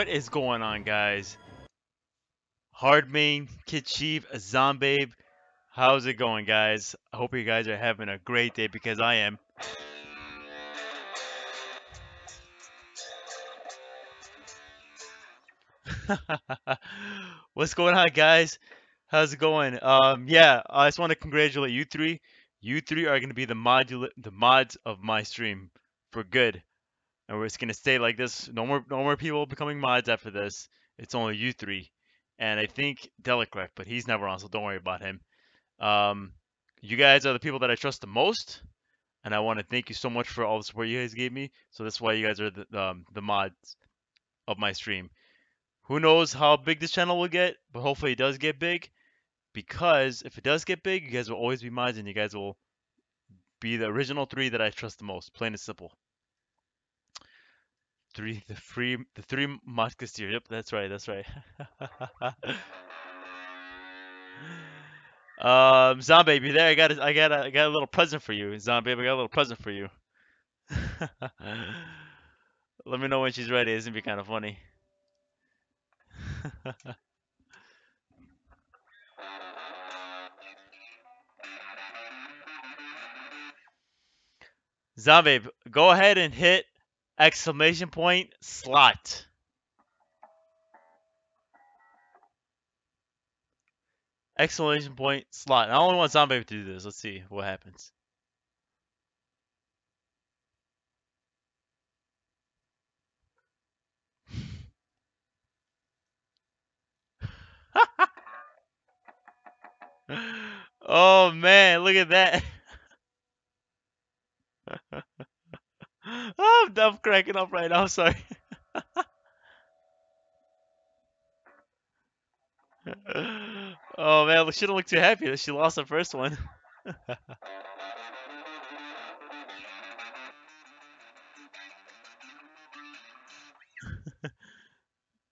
What is going on, guys? Hardmain, Kid Chief, Zombabe. How's it going, guys? I hope you guys are having a great day because I am. What's going on, guys? How's it going? Um, yeah, I just want to congratulate you three. You three are going to be the modula the mods of my stream for good, and we're just going to stay like this. No more, no more people becoming mods after this. It's only you three, and I think Delicrect, but he's never on, so don't worry about him. Um, you guys are the people that I trust the most, and I want to thank you so much for all the support you guys gave me. So that's why you guys are the um, the mods of my stream. Who knows how big this channel will get, but hopefully it does get big. Because if it does get big, you guys will always be mods and you guys will be the original three that I trust the most. Plain and simple. Three, the three, the three musketeers. Yep, that's right, that's right. um, Zombie, you there? I got, a, I got, a, I got a little present for you, Zombie. I got a little present for you. Let me know when she's ready. It's gonna be kind of funny. Zombie, go ahead and hit exclamation point slot. Exclamation point slot. I only want Zombie to do this. Let's see what happens. oh man, look at that. oh, I'm, I'm cracking up right now. Sorry. oh man, she don't look too happy that she lost the first one.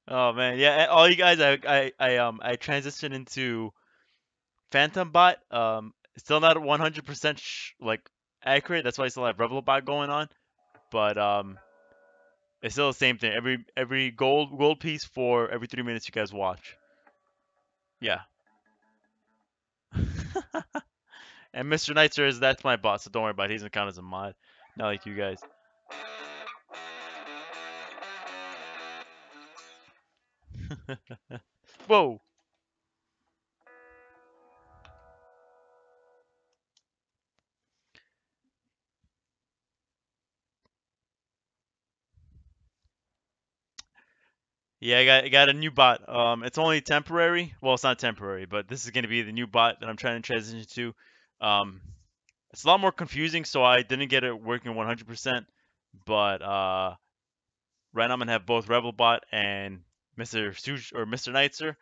oh man, yeah. All you guys, I, I, I um, I transitioned into Phantom Bot. Um, still not 100% like accurate. That's why I still have Revlobot going on. But um, it's still the same thing. Every every gold gold piece for every three minutes you guys watch. Yeah. and Mr. Nitzer is that's my boss, so don't worry about it. He's gonna count as a mod. Not like you guys. Whoa. Yeah, I got I got a new bot. Um, it's only temporary. Well, it's not temporary, but this is going to be the new bot that I'm trying to transition to. Um, it's a lot more confusing, so I didn't get it working 100%. But uh, right now I'm gonna have both Revlobot and Mr. Suj or Mr. Nitzer.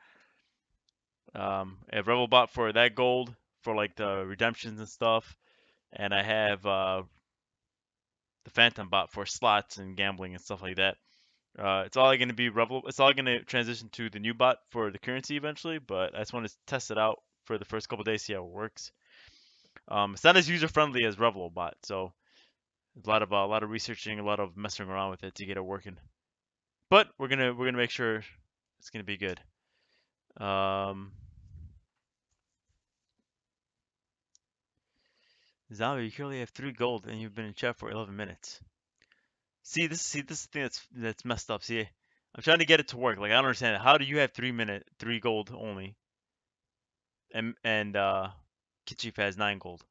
Um, I have Revlobot for that gold for like the redemptions and stuff, and I have uh, the Phantom Bot for slots and gambling and stuff like that. Uh, it's all going to be Revel. It's all going to transition to the new bot for the currency eventually, but I just want to test it out for the first couple days, see how it works. Um, it's not as user friendly as Revlobot, so a lot of uh, a lot of researching, a lot of messing around with it to get it working. But we're gonna we're gonna make sure it's gonna be good. Um, Zombie, you currently have three gold and you've been in chat for 11 minutes. See this see this thing that's that's messed up. See, I'm trying to get it to work. Like I don't understand. How do you have three minute three gold only? And and uh Kitchief has nine gold.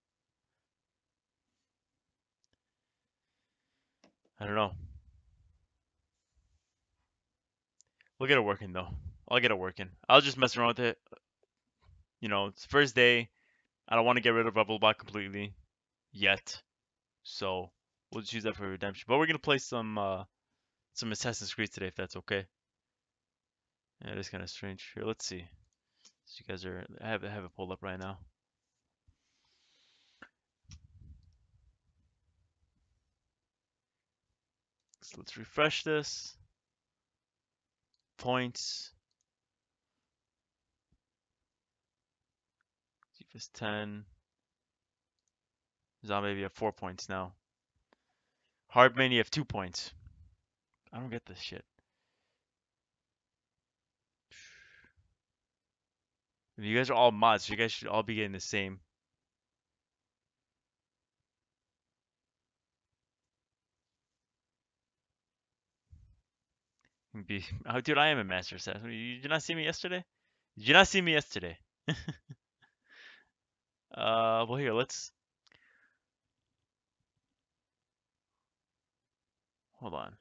I don't know. We'll get it working though. I'll get it working. I'll just mess around with it. You know, it's first day. I don't want to get rid of Revlobot completely yet. So We'll just use that for redemption. But we're gonna play some uh, some Assassin's Creed today, if that's okay. Yeah, it is kind of strange. Here, let's see. So you guys are I have have it pulled up right now. So let's refresh this. Points. It's 10. Zombie, you have four points now. Hardman, you have two points. I don't get this shit. You guys are all mods, so you guys should all be getting the same. Be, oh, dude, I am a master assassin. You did not see me yesterday? Did you not see me yesterday? uh, well, here, let's Hold on. I'm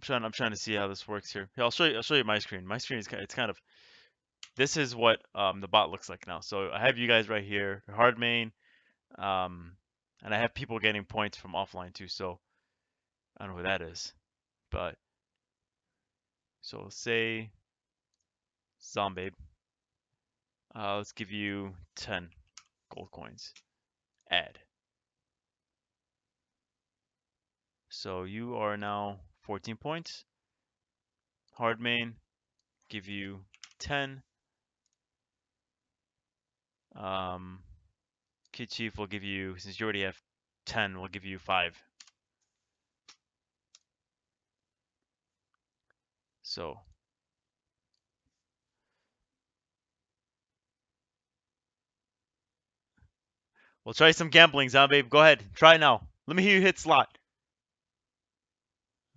trying. I'm trying to see how this works here. here I'll show you. I'll show you my screen. My screen is kind. It's kind of. This is what um, the bot looks like now. So I have you guys right here, hard main, um, and I have people getting points from offline too. So I don't know who that is, but so say zombie. Uh, let's give you 10 gold coins. Add. So you are now 14 points. Hard main, give you 10. Um, Kid Chief will give you, since you already have 10, we'll give you 5. So We'll try some gambling, Zombie. Go ahead. Try now. Let me hear you hit slot.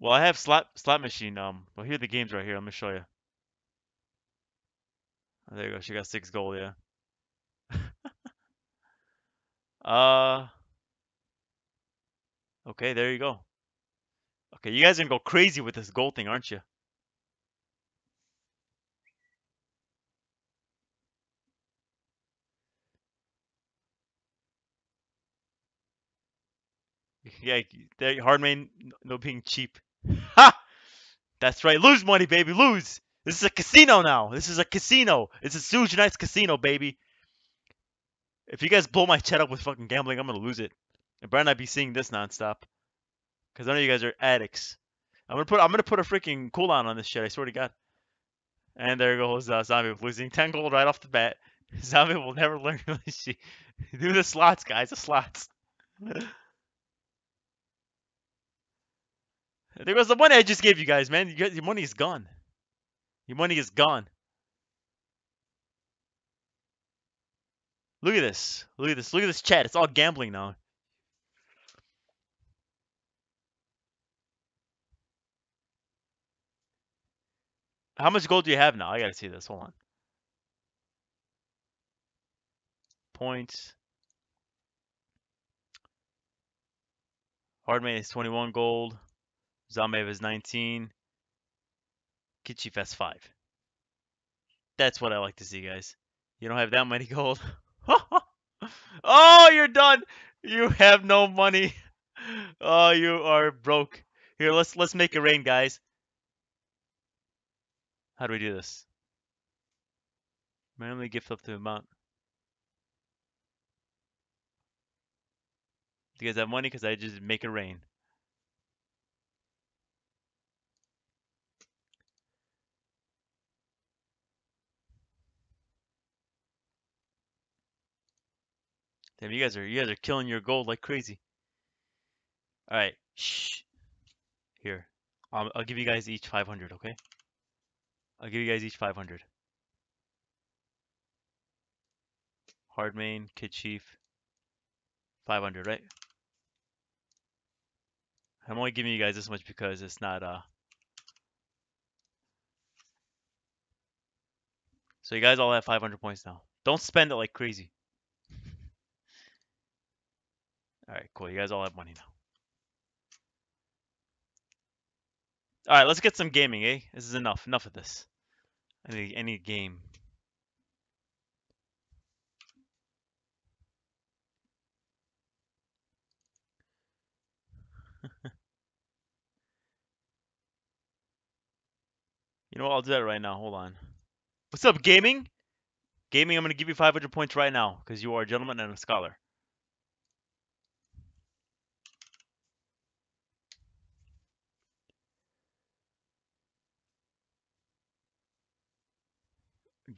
well, I have slot slot machine. Um, well, here are the games right here. Let me show you. Oh, there you go. She got six gold. Yeah. uh. Okay, there you go. Okay, you guys are gonna go crazy with this gold thing, aren't you? Yeah, hard main, no being cheap. Ha! That's right, lose money, baby, lose. This is a casino now. This is a casino. It's a Suge casino, baby. If you guys blow my chat up with fucking gambling, I'm gonna lose it. And better not be seeing this nonstop. Cause I know you guys are addicts. I'm gonna put I'm gonna put a freaking cooldown on this shit. I swear to God. And there goes uh, Zombie losing 10 gold right off the bat. Zombie will never learn Do the slots, guys. The slots. there goes the money I just gave you guys, man. You your money is gone. Your money is gone. Look at this. Look at this. Look at this chat. It's all gambling now. How much gold do you have now? I gotta see this. Hold on. Points. Hardman is 21 gold. Zambev is 19. Kitchif has 5. That's what I like to see, guys. You don't have that many gold. oh, you're done. You have no money. Oh, you are broke. Here, let's let's make it rain, guys. How do we do this? Randomly gift up to amount. You guys have money? Because I just make it rain. Damn, you guys are you guys are killing your gold like crazy. All right, shh. Here, I'll, I'll give you guys each 500, okay? I'll give you guys each 500. Hard main, Kid Chief, 500, right? I'm only giving you guys this much because it's not, uh... So you guys all have 500 points now. Don't spend it like crazy. Alright, cool. You guys all have money now. All right, let's get some gaming, eh? This is enough. Enough of this. Any any game. you know what? I'll do that right now. Hold on. What's up, gaming? Gaming, I'm going to give you 500 points right now because you are a gentleman and a scholar.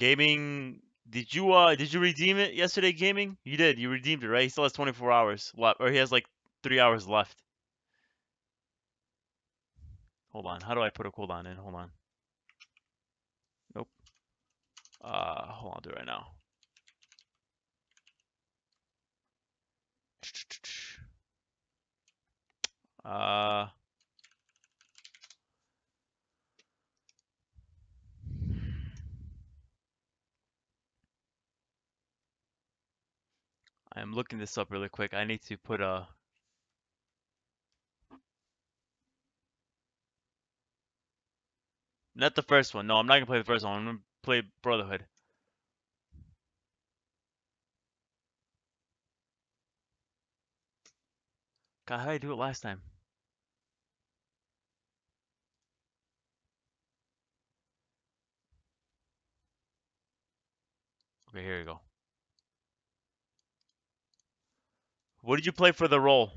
Gaming. Did you uh did you redeem it yesterday? Gaming. You did. You redeemed it, right? He still has 24 hours left, or he has like three hours left. Hold on. How do I put a cooldown in? Hold on. Nope. Uh, hold on. I'll do it right now. Uh. I'm looking this up really quick. I need to put a Not the first one. No, I'm not gonna play the first one. I'm gonna play Brotherhood. God, how did I do it last time? Okay, here we go. What did you play for the role?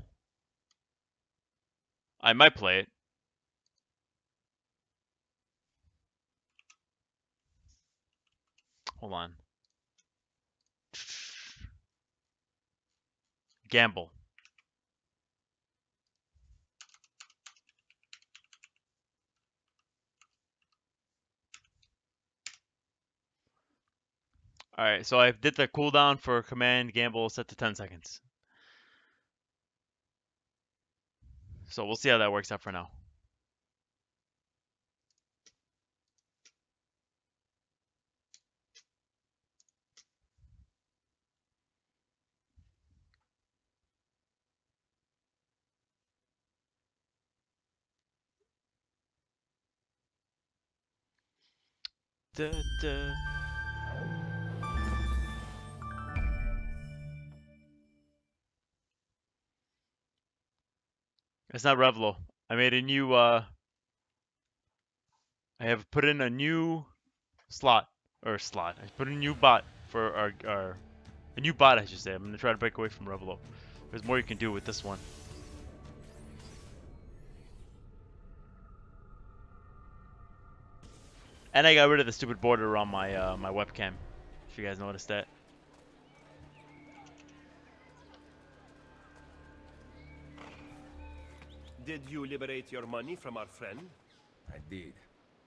I might play it. Hold on. Gamble. Alright, so I did the cooldown for command gamble set to 10 seconds. So we'll see how that works out for now. It's not Revlo. I made a new, uh, I have put in a new slot, or slot. I put in a new bot for our, our, a new bot I should say. I'm gonna try to break away from Revlo. There's more you can do with this one. And I got rid of the stupid border on my uh, my webcam. If you guys noticed that. Did you liberate your money from our friend? I did.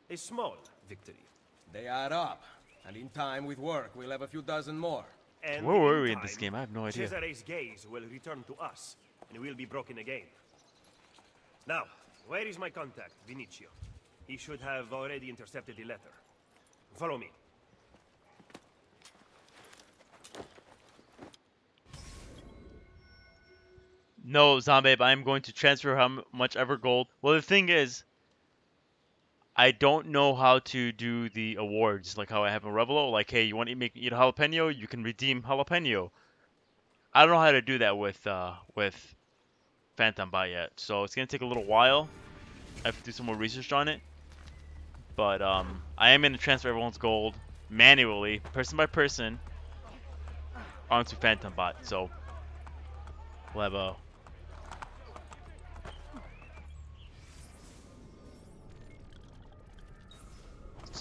A small victory. They add up. And in time, with work, we'll have a few dozen more. And Where were in we in this game? I have no idea. Cesare's gaze will return to us, and we'll be broken again. Now, where is my contact, Vinicio? He should have already intercepted the letter. Follow me. No, Zombabe, I'm going to transfer how much ever gold. Well, the thing is, I don't know how to do the awards, like how I have in Revlo. Like, hey, you want to make eat a jalapeno? You can redeem jalapeno. I don't know how to do that with uh, with Phantom Bot yet, so it's gonna take a little while. I have to do some more research on it. But um, I am gonna transfer everyone's gold manually, person by person, onto Phantom Bot. So we'll have a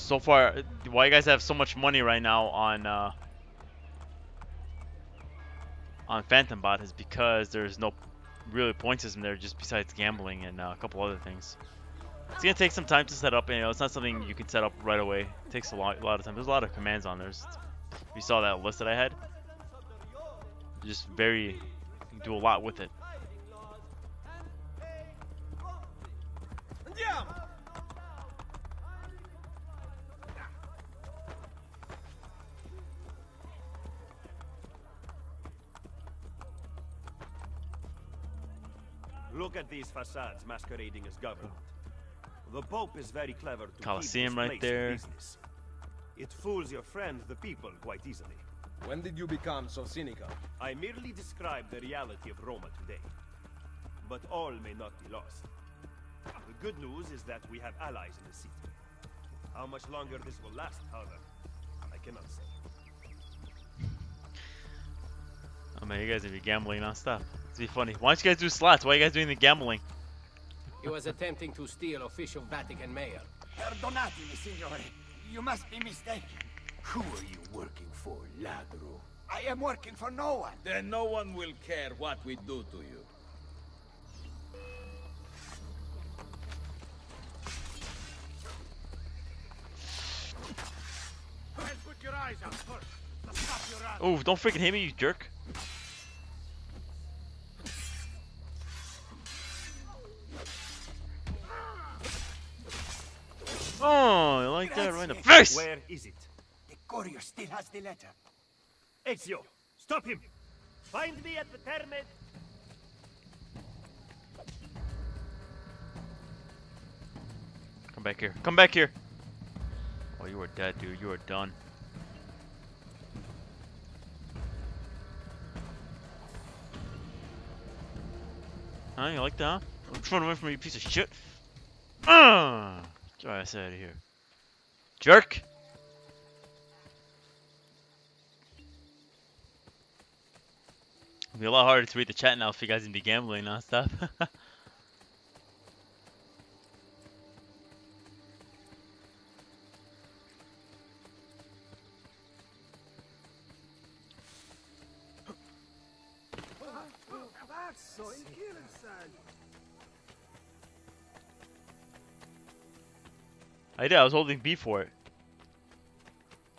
so far why you guys have so much money right now on uh on Phantom Bot is because there's no really point system there just besides gambling and uh, a couple other things. It's gonna take some time to set up, you know, it's not something you can set up right away. It takes a lot, a lot of time. There's a lot of commands on there. You saw that list that I had. Just very, you can do a lot with it. Look at these facades masquerading as government. The Pope is very clever to Colosseum keep right his place in there. business. It fools your friend, the people, quite easily. When did you become so cynical? I merely describe the reality of Roma today. But all may not be lost. The good news is that we have allies in the city. How much longer this will last, however, I cannot say. Oh man, you guys are be gambling non-stop. It's be funny. Why don't you guys do slots? Why are you guys doing the gambling? He was attempting to steal official Vatican mail. Perdonatemi, signore. You must be mistaken. Who are you working for, Ladro? I am working for no one. Then no one will care what we do to you. put your eyes out first. Stop your eyes. Oh, don't freaking hit me, you jerk. Oh, you like that right in the face? Where is it? The courier still has the letter. Ezio, stop him! Find me at the Terme. Come back here. Come back here. Oh, you are dead, dude. You are done. Huh? You like that? Huh? Don't run away from me, you piece of shit. Ah! Get your ass out of here. Jerk! It'll be a lot harder to read the chat now if you guys can be gambling nonstop. I did. I was holding B for it.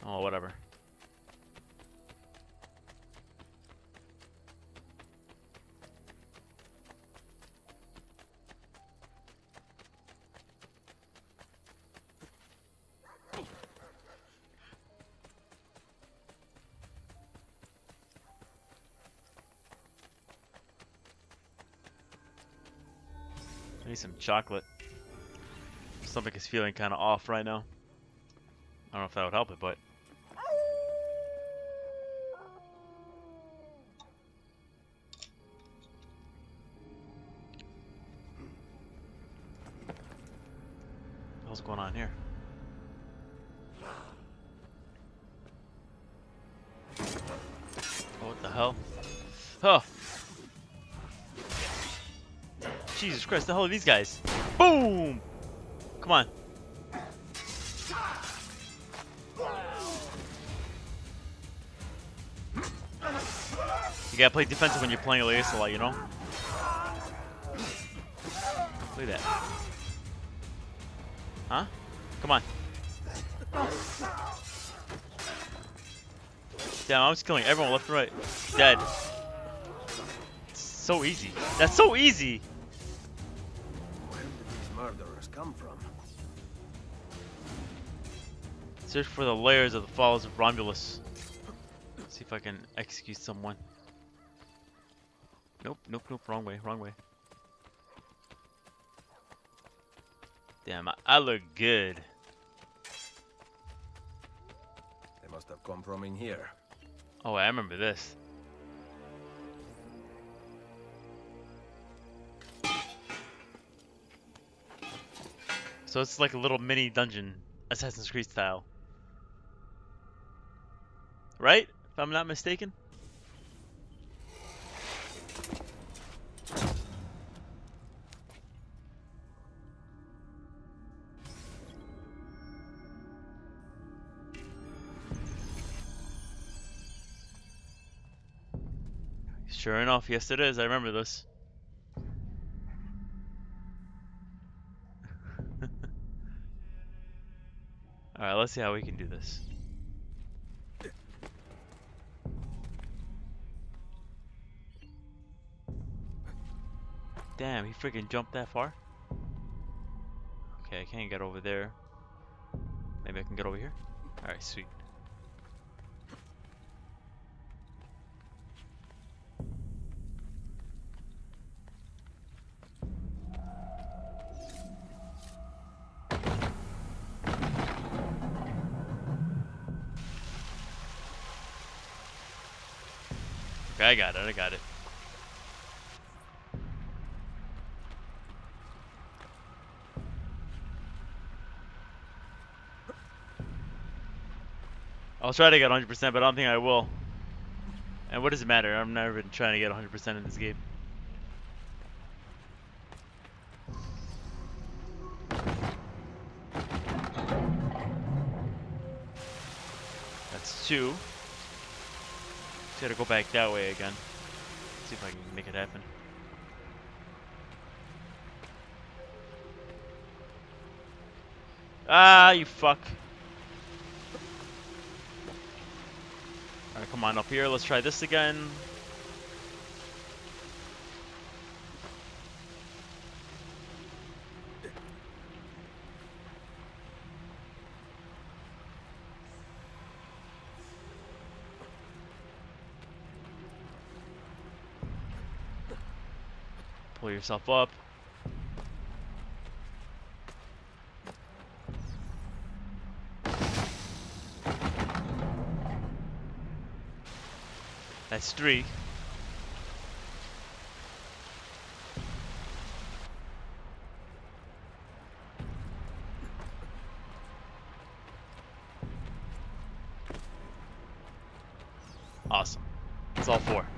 Oh, whatever. Need some chocolate. Stomach is feeling kind of off right now. I don't know if that would help it, but What's going on here? Oh, what the hell? Oh! Jesus Christ, the hell are these guys? Boom! Come on. You gotta play defensive when you're playing Elias a lot, you know? Look at that. Huh? Come on. Damn, I was killing everyone left and right. Dead. It's so easy. That's so easy! Search for the layers of the falls of Romulus. See if I can execute someone. Nope, nope, nope, wrong way, wrong way. Damn, I, I look good. They must have come from in here. Oh, I remember this. So it's like a little mini dungeon, Assassin's Creed style. Right? If I'm not mistaken? Sure enough, yes it is. I remember this. Alright, let's see how we can do this. Damn, he freaking jumped that far? Okay, I can't get over there. Maybe I can get over here? Alright, sweet. Okay, I got it, I got it. I'll try to get 100%, but I don't think I will. And what does it matter? I'm never been trying to get 100% in this game. That's two. Just gotta go back that way again. See if I can make it happen. Ah, you fuck. Alright, come on up here. Let's try this again. Pull yourself up. That's three. Awesome. That's all four.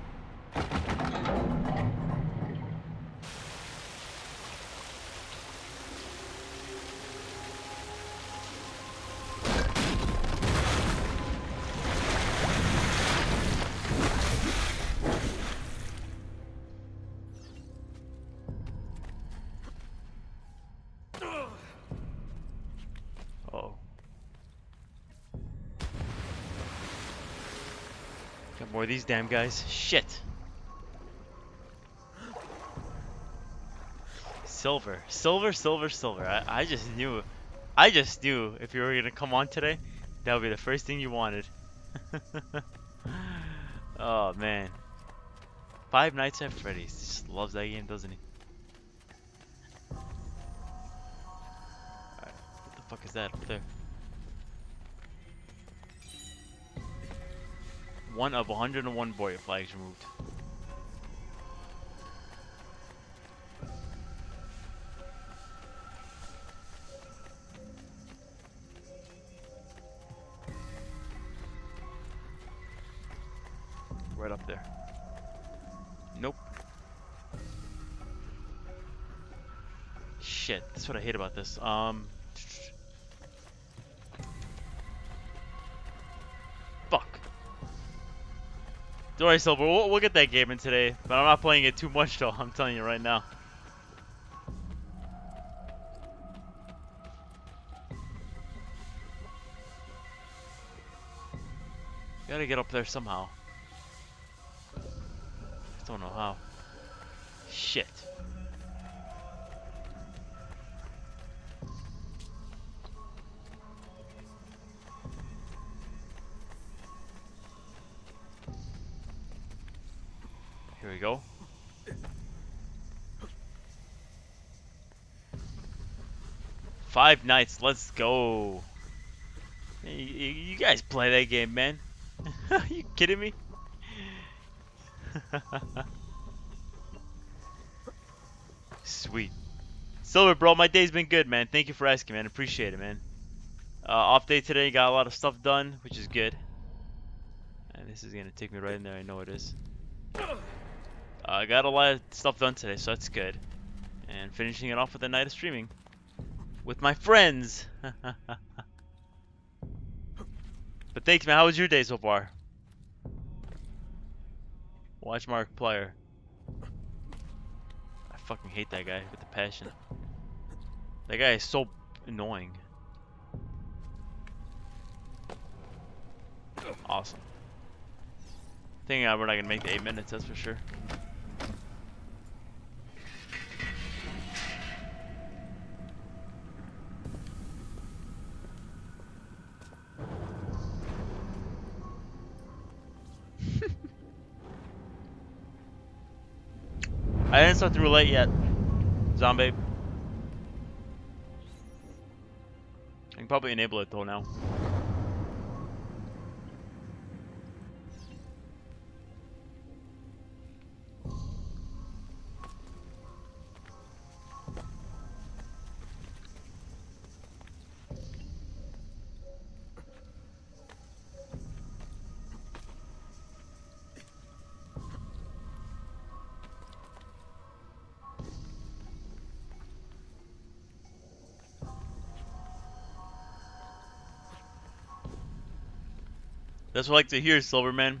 These damn guys. Shit. Silver. Silver, silver, silver. I, I just knew. I just knew if you were gonna come on today, that would be the first thing you wanted. oh man. Five Nights at Freddy's. Just loves that game, doesn't he? What the fuck is that up there? One of 101 warrior flags removed. Right up there. Nope. Shit, that's what I hate about this. Um. Don't worry, Silver. We'll, we'll get that game in today, but I'm not playing it too much, though. I'm telling you right now. Gotta get up there somehow. Just don't know how. Shit. Five nights, let's go. You, you guys play that game, man. Are you kidding me? Sweet. Silver, bro, my day's been good, man. Thank you for asking, man. Appreciate it, man. Uh, off day today, got a lot of stuff done, which is good. And this is gonna take me right in there. I know it is. Uh, I got a lot of stuff done today, so that's good. And finishing it off with a night of streaming with my friends. but thanks, man. How was your day so far? Watch Markiplier. I fucking hate that guy with the passion. That guy is so annoying. Awesome. Think uh, we're not gonna make the eight minutes, that's for sure. I didn't start the roulette yet, zombie. I can probably enable it though now. That's what I like to hear, Silverman.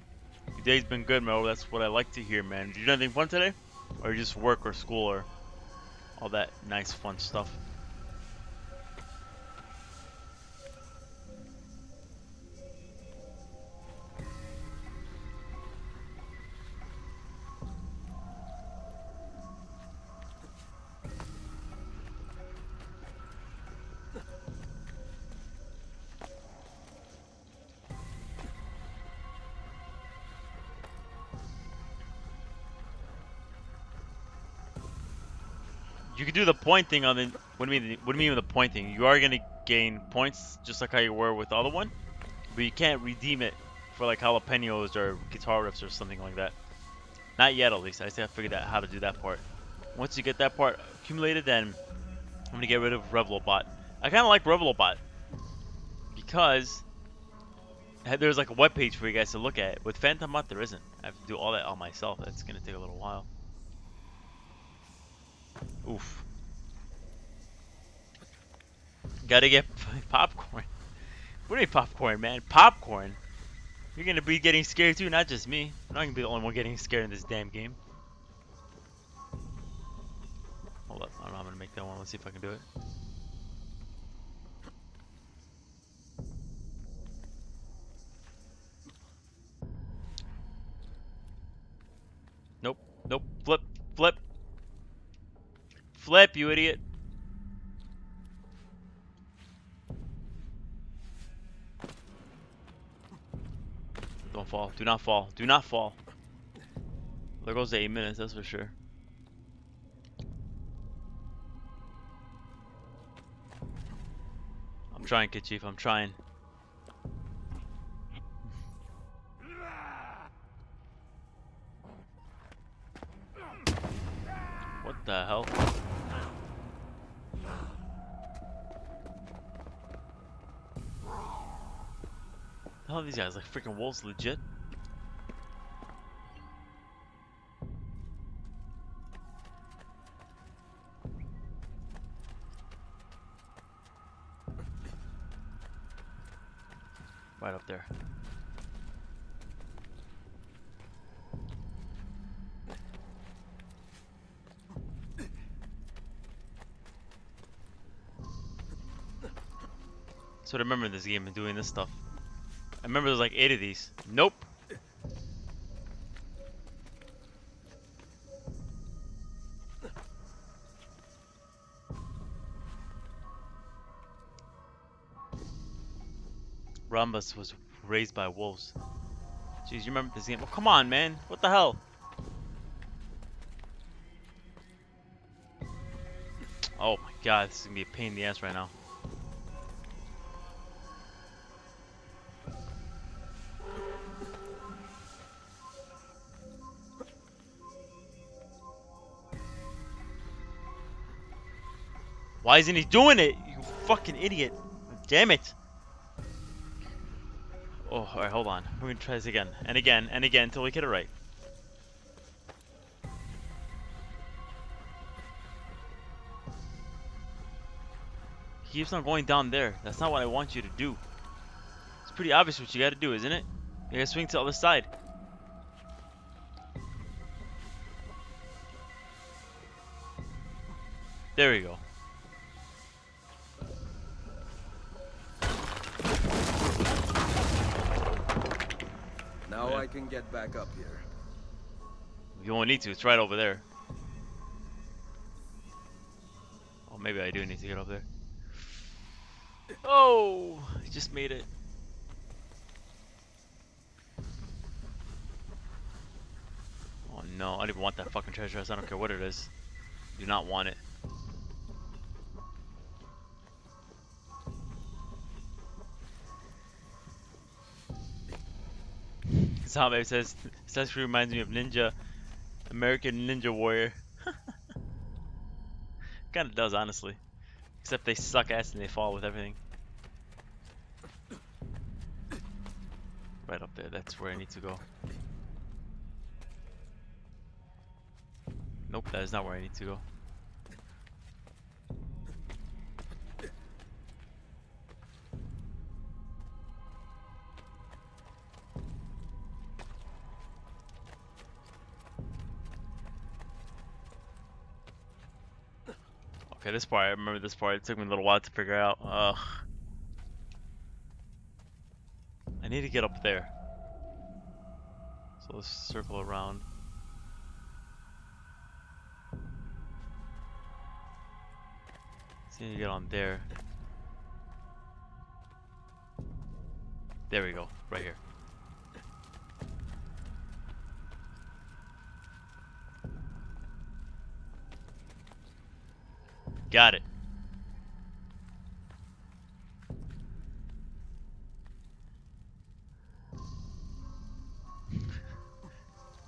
Your day's been good, Mo. That's what I like to hear, man. Did you do anything fun today? Or just work or school or all that nice fun stuff? You do the point thing on the. What do you mean? What do you mean with the point thing? You are gonna gain points just like how you were with the other one, but you can't redeem it for like jalapenos or guitar riffs or something like that. Not yet, at least. I still have to figure out how to do that part. Once you get that part accumulated, then I'm gonna get rid of Revlobot. I kind of like Revlobot because there's like a web page for you guys to look at. With Phantom Bot, there isn't. I have to do all that on myself. That's gonna take a little while. Oof. Gotta get popcorn. What do you mean popcorn, man? Popcorn? You're gonna be getting scared too, not just me. I'm not gonna be the only one getting scared in this damn game. Hold up, I don't know I'm gonna make that one. Let's see if I can do it. Nope, nope, flip, flip. Flip, you idiot. Don't fall. Do not fall. Do not fall. There goes the 8 minutes, that's for sure. I'm trying, Kid Chief. I'm trying. What the hell? Hell are these guys? Like freaking wolves, legit? Right up there. So remember this game and doing this stuff. I remember there's like eight of these. Nope. Romulus was raised by wolves. Jeez, you remember this game? Well, come on, man. What the hell? Oh my god, this is gonna be a pain in the ass right now. Why isn't he doing it? You fucking idiot. Damn it. Oh, alright, hold on. We're gonna try this again. And again, and again, until we get it right. He keeps on going down there. That's not what I want you to do. It's pretty obvious what you gotta do, isn't it? You gotta swing to the other side. There we go. Back up here. You won't need to. It's right over there. Oh, maybe I do need to get up there. Oh, I just made it. Oh no, I don't even want that fucking treasure chest. I don't care what it is. Do not want it. Zombie says, this actually reminds me of Ninja, American Ninja Warrior. Kinda does, honestly. Except they suck ass and they fall with everything. Right up there, that's where I need to go. Nope, that is not where I need to go. Okay, this part, I remember this part. It took me a little while to figure out. Ugh. I need to get up there. So let's circle around. See you get on there. There we go, right here. Got it.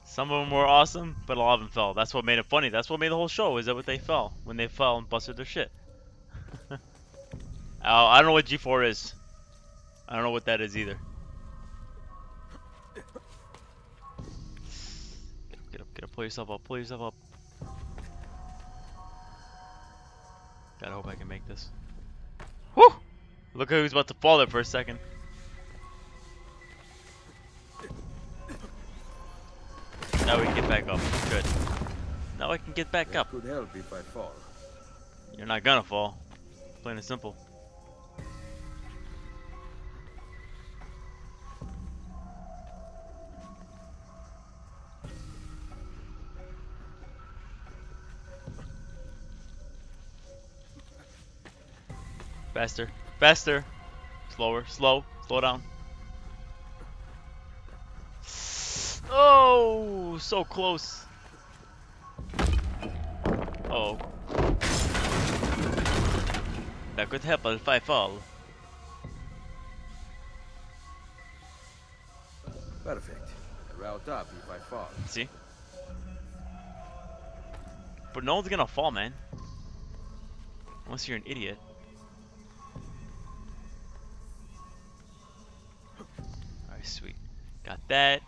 Some of them were awesome, but a lot of them fell. That's what made it funny. That's what made the whole show, is that what they fell. When they fell and busted their shit. oh, I don't know what G4 is. I don't know what that is either. Get up, get up, get up. Pull yourself up, pull yourself up. God, I hope I can make this. Whew! Look who's about to fall there for a second. Now we can get back up. Good. Now I can get back up. Could help if I fall. You're not gonna fall. Plain and simple. Faster. Faster. Slower. Slow. Slow down. Oh, so close. Oh. That could happen if I fall. Perfect. Route up if I fall. See? But no one's gonna fall, man. Unless you're an idiot. Alright, sweet. Got that.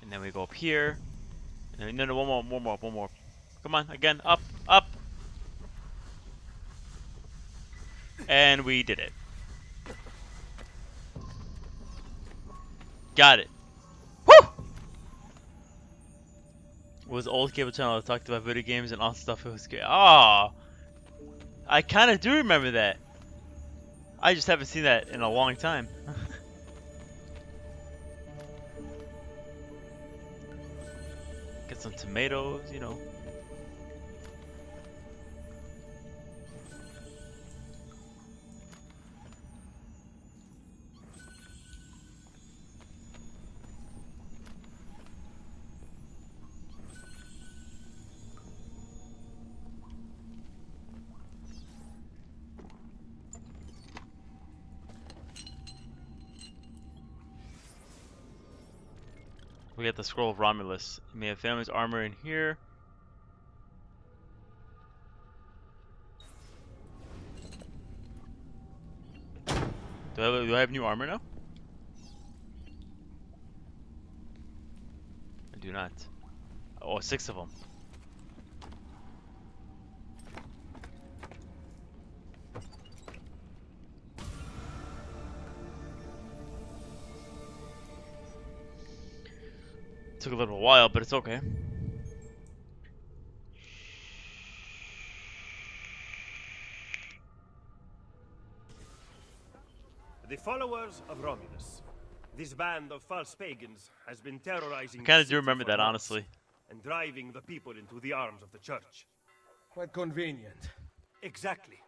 And then we go up here. And then, no, no, one more, one more, one more. Come on, again, up, up. And we did it. Got it. Woo! was old cable channel that talked about video games and all stuff. It was good. Ah, I kind of do remember that. I just haven't seen that in a long time. some tomatoes, you know. Got the scroll of Romulus. You may have family's armor in here. Do I, do I have new armor now? I do not. Oh, six of them. Took a little while, but it's okay. The followers of Romulus. This band of false pagans has been terrorizing I the kind of do remember that, honestly. And driving the people into the arms of the church. Quite convenient. Exactly.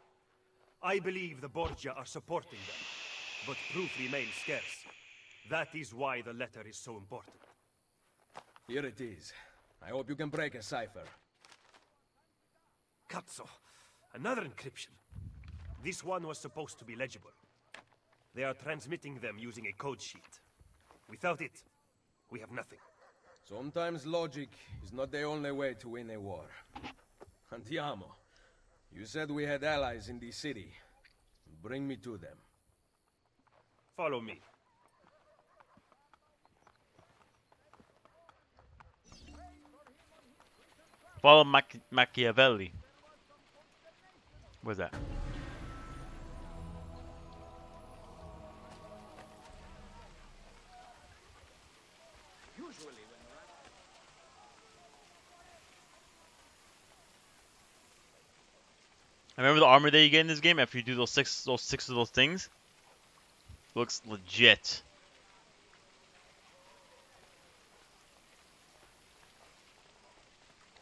I believe the Borgia are supporting them, but proof remains scarce. That is why the letter is so important. Here it is. I hope you can break a cipher. Cazzo, another encryption. This one was supposed to be legible. They are transmitting them using a code sheet. Without it, we have nothing. Sometimes logic is not the only way to win a war. Andiamo. You said we had allies in the city. Bring me to them. Follow me. Follow Mach Machiavelli. What's that? I remember the armor that you get in this game after you do those six those six of those things. Looks legit.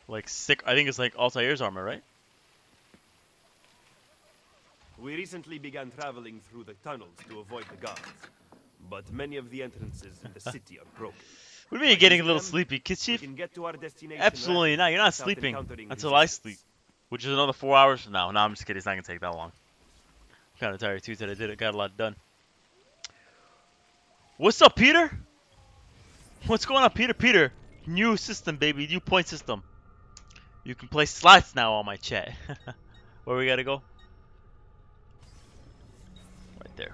Like sick. I think it's like Altair's armor, right? We recently began traveling through the tunnels to avoid the guards, but many of the entrances in the city are broken. What do you mean you're getting a little sleepy, Kid Chief? can get to our destination Absolutely not. You're not sleeping until I sleep, which is another four hours from now. No, I'm just kidding. It's not gonna take that long. Kind of tired too today. Did it. Got a lot done. What's up, Peter? What's going on, Peter? Peter, new system, baby. New point system. You can play slots now on my chat. Where we gotta go? Right there.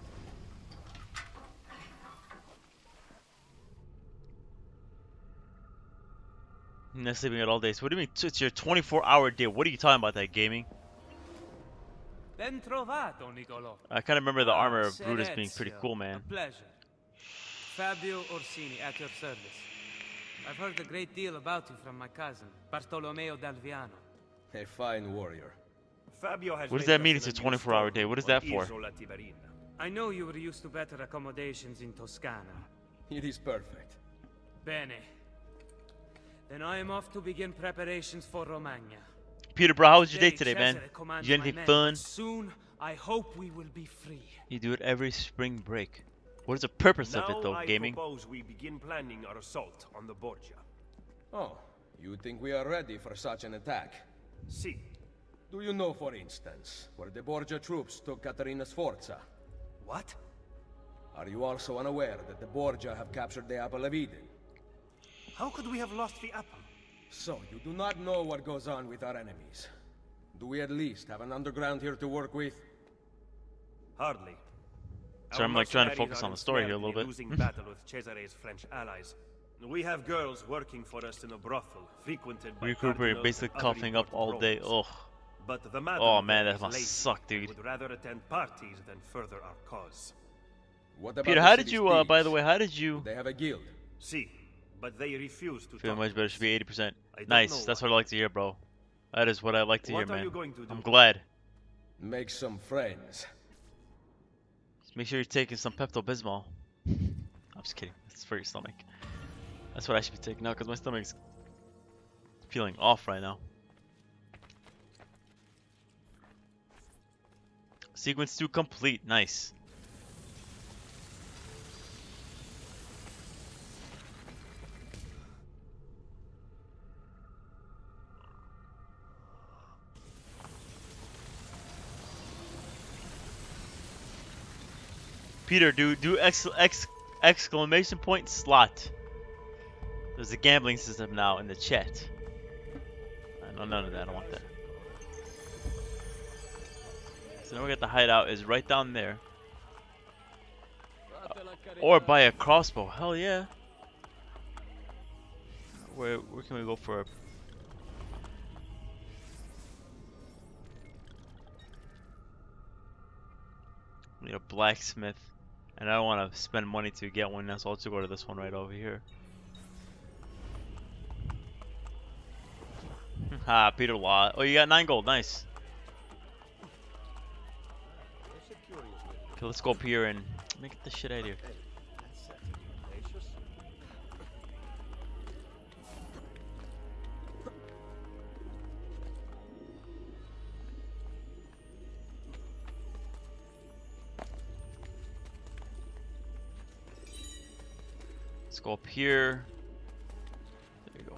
Not sleeping at all day. So what do you mean? It's your 24-hour day. What are you talking about, that gaming? Ben trovato, Nicolò. I kind of remember the armor of Brutus being pretty cool, man. A pleasure. Fabio Orsini, at your service. I've heard a great deal about you from my cousin, Bartolomeo d'Alviano. A fine warrior. Fabio has What does that mean it's a 24-hour day? What is that for? I know you were used to better accommodations in Toscana. It is perfect. Bene. Then I am off to begin preparations for Romagna. Peter, bro, how was your day Today, today, man? Did you my anything fun? Soon, I hope we will be free. You do it every spring break. What is the purpose Now of it, though, I gaming? propose we begin planning our assault on the Borgia. Oh, you think we are ready for such an attack? See, Do you know, for instance, where the Borgia troops took Caterina Sforza? what? Are you also unaware that the Borgia have captured the Apple of Eden? How could we have lost the apple? So, you do not know what goes on with our enemies. Do we at least have an underground here to work with? Hardly. So I'm, like, trying to focus on the story here a little bit. losing battle with Cesare's French allies. We have girls working for us in a brothel frequented by Recuperating, cardinals basically coughing up all day. Romans. Ugh. But the Oh, man, there that is must lazy suck, and dude. Would rather attend parties than further our cause. What about Peter, how did you, uh, by the way, how did you... They have a guild. See, but they refuse to Feel much to better. Should be 80%. Nice. That's what I like to hear, bro. That is what I like to What hear, are man. you going to do? I'm glad. Make some friends. Make sure you're taking some Pepto-Bismol. I'm just kidding. It's for your stomach. That's what I should be taking now because my stomach's feeling off right now. Sequence 2 complete. Nice. Peter, do do ex, ex exclamation point slot. There's a gambling system now in the chat. Know none of that. I don't want that. So now we got the hideout is right down there. Or buy a crossbow. Hell yeah. Where where can we go for a need a blacksmith. And I don't want to spend money to get one now, so I'll just go to this one right over here. ah, Peter Law. Oh, you got 9 gold. Nice. Okay, let's go up here and make this shit out of here. Go up here. There you go.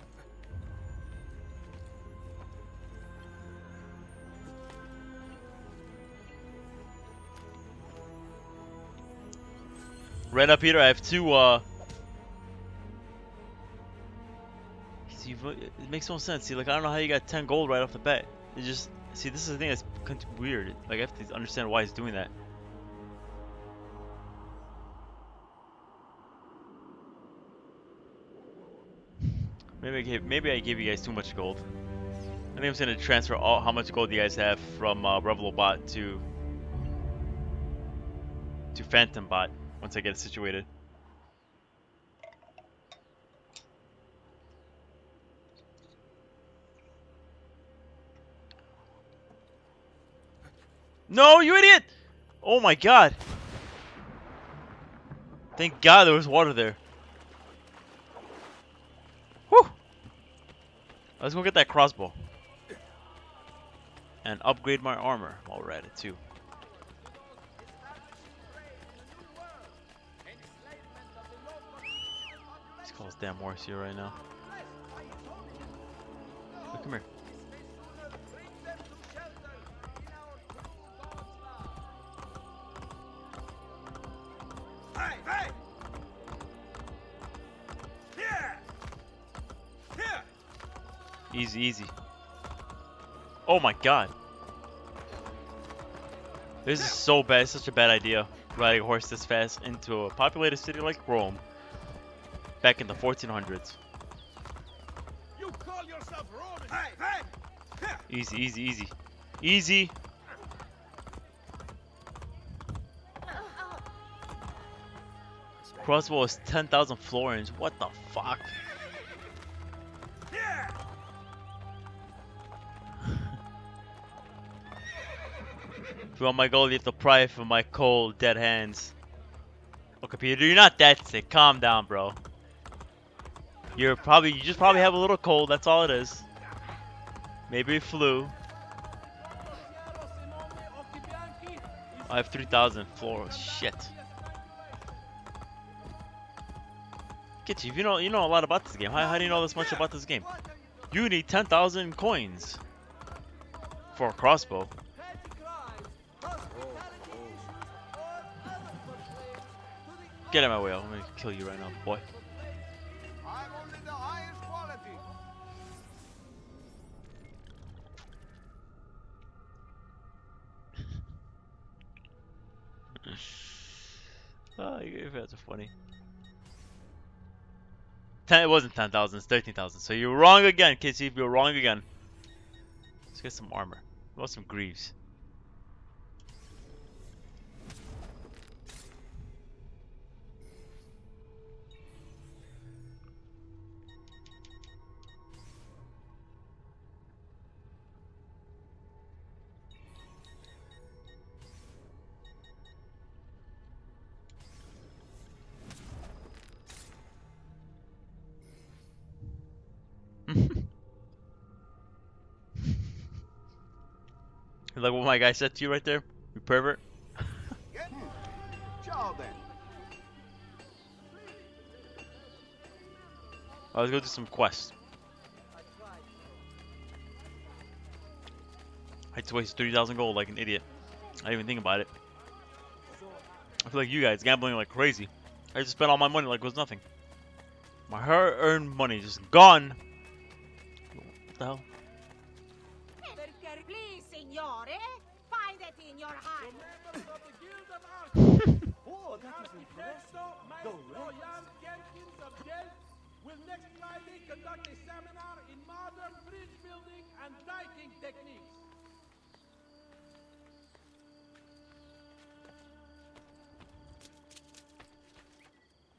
Right up here, I have two, uh... See, it makes no sense. See, like, I don't know how you got 10 gold right off the bat. It just... See, this is the thing that's weird. Like, I have to understand why he's doing that. Maybe I gave maybe I gave you guys too much gold. I think I'm just gonna transfer all how much gold you guys have from uh, Revlobot to to Phantom Bot once I get it situated. No, you idiot! Oh my god. Thank god there was water there. Let's go get that crossbow. And upgrade my armor while we're at it too. This damn horse here right now. Look, come here. Hey, hey! Easy, easy. Oh my god. This is so bad. It's such a bad idea. Riding a horse this fast into a populated city like Rome. Back in the 1400s. You call yourself Roman? Hey, hey! Easy, easy, easy. Easy. Crossbow is 10,000 florins. What the fuck? If you want my gold, you have to pry it from my cold, dead hands. Okay, Peter, you're not that sick. Calm down, bro. You're probably, you just probably have a little cold. That's all it is. Maybe a flu. I have 3,000 floor. Shit. You. You know, you know a lot about this game. How, how do you know this much about this game? You need 10,000 coins for a crossbow. Get out of my way. I'm gonna kill you right now, boy. I'm only the highest quality. Oh, you guys are funny. Ten, it wasn't 10,000, it's 13,000. So you're wrong again, Kissy. You're wrong again. Let's get some armor. Want some greaves. Like what my guy said to you right there? You pervert. Oh, let's go do some quests. I just wasted 30,000 gold like an idiot. I didn't even think about it. I feel like you guys gambling like crazy. I just spent all my money like it was nothing. My hard-earned money just gone. What the hell? Oh, that is impressive. The Royal Jenkins of Jelt will next Friday conduct a seminar in modern bridge building and diking techniques.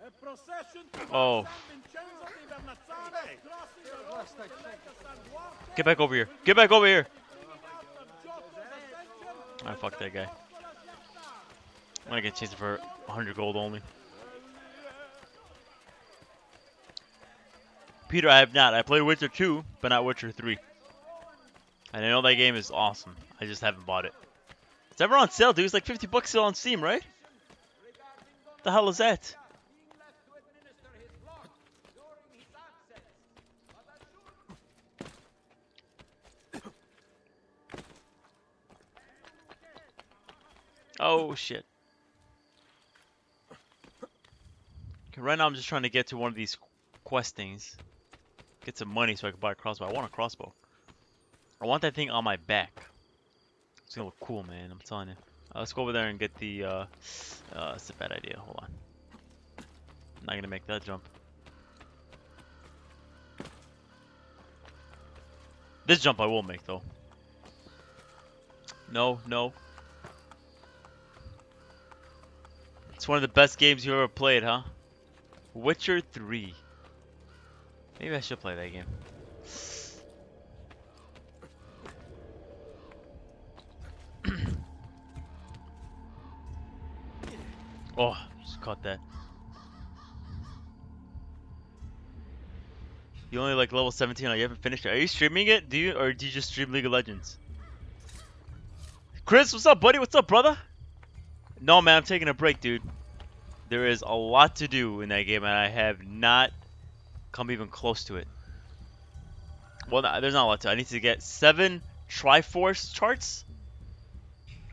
A procession to Oh. San Vincenzo di Vernazzano crossing the road to the Lake of San Duarte Get back over here. Get back over here. after Giotto's. I ah, fuck that guy. I'm gonna get chased for 100 gold only. Peter, I have not. I played Witcher 2, but not Witcher 3. And I know that game is awesome. I just haven't bought it. It's ever on sale, dude. It's like 50 bucks still on Steam, right? The hell is that? Oh shit. Right now I'm just trying to get to one of these quest things. Get some money so I can buy a crossbow. I want a crossbow. I want that thing on my back. It's gonna look cool, man. I'm telling you. Uh, let's go over there and get the. Uh, uh, it's a bad idea. Hold on. I'm not gonna make that jump. This jump I will make though. No, no. It's one of the best games you ever played, huh? Witcher 3. Maybe I should play that game. Oh, just caught that. You only like level 17, you haven't finished it. Are you streaming it? Do you or do you just stream League of Legends? Chris, what's up, buddy? What's up, brother? No man, I'm taking a break, dude. There is a lot to do in that game, and I have not come even close to it. Well, no, there's not a lot to. I need to get seven Triforce charts,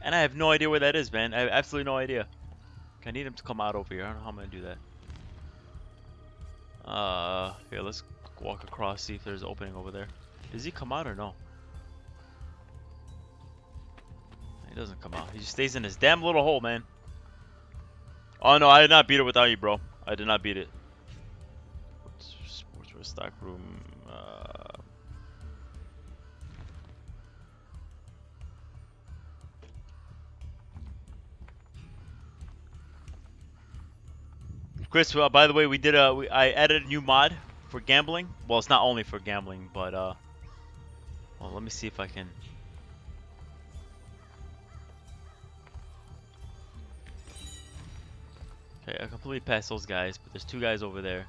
and I have no idea where that is, man. I have absolutely no idea. I need him to come out over here. I don't know how I'm gonna do that. Uh, here, let's walk across, see if there's an opening over there. Does he come out or no? He doesn't come out. He just stays in his damn little hole, man. Oh no, I did not beat it without you, bro. I did not beat it. Sportswear stock room. Uh, Chris, uh, by the way, we did a. We, I added a new mod for gambling. Well, it's not only for gambling, but uh. Well, let me see if I can. Okay, I completely passed those guys, but there's two guys over there.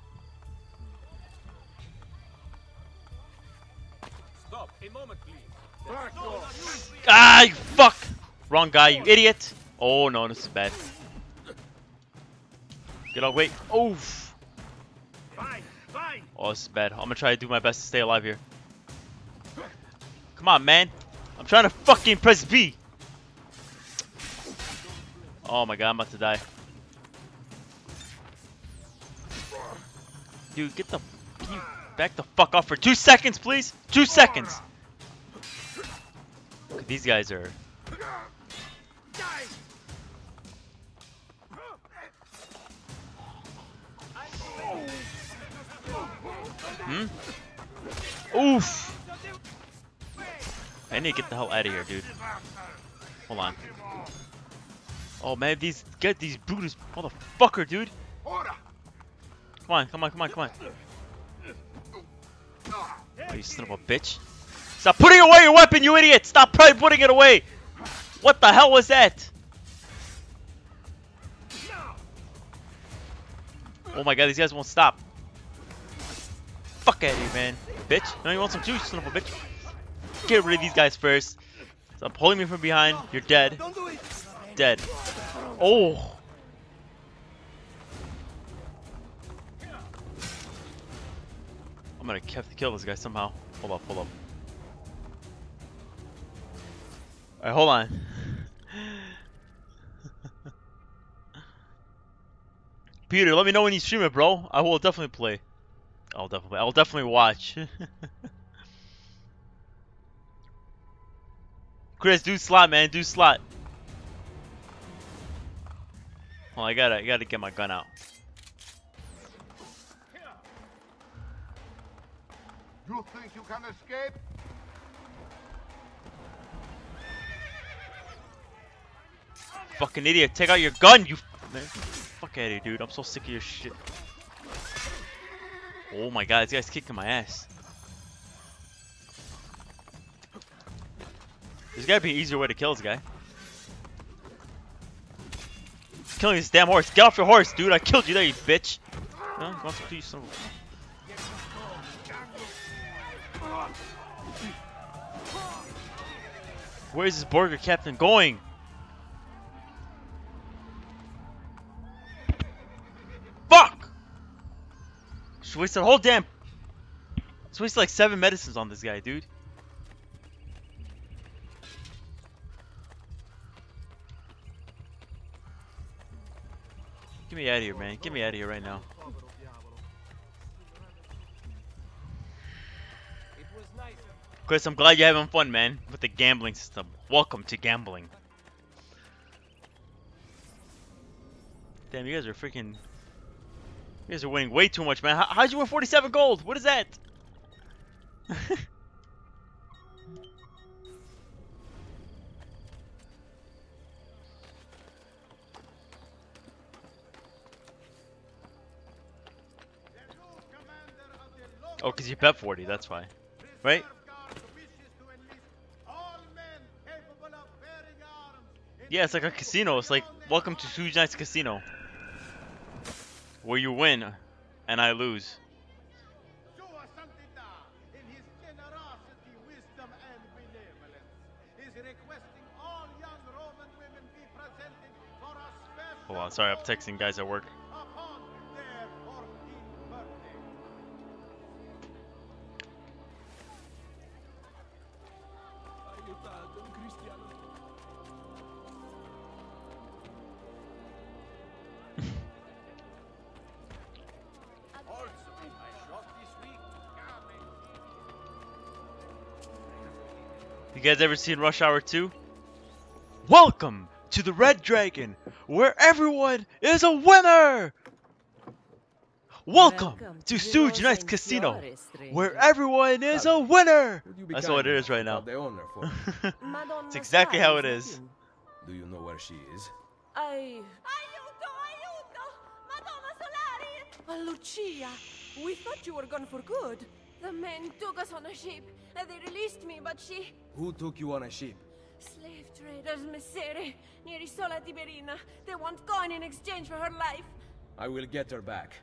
Stop. A moment, please. Ah, you fuck! Wrong guy, you idiot! Oh no, this is bad. Get out, wait. Oof! Fine, fine. Oh, this is bad. I'm gonna try to do my best to stay alive here. Come on, man. I'm trying to fucking press B. Oh my god, I'm about to die. Dude, get the... Back the fuck off for two seconds, please? Two seconds! These guys are... Hmm? Oof! I need to get the hell out of here, dude. Hold on. Oh man, these get these Brutus motherfucker, dude. Come on, come on, come on, come on. Oh, you son of a bitch. Stop putting away your weapon, you idiot! Stop putting it away! What the hell was that? Oh my god, these guys won't stop. Fuck out of here, man. Bitch. No, you want some juice, son of a bitch. Get rid of these guys first. Stop pulling me from behind. You're dead. Dead. Oh. I'm gonna have to kill this guy somehow. Hold up, hold up. Alright, hold on. Peter, let me know when you stream it, bro. I will definitely play. I'll definitely, I'll definitely watch. Chris, do slot, man, do slot. Well, I gotta, I gotta get my gun out. You think you can escape? Fucking idiot, take out your gun, you man. Fuck out of here, dude. I'm so sick of your shit. Oh my god, this guy's kicking my ass. There's gotta be an easier way to kill this guy. He's killing this damn horse. Get off your horse, dude. I killed you there, you bitch. No, go on to you son Where is this burger captain going? Fuck! Just wasted a whole damn. Just wasted like seven medicines on this guy, dude. Get me out of here, man. Get me out of here right now. Chris, I'm glad you're having fun, man, with the gambling system. Welcome to gambling. Damn, you guys are freaking... You guys are winning way too much, man. How, how'd you win 47 gold? What is that? oh, because you bet 40, that's why. Right? Yeah, it's like a casino. It's like, welcome to Suge Knight's Casino. where you win and I lose. Hold on, sorry, I'm texting guys at work. Guys ever seen Rush Hour 2? Welcome to the Red Dragon, where everyone is a winner! Welcome, to Stooge Nights Casino, where everyone is a winner! Would you be That's what it enough is to right now. The owner for me? it's exactly how it is. Do you know where she is? I... Aiuto, aiuto! Madonna Solari! Lucia, we thought you were gone for good. The men took us on a ship, and they released me, but she... Who took you on a ship? Slave traders, Messere, near Isola Tiberina. They want coin in exchange for her life. I will get her back.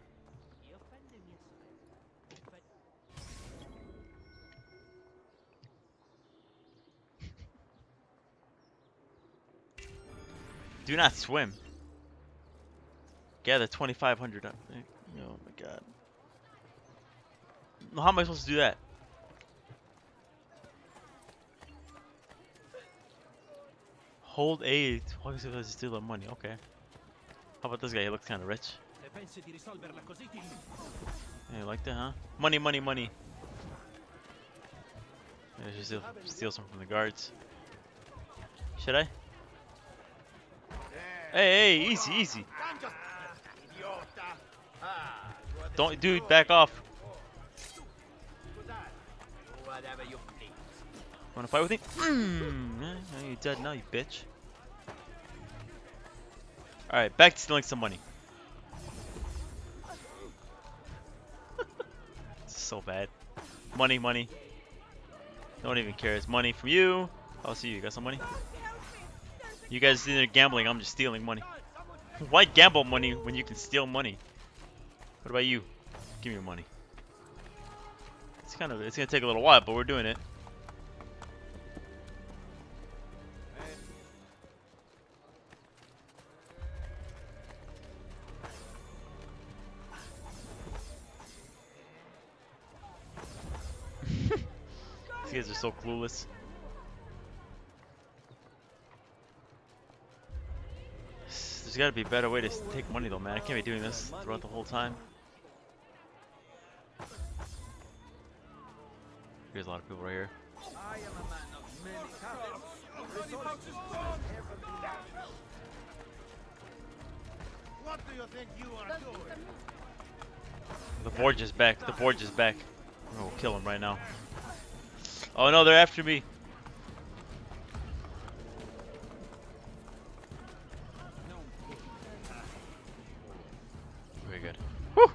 Do not swim. Gather 2,500 up. Oh my god. How am I supposed to do that? Hold A. Is steal the money? Okay. How about this guy? He looks kind of rich. Yeah, you like that, huh? Money, money, money. I should steal, steal some from the guards. Should I? Hey, hey, easy, easy. Don't, dude, back off. Whatever you please. Wanna fight with me? Mm, yeah, yeah, you dead now, you bitch. Alright, back to stealing some money. this is so bad. Money, money. No one even cares. Money from you. I'll see you. You got some money? You guys either gambling, I'm just stealing money. Why gamble money when you can steal money? What about you? Give me your money. It's kind of it's gonna take a little while, but we're doing it. So clueless. There's got to be a better way to take money though, man. I can't be doing this throughout the whole time. There's a lot of people right here. What do you think you are doing? The board is back. The board is back. We'll kill him right now. Oh no, they're after me. Very good. Whew.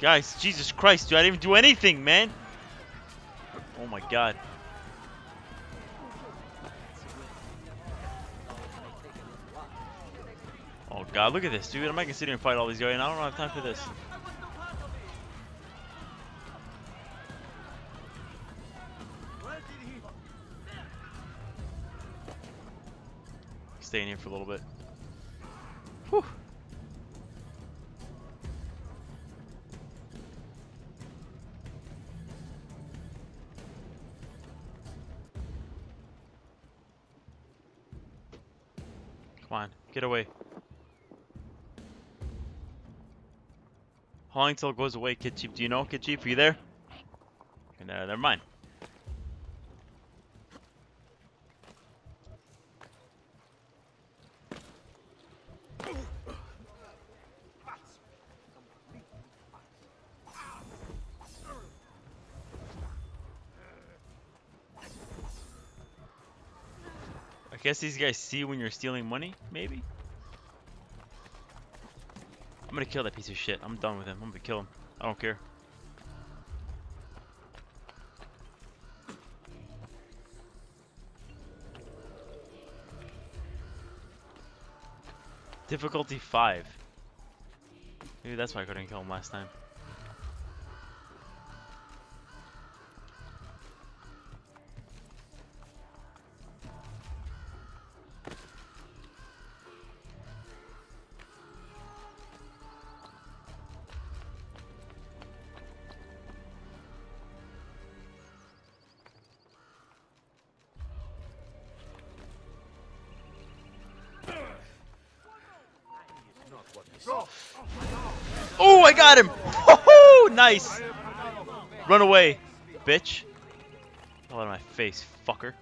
Guys, Jesus Christ, dude, I didn't even do anything, man. Oh my god. God, look at this, dude. I'm not gonna sit here and fight all these guys, and I don't have time for this. Stay in here for a little bit. Whew. Come on, get away. Until goes away, Kid Chief? Do you know, Kid Chief? Are you there? And, uh, never mind. I guess these guys see when you're stealing money, maybe? I'm gonna kill that piece of shit. I'm done with him. I'm gonna kill him. I don't care. Difficulty 5. Maybe that's why I couldn't kill him last time. Nice! Run away, bitch. Get out of my face, fucker.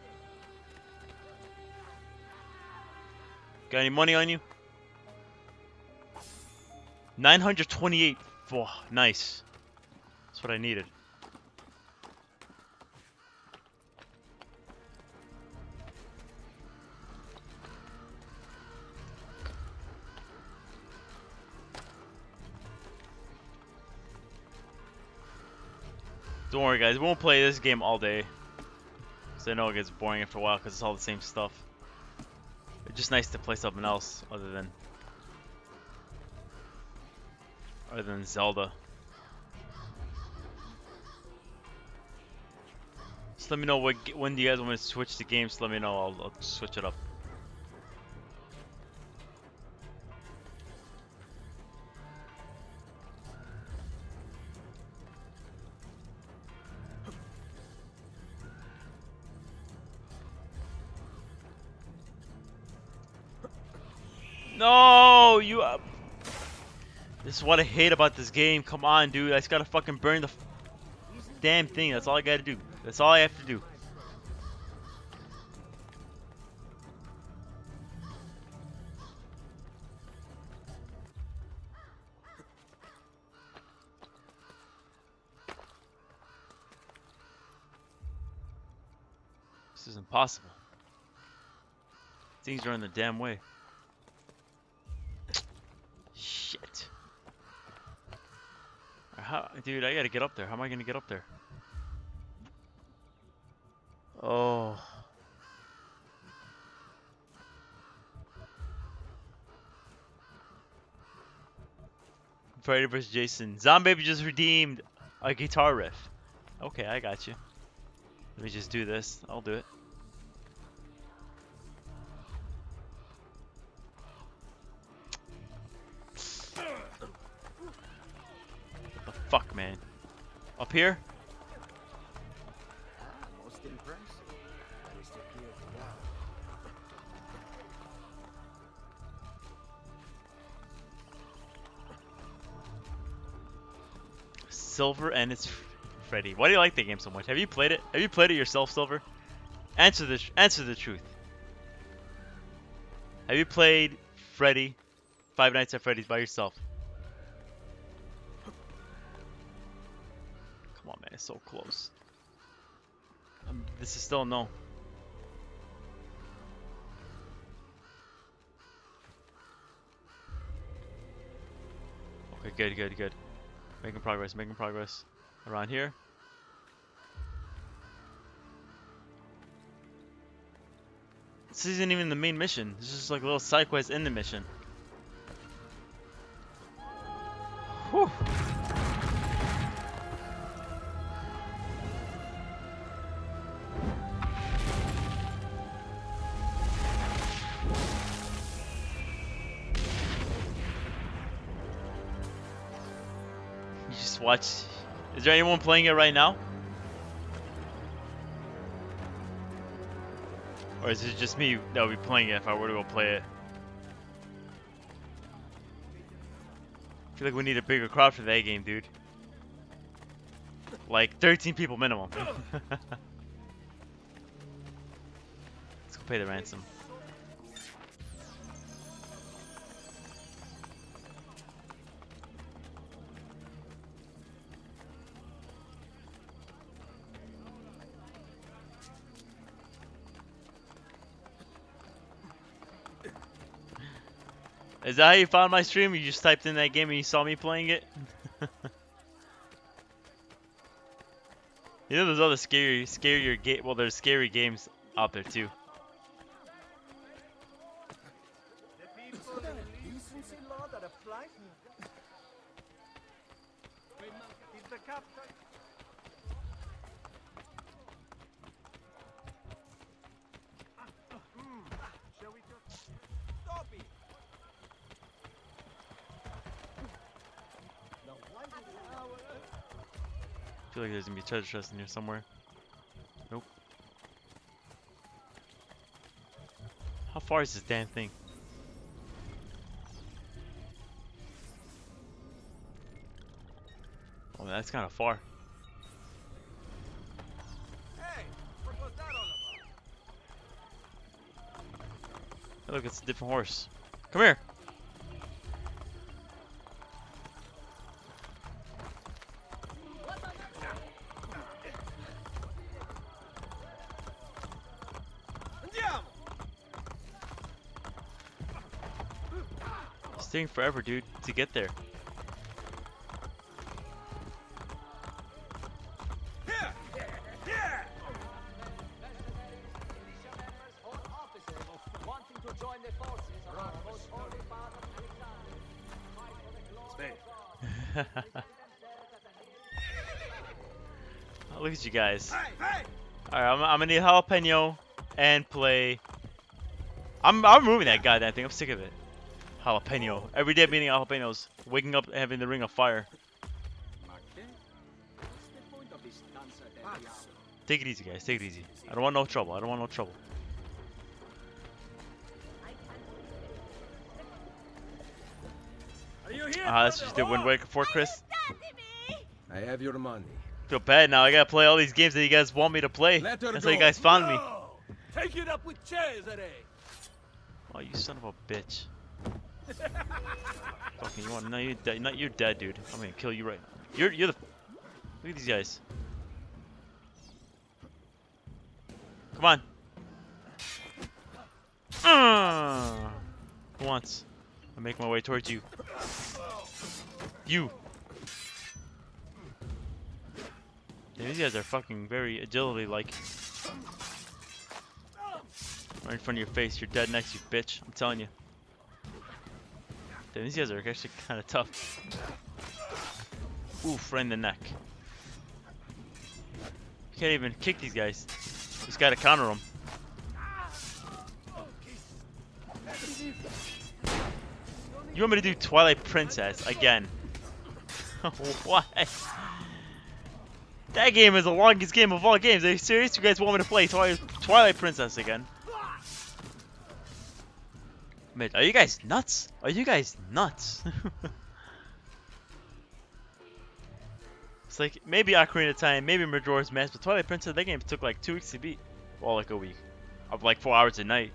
Got any money on you? 928. Oh, nice. That's what I needed. Don't worry, guys. We won't play this game all day. Because I know it gets boring after a while because it's all the same stuff. It's just nice to play something else other than... Other than Zelda. Just let me know what when do you guys want to switch the games. Let me know. I'll, I'll switch it up. This is what I hate about this game. Come on, dude. I just gotta fucking burn the damn thing. That's all I gotta do. That's all I have to do. This is impossible. Things are in the damn way. How, dude, I gotta get up there. How am I gonna get up there? Oh. Freddy vs. Jason. Zombie just redeemed a guitar riff. Okay, I got you. Let me just do this. I'll do it. Up here? Silver and it's Freddy. Why do you like the game so much? Have you played it? Have you played it yourself, Silver? Answer the answer the truth. Have you played Freddy, Five Nights at Freddy's by yourself? So close. Um, this is still no. Okay, good, good, good. Making progress, making progress. Around here. This isn't even the main mission. This is just like a little side quest in the mission. Whew. Watch. Is there anyone playing it right now? Or is it just me that would be playing it if I were to go play it? I feel like we need a bigger crowd for that game, dude. Like 13 people minimum. Let's go pay the ransom. Is that how you found my stream? You just typed in that game and you saw me playing it? you know there's other scary, scarier game. Well, there's scary games out there too. Feel like there's gonna be treasure chest in here somewhere. Nope. How far is this damn thing? Oh, that's kind of far. Hey, what was that all about? Hey, look, it's a different horse. Come here. Taking forever, dude, to get there. Oh, look at you guys. Alright, I'm, I'm gonna need jalapeno and play. I'm I'm removing that goddamn thing. I'm sick of it. Jalapeno. Every day I'm eating jalapenos. Waking up and having the ring of fire. Take it easy, guys. Take it easy. I don't want no trouble. I don't want no trouble. Are you here? Ah, that's for what the you did Wind war? Waker 4, Chris. I have your money. Feel bad now. I gotta play all these games that you guys want me to play. Let her That's how you guys found me. Take it up with Cesare! Oh, you son of a bitch. Fucking, you want? No, you're dead. Not you're dead, dude. I'm gonna kill you right. You're you're the. Look at these guys. Come on. Uh, once. I make my way towards you. You. These guys are fucking very agility like. Right in front of your face, you're dead next, you bitch. I'm telling you. Damn, these guys are actually kind of tough. Oof, in the neck. Can't even kick these guys. Just gotta counter them. You want me to do Twilight Princess again? what? That game is the longest game of all games. Are you serious? You guys want me to play Twilight Princess again? Man, are you guys nuts? Are you guys nuts? it's like maybe Ocarina of Time, maybe Majora's Mask, but Twilight Princess, that game took like two weeks to beat. Well, like a week. Of like four hours a night.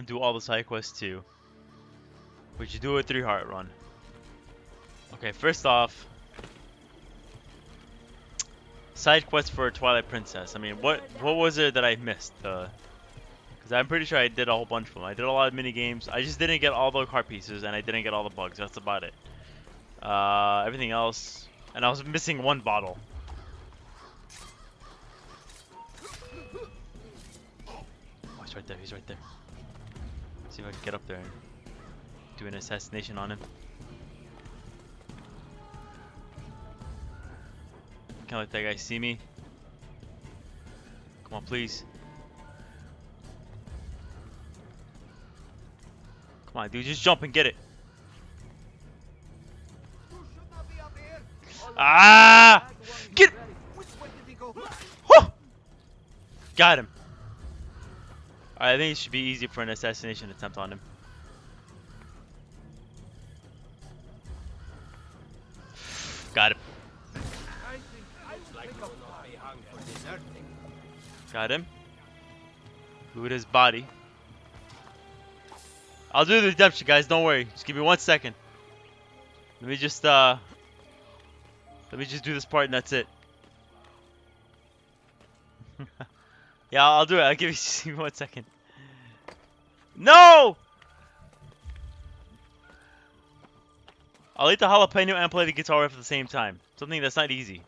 And do all the side quests too. But you do a three heart run. Okay, first off, side quest for Twilight Princess. I mean, what what was it that I missed? Because I'm pretty sure I did a whole bunch of them. I did a lot of mini games. I just didn't get all the heart pieces, and I didn't get all the bugs. That's about it. Uh, everything else, and I was missing one bottle. Oh, he's right there. He's right there. See if I can get up there and do an assassination on him. Can't let that guy see me. Come on, please. Come on, dude, just jump and get it. Ah! Get! Huh! Got him. I think it should be easy for an assassination attempt on him. Got him. Got him. Loot his body. I'll do the redemption, guys. Don't worry. Just give me one second. Let me just, uh... Let me just do this part and that's it. yeah, I'll do it. I'll give you one second. No! I'll eat the jalapeno and play the guitar at the same time. Something that's not easy.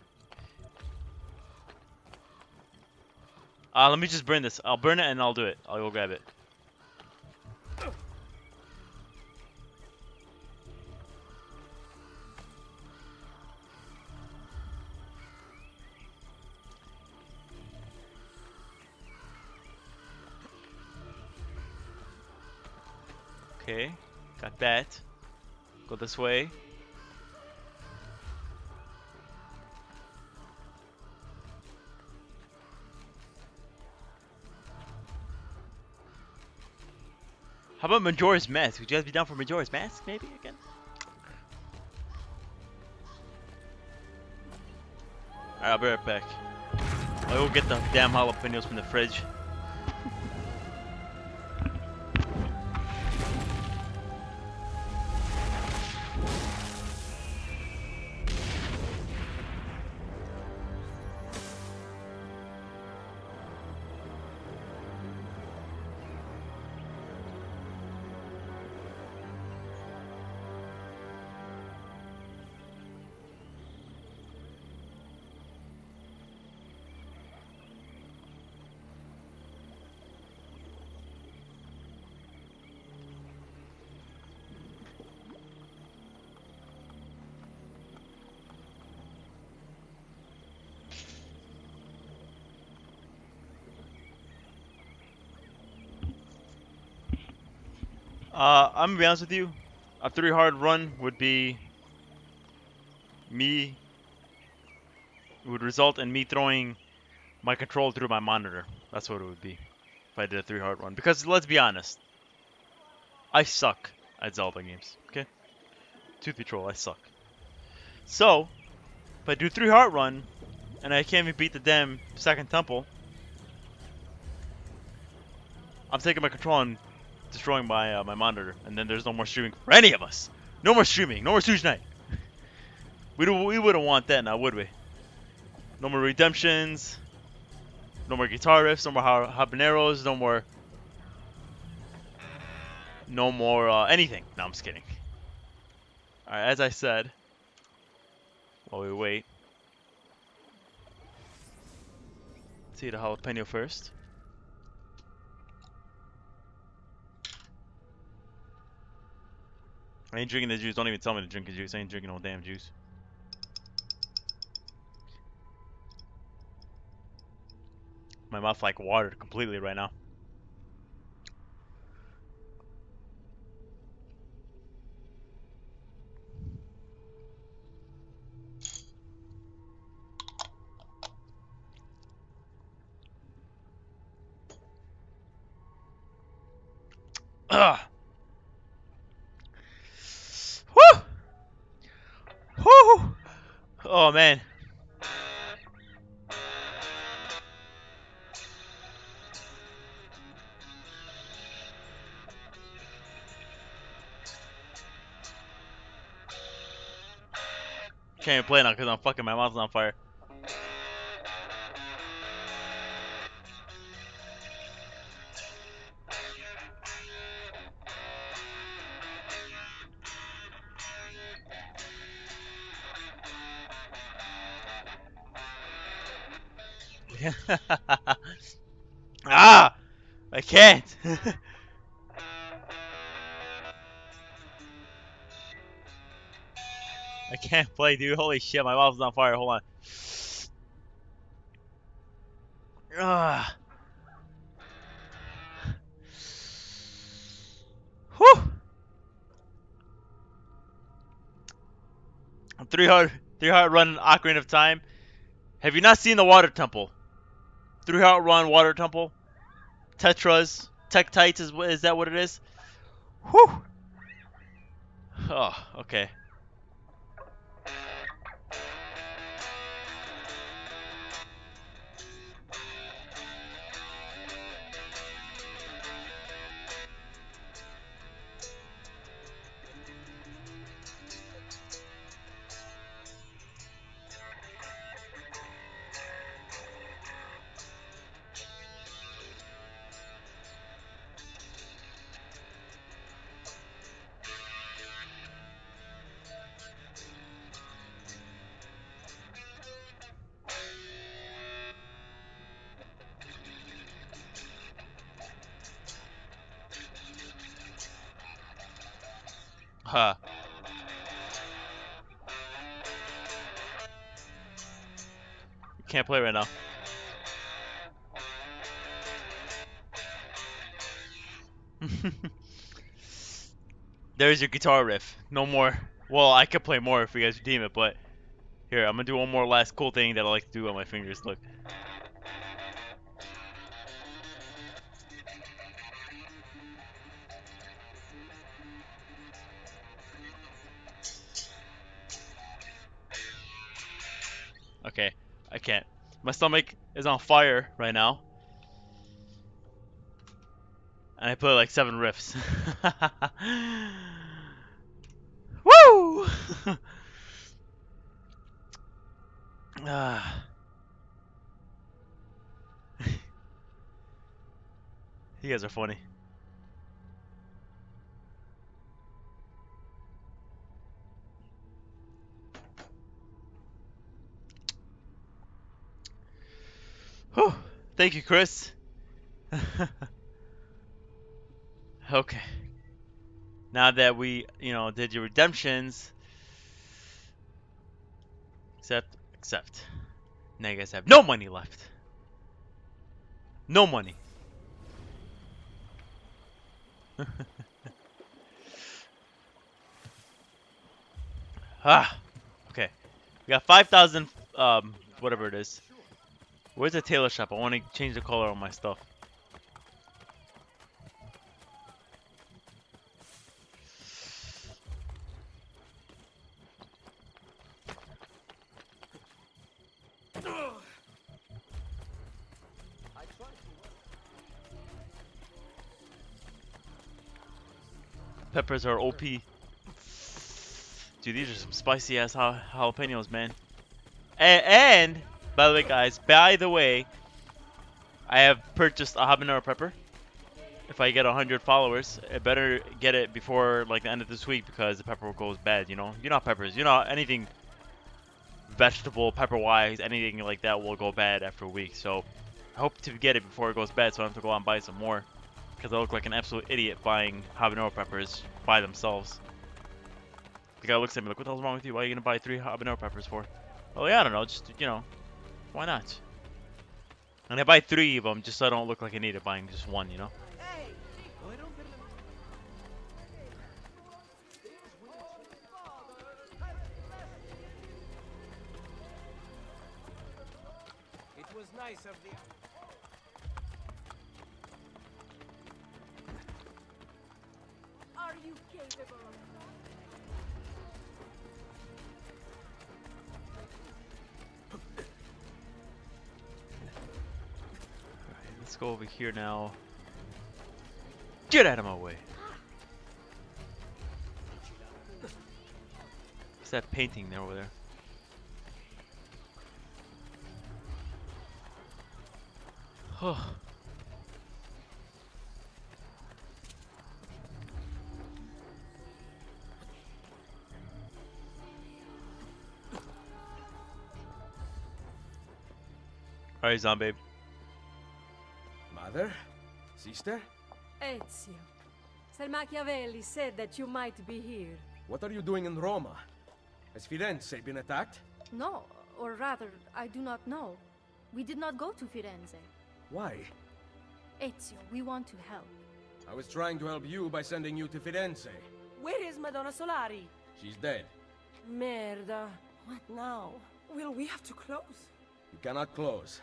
Uh, let me just burn this. I'll burn it and I'll do it. I'll go grab it. Okay, got that. Go this way. How about Majora's Mask? Would you guys be down for Majora's Mask, maybe, again? Alright, I'll be right back. I'll get the damn jalapenos from the fridge. Uh, I'm gonna be honest with you. A three hard run would be me. Would result in me throwing my control through my monitor. That's what it would be if I did a three hard run. Because let's be honest, I suck at Zelda games. Okay, Toothy Troll, I suck. So, if I do three hard run and I can't even beat the damn second temple, I'm taking my control and destroying my uh, my monitor, and then there's no more streaming for any of us. No more streaming. No more Tuesday night. we do, we wouldn't want that now, would we? No more redemptions. No more guitar riffs. No more ha- habaneros. No more. No more uh, anything. No, I'm just kidding. All right, as I said, while we wait, see the jalapeno first. I ain't drinking the juice. Don't even tell me to drink the juice. I ain't drinking no damn juice. My mouth like watered completely right now. Ugh. Woo! Woo! Oh man. Can't even play now because I'm fucking my mouth's on fire. Can't! I can't play, dude. Holy shit, my mouth's on fire. Hold on. Ah. Whew. Three hard, three hard run Ocarina of Time. Have you not seen the Water Temple? Three hard run Water Temple. Tetras, Tektites is is that what it is? Whew. Oh, okay. Right now. There's your guitar riff. No more. Well, I could play more if you guys redeem it, but here, I'm gonna do one more last cool thing that I like to do on my fingers. Look. My stomach is on fire right now. And I put like seven riffs. Woo! Ah. you guys are funny. Whew. Thank you, Chris. okay. Now that we, you know, did your redemptions, accept, accept. Now you guys have no money left. No money. ah, okay. We got 5,000, um, whatever it is. Where's the tailor shop? I want to change the color on my stuff. Peppers are OP. Dude, these are some spicy ass jalapenos, man. A and, by the way, guys, by the way, I have purchased a habanero pepper. If I get 100 followers, I better get it before like the end of this week because the pepper goes bad, you know? You know peppers, you know anything vegetable, pepper-wise, anything like that will go bad after a week. So, I hope to get it before it goes bad so I don't have to go out and buy some more. Because I look like an absolute idiot buying habanero peppers by themselves. The guy looks at me like, what the hell's wrong with you? Why are you going to buy three habanero peppers for? Oh yeah, I don't know, just, you know, why not? And I buy three of them just so I don't look like an idiot buying just one, you know? It was nice of the. Are you capable let's go over here now. Get out of my way. What's that painting there over there? Oh. Alright, zombie. Mother? Sister? Ezio. Sir Machiavelli said that you might be here. What are you doing in Roma? Has Firenze been attacked? No, or rather, I do not know. We did not go to Firenze. Why? Ezio, we want to help. I was trying to help you by sending you to Firenze. Where is Madonna Solari? She's dead. Merda. What now? Will we have to close? You cannot close.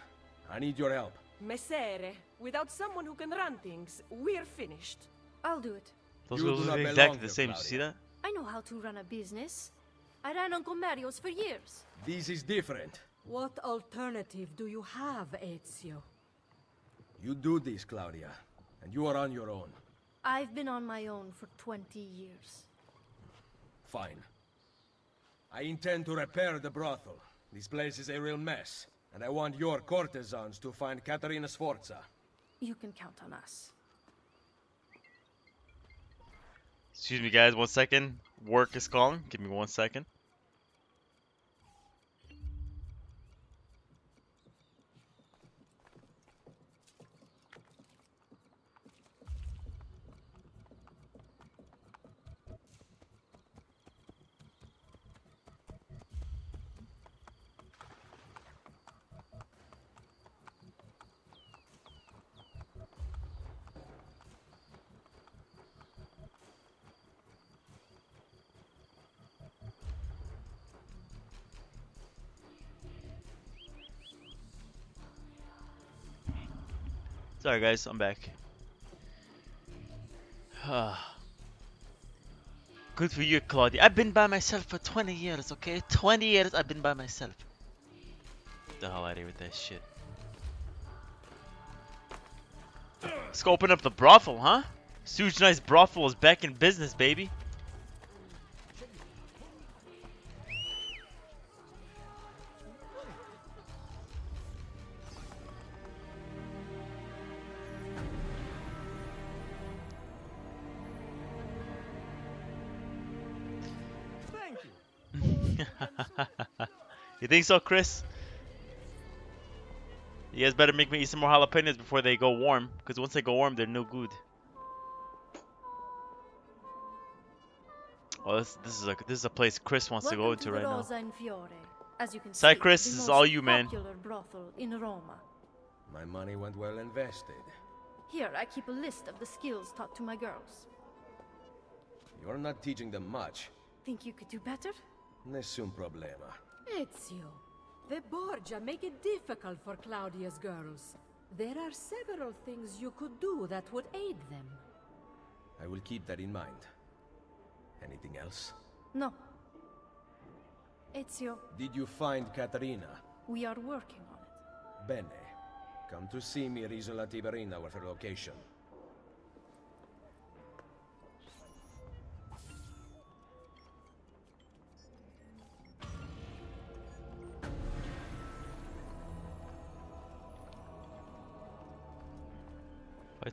I need your help. Messere, without someone who can run things, we're finished. I'll do it. Those You girls do look not exactly the same. Did you see that? I know how to run a business. I ran Monteriggioni for years. This is different. What alternative do you have, Ezio? You do this, Claudia. And you are on your own. I've been on my own for 20 years. Fine. I intend to repair the brothel. This place is a real mess. And I want your courtesans to find Caterina Sforza. You can count on us. Excuse me, guys. One second. Work is calling. Give me one second. Sorry guys, I'm back. Good for you, Claudia. I've been by myself for 20 years, okay? 20 years I've been by myself. Get the hell out of here with that shit. Let's go open up the brothel, huh? Huge nice brothel is back in business, baby. Think so, Chris? You guys better make me eat some more jalapenos before they go warm, because once they go warm, they're no good. Oh, this, this is a this is a place Chris wants to go Welcome into right the now. Rosa Fiore. As you can Sorry, see, Chris, this is all you, man. brothel in Roma. My money went well invested. Here, I keep a list of the skills taught to my girls. You're not teaching them much. Think you could do better? Nessun problema. Ezio, the Borgia make it difficult for Claudia's girls. There are several things you could do that would aid them. I will keep that in mind. Anything else? No. Ezio, Did you find Caterina? we are working on it. Bene. Come to see me at Isola Tiberina with her location.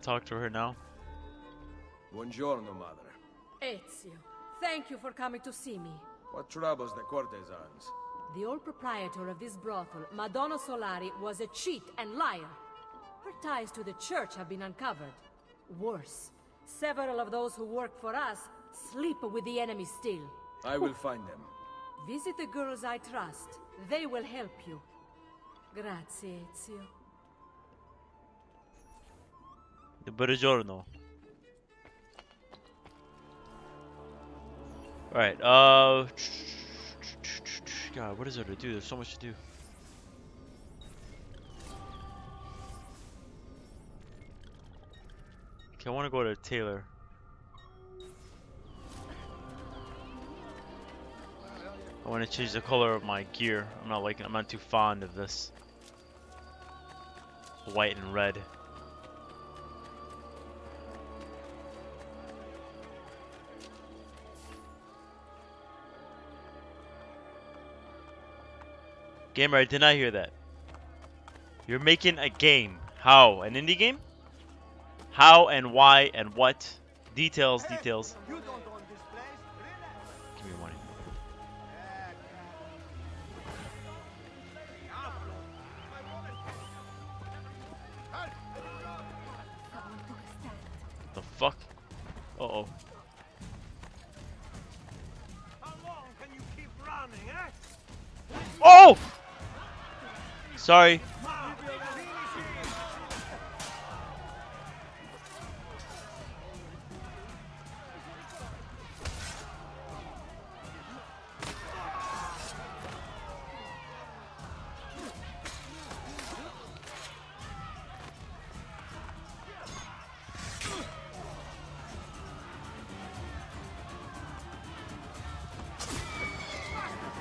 Talk to her now. Buongiorno, mother. Ezio, thank you for coming to see me. What troubles the courtesans? The old proprietor of this brothel, Madonna Solari, was a cheat and liar. Her ties to the church have been uncovered. Worse, several of those who work for us sleep with the enemy still. I will find them. Visit the girls I trust. They will help you. Grazie, Ezio. Buongiorno. Alright, uh... God, what is there to do? There's so much to do. Okay, I want to go to tailor. I want to change the color of my gear. I'm not liking. I'm not too fond of this white and red. Gamer, I did not hear that. You're making a game. How? An indie game? How and why and what? Details, details. You don't own this place. Relax. Give me money. The fuck? Uh oh. How long can you keep running, eh? Oh! Sorry.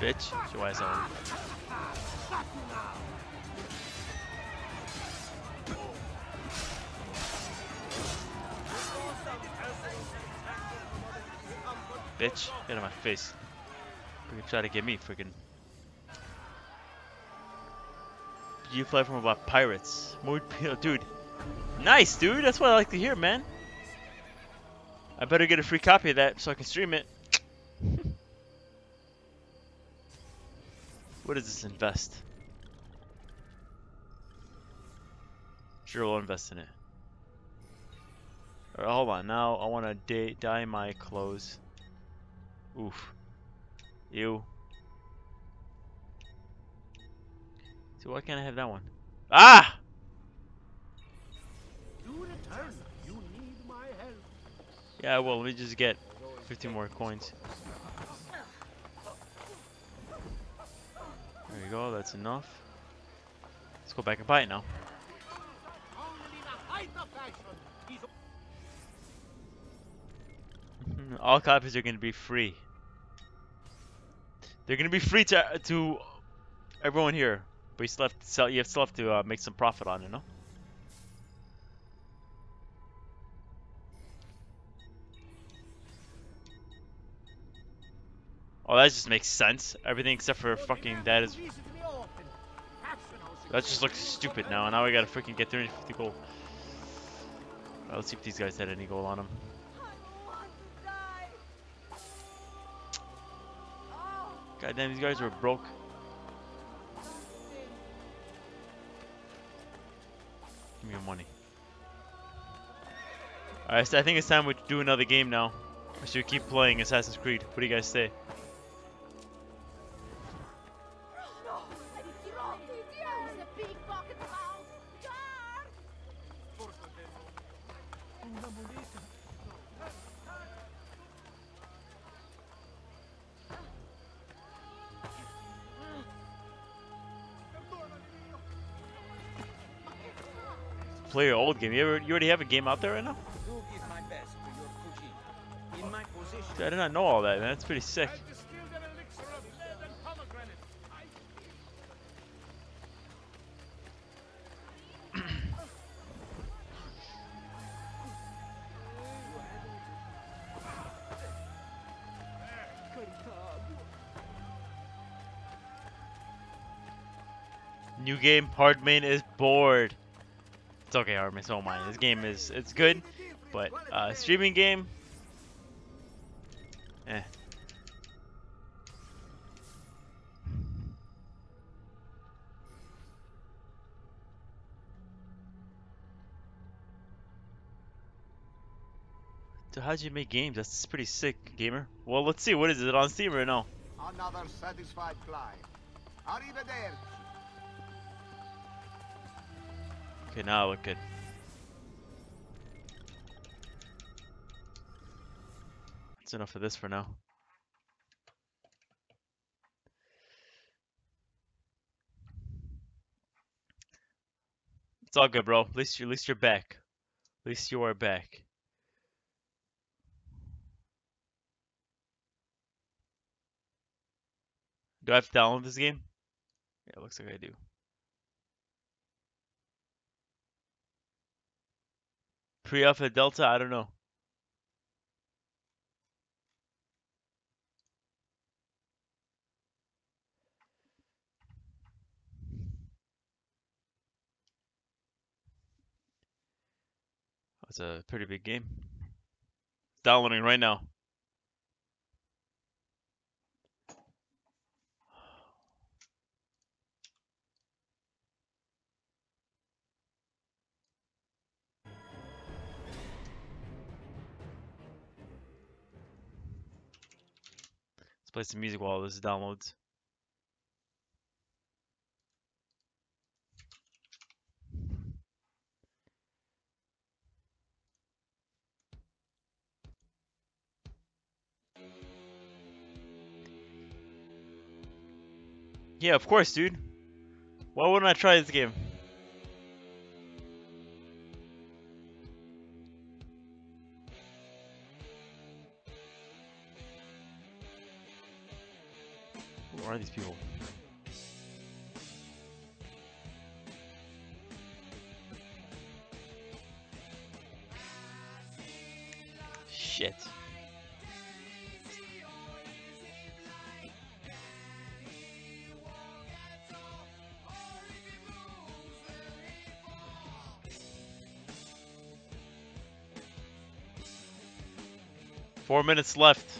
Bitch, get your ass Bitch, get out of my face. Freaking try to get me, freaking. You fly from about pirates. More, dude. Nice, dude. That's what I like to hear, man. I better get a free copy of that so I can stream it. what does this invest? Sure, we'll invest in it. Alright, hold on. Now I want to dye my clothes. Oof. Ew. So why can't I have that one? Ah! Yeah, well, let me just get 15 more coins. There you go, that's enough. Let's go back and buy it now. All copies are going to be free. They're to be free to to everyone here, but you still have to sell. You have still have to uh, make some profit on it, no? Oh, that just makes sense. Everything except for fucking that is. That just looks stupid now. And now we gotta freaking get 350 gold. Alright, let's see if these guys had any gold on them. God damn, these guys are broke. Give me your money. Alright, so I think it's time we do another game now. Or should keep playing Assassin's Creed? What do you guys say? Play your old game. You, ever, you already have a game out there right now? I did not know all that, man. That's pretty sick. New game, Hardmain is bored. Okay, Hardmain, so I. This game is, it's good, but uh, streaming game, eh. So how'd you make games? That's pretty sick, gamer. Well, let's see. What is it on Steam right now? Another satisfied client. Arrivederci. Okay, now I look good. That's enough of this for now. It's all good, bro. At least, at least you're back. At least you are back. Do I have to download this game? Yeah, looks like I do. Pre-alpha delta? I don't know. That's a pretty big game. Downloading right now. Play some music while this downloads. Yeah, of course, dude. Why wouldn't I try this game? Are these people? Shit. Four minutes left.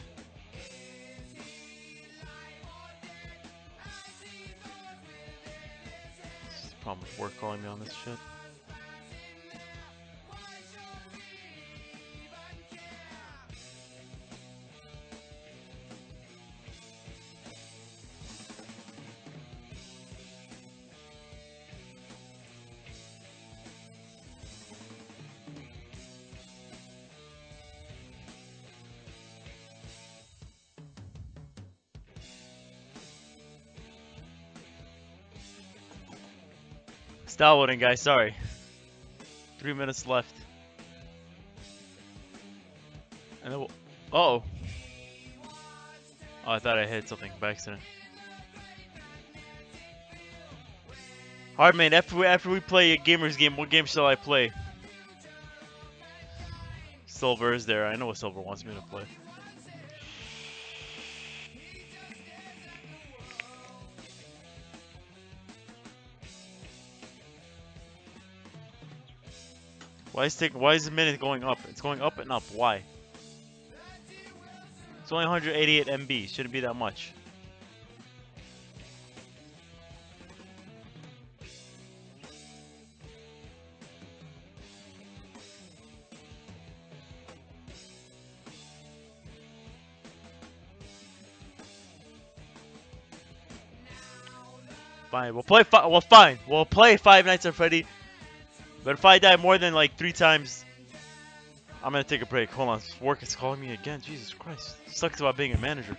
It's downloading, guys. Sorry. Three minutes left. And then, we'll- uh oh. Oh, I thought I hit something by accident. Alright, man. After we after we play a gamers game, what game shall I play? Silver is there. I know what Silver wants me to play. Why is take, Why is the minute going up? It's going up and up. Why? It's only 188 MB. Shouldn't be that much. Fine, we'll play. Fi well, fine, we'll play Five Nights at Freddy. But if I die more than like three times, I'm gonna take a break. Hold on, work is calling me again. Jesus Christ, sucks about being a manager.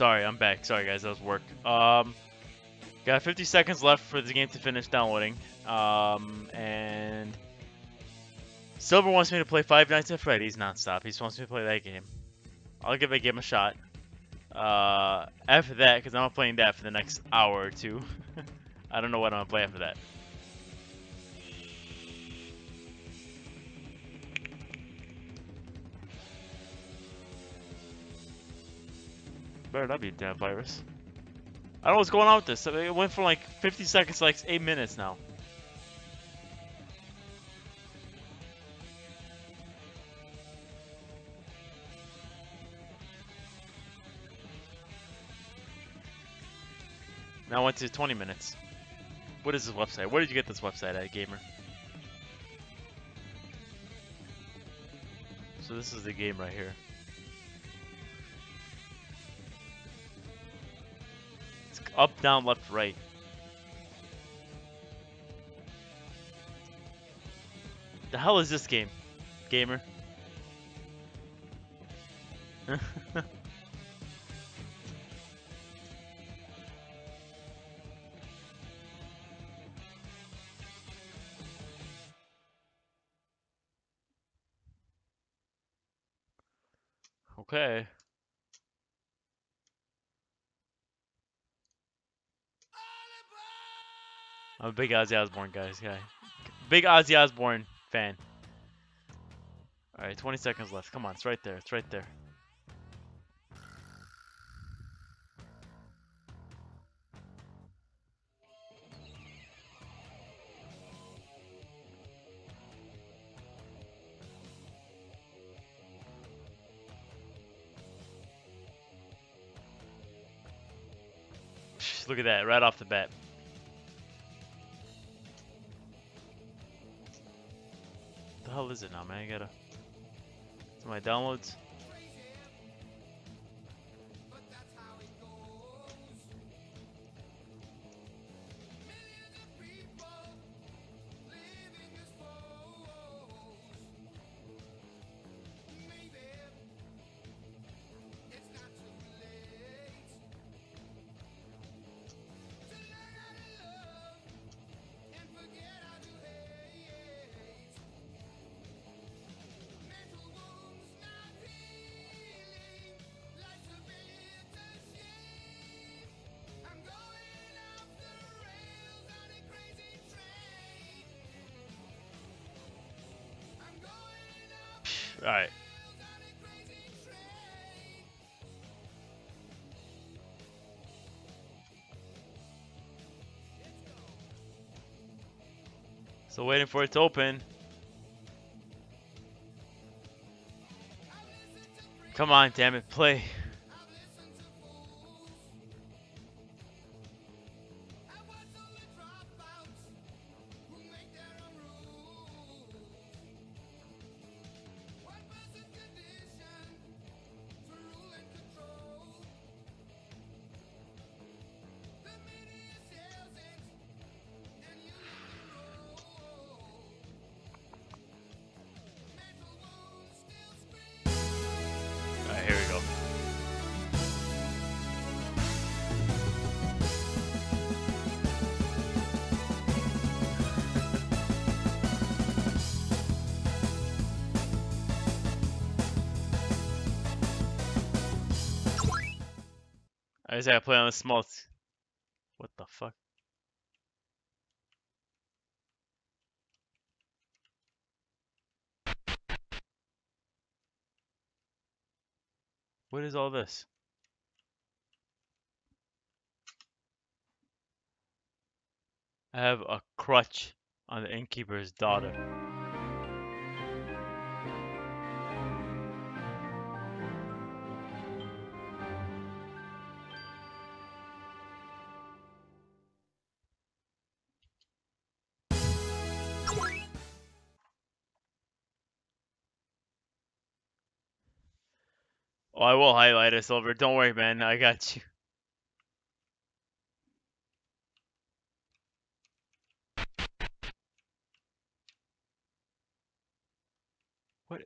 Sorry, I'm back. Sorry, guys, that was work. Um, got 50 seconds left for the game to finish downloading. Um, and Silver wants me to play Five Nights at Freddy's nonstop. He wants me to play that game. I'll give that game a shot. Uh, after that, because I'm not playing that for the next hour or two. I don't know what I'm gonna play after that. Not be a damn virus. I don't know what's going on with this. It went from like 50 seconds to like 8 minutes now. Now went to 20 minutes. What is this website? Where did you get this website at, gamer? So this is the game right here. Up, down, left, right. The hell is this game, gamer? I'm a big Ozzy Osbourne guys, guy. Big Ozzy Osbourne fan. Alright, 20 seconds left. Come on, it's right there. It's right there. Look at that, right off the bat. Is it now, man? I gotta. To my downloads. So waiting for it to open. Come on, damn it, play. I just gotta play on the small. What the fuck? What is all this? I have a crutch on the innkeeper's daughter. Oh, I will highlight it, Silver. Don't worry, man. I got you. What?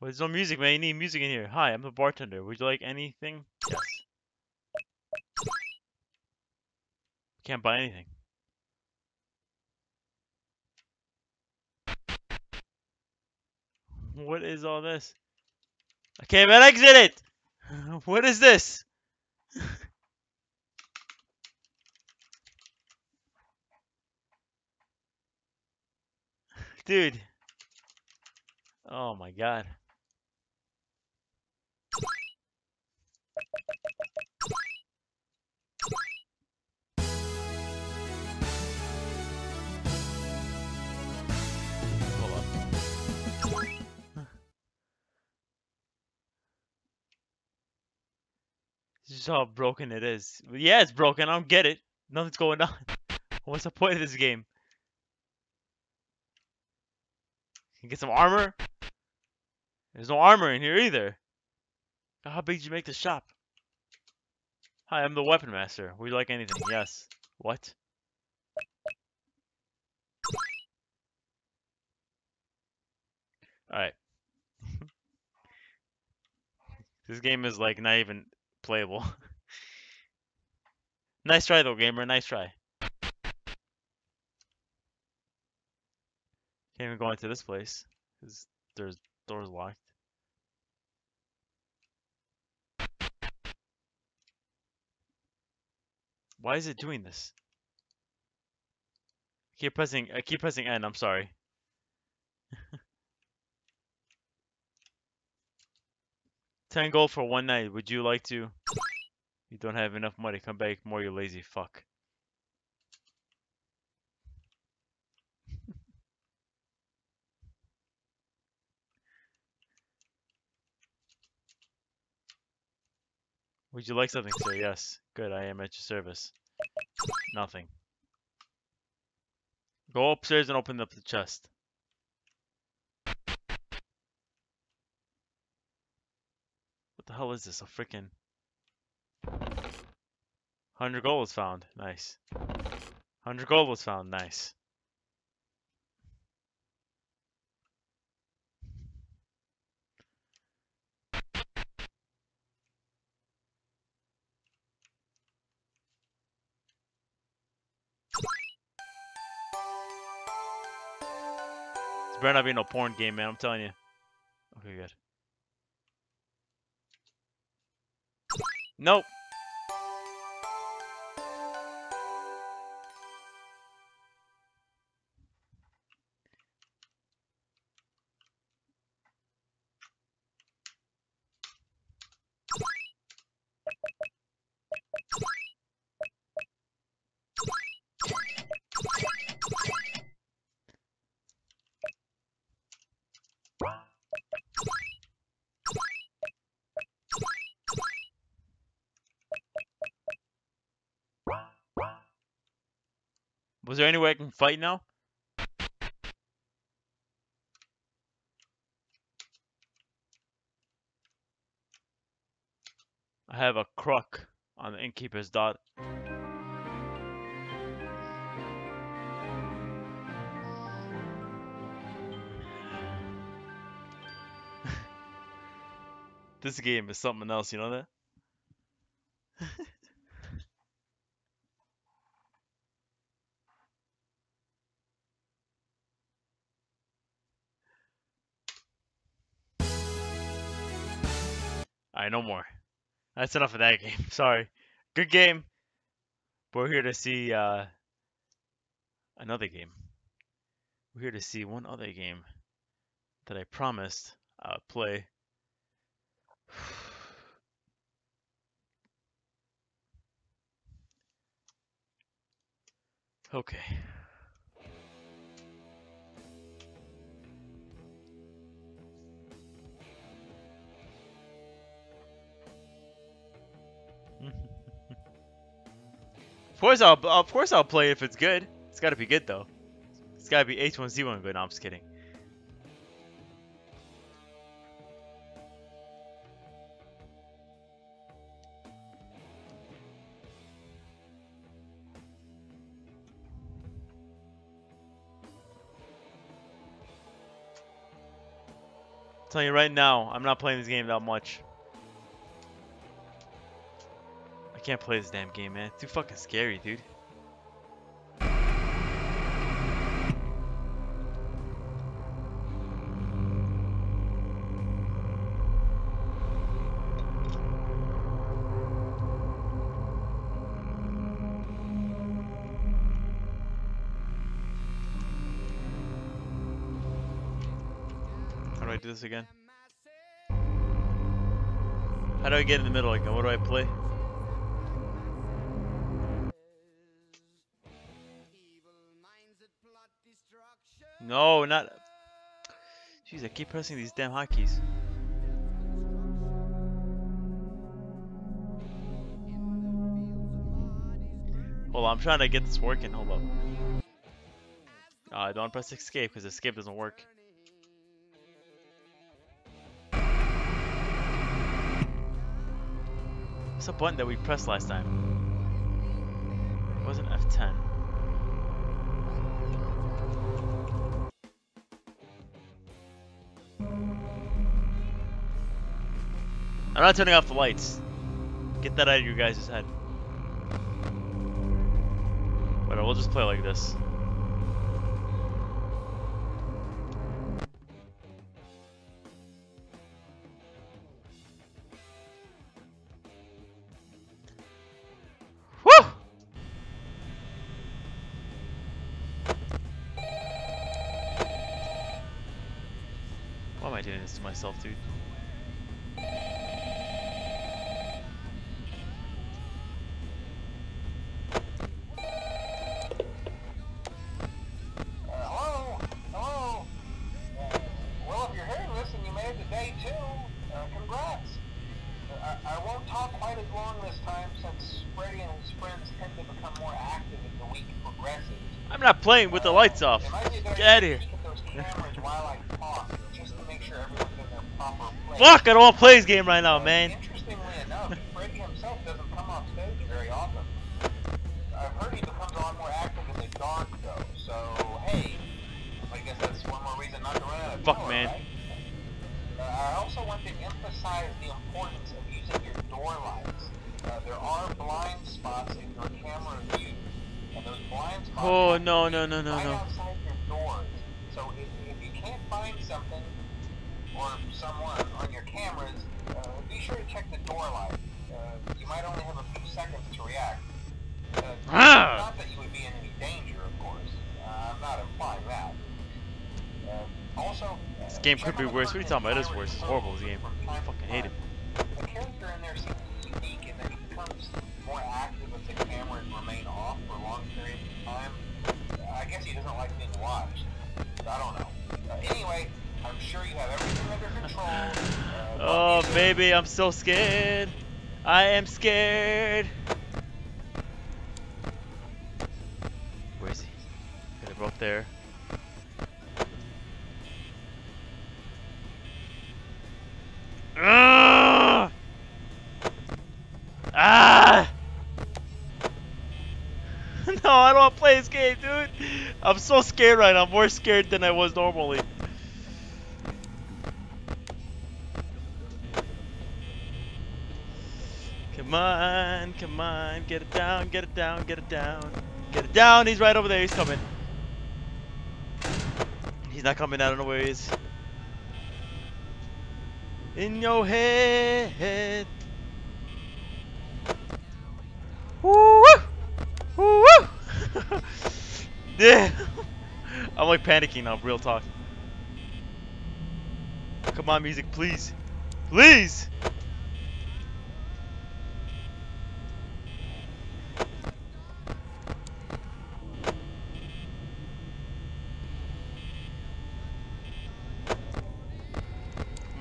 Well, there's no music, man. You need music in here. Hi, I'm the bartender. Would you like anything? Yes. Can't buy anything. What is all this? I can't even exit it! What is this? Dude. Oh my god. Is how broken it is. Yeah, it's broken. I don't get it. Nothing's going on. What's the point of this game? Get some armor? There's no armor in here either. How big did you make the shop? Hi, I'm the weapon master. Would you like anything? Yes. What? Alright. this game is like not even playable. nice try though, gamer. Nice try. Can't even go into this place because there's doors locked. Why is it doing this? I keep pressing. I keep pressing N. I'm sorry. Ten gold for one night. Would you like to? You don't have enough money. Come back more, you lazy fuck. Would you like something, sir? Yes. Good, I am at your service. Nothing. Go upstairs and open up the chest. What the hell is this? A freaking 100 gold was found. Nice. 100 gold was found. Nice. This better not be no porn game, man. I'm telling you. Okay, good. Nope. Fight now? I have a crook on the innkeeper's dot. this game is something else, you know that? That's enough of that game. Sorry. Good game. But we're here to see uh, another game. We're here to see one other game that I promised I would play. Okay. Course I'll of course I'll play if it's good. It's gotta be good though. It's gotta be H1Z1 good. No, I'm just kidding. I'm telling you right now, I'm not playing this game that much. Can't play this damn game, man. It's too fucking scary, dude. How do I do this again? How do I get in the middle again? What do I play? No, not. Jeez, I keep pressing these damn hotkeys. Hold on, I'm trying to get this working. Hold up. Uh, I don't press escape because escape doesn't work. What's a button that we pressed last time? It wasn't F10. I'm not turning off the lights. Get that out of your guys' head. But we'll just play like this. Why am I doing this to myself, dude? Playing with the lights off. Get out of here. Fuck, I don't want to play this game right now, man. Game could be worse. What are you talking about? It is worse. It's horrible, this game. I fucking hate it. time. The character in there seems unique in that he becomes more active if the cameras remain off for long periods of time. I guess he doesn't like being watched. I don't know. Uh, anyway, I'm sure you have everything under control. Uh, Oh, baby, I'm so scared. I am scared. so scared right now. I'm more scared than I was normally. Come on, come on, get it down, get it down, get it down. Get it down, he's right over there, he's coming. He's not coming, I don't know where he is. In your head. Woo! Woo! yeah. I'm like panicking now, real talk. Come on, music, please. Please!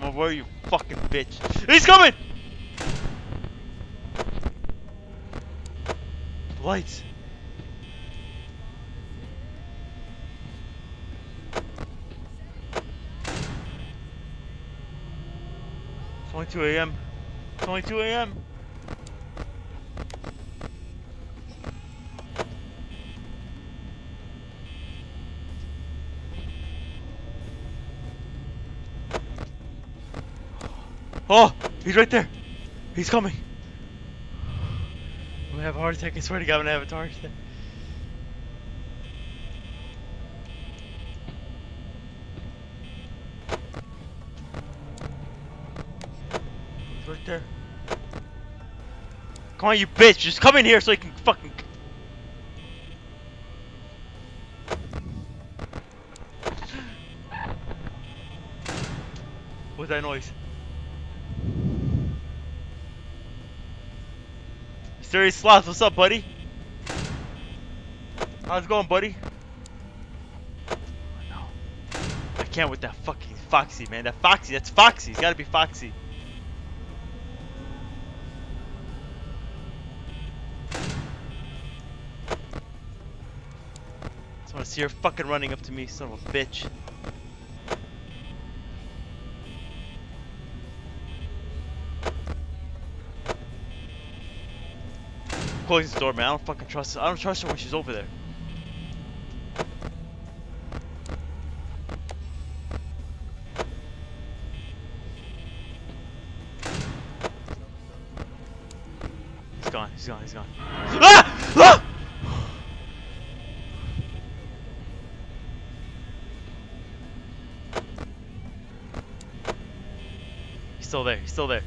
I'm over you fucking bitch. He's coming! Lights. 2 a.m. It's only 2 a.m. Oh, he's right there. He's coming. I'm gonna have a heart attack. I swear to God, I'm gonna have a heart attack. Come on, you bitch! Just come in here so you can fucking. What's that noise? Serious Sloth, what's up, buddy? How's it going, buddy? Oh, no. I can't with that fucking Foxy, man. That Foxy, that's Foxy. It's gotta be Foxy. See her fucking running up to me, son of a bitch. Closing the door, man. I don't fucking trust her. I don't trust her when she's over there. Still there. He's still there.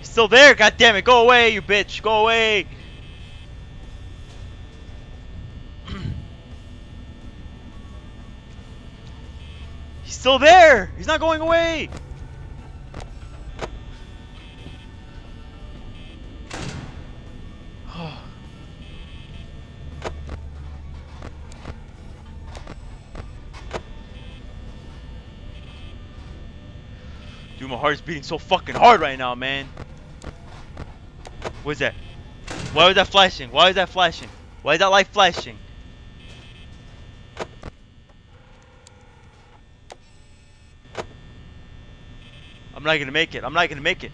He's still there. God damn it. Go away, you bitch. Go away. He's still there. He's not going away. Heart's beating so fucking hard right now, man. What's that? Why was that flashing? Why is that flashing? Why is that light flashing? I'm not gonna make it. I'm not gonna make it.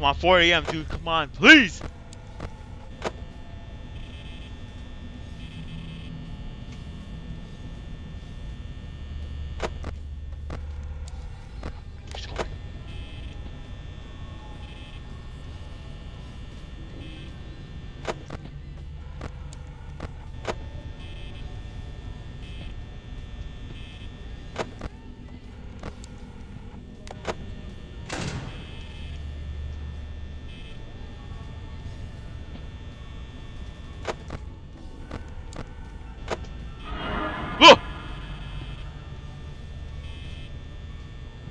Come on, 4 a.m., dude. Come on, please.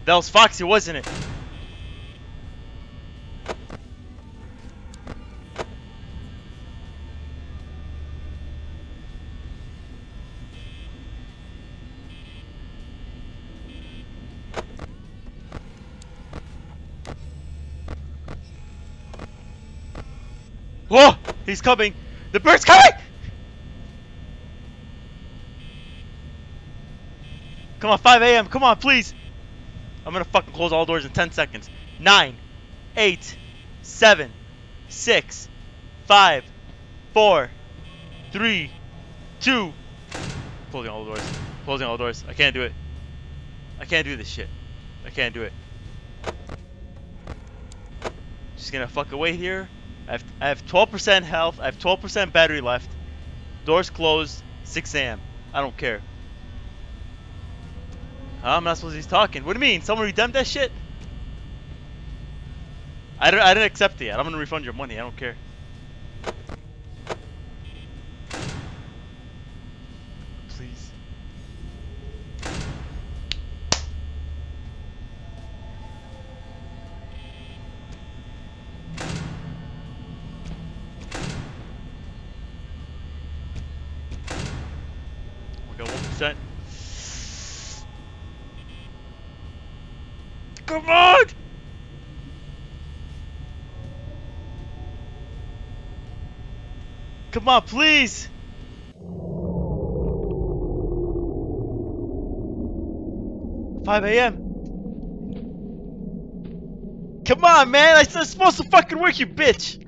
That was Foxy, wasn't it? Whoa! He's coming! The bird's coming! Come on, 5 a.m. Come on, please. I'm gonna fucking close all doors in 10 seconds. 9, 8, 7, 6, 5, 4, 3, 2. Closing all doors. Closing all doors. I can't do it. I can't do this shit. I can't do it. Just gonna fuck away here. I have I have 12% health. I have 12% battery left. Doors closed. 6 a.m. I don't care. I'm not supposed to be talking. What do you mean? Someone redeemed that shit? I, don't, I didn't accept it yet. I'm gonna refund your money. I don't care. Please. We got one percent. Come on! Come on, please! Five a.m. Come on, man! I it's supposed to fucking work, you bitch!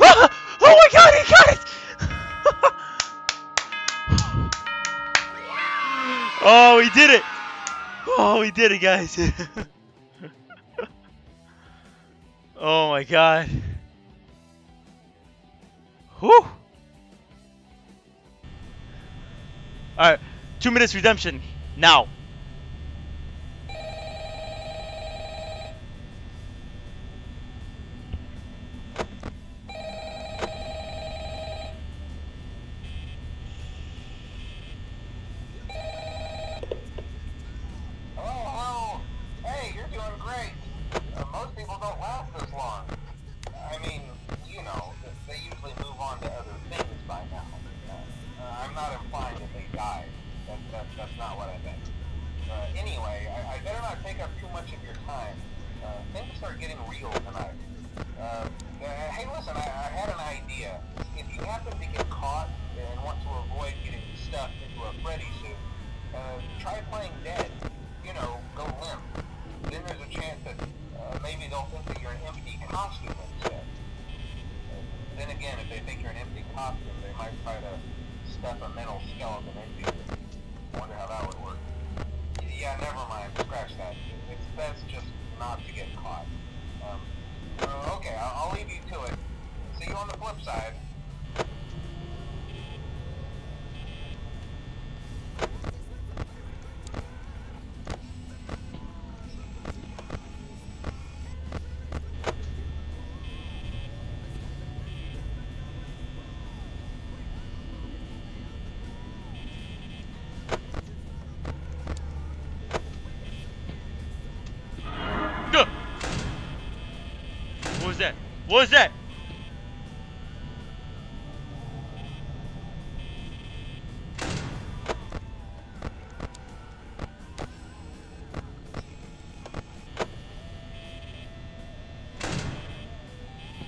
Ah! Oh my god, he got it! Oh, he did it! Oh, he did it, guys. my god. Whew. Alright, two minutes redemption. Now. Stuff a mental skeleton into What was that?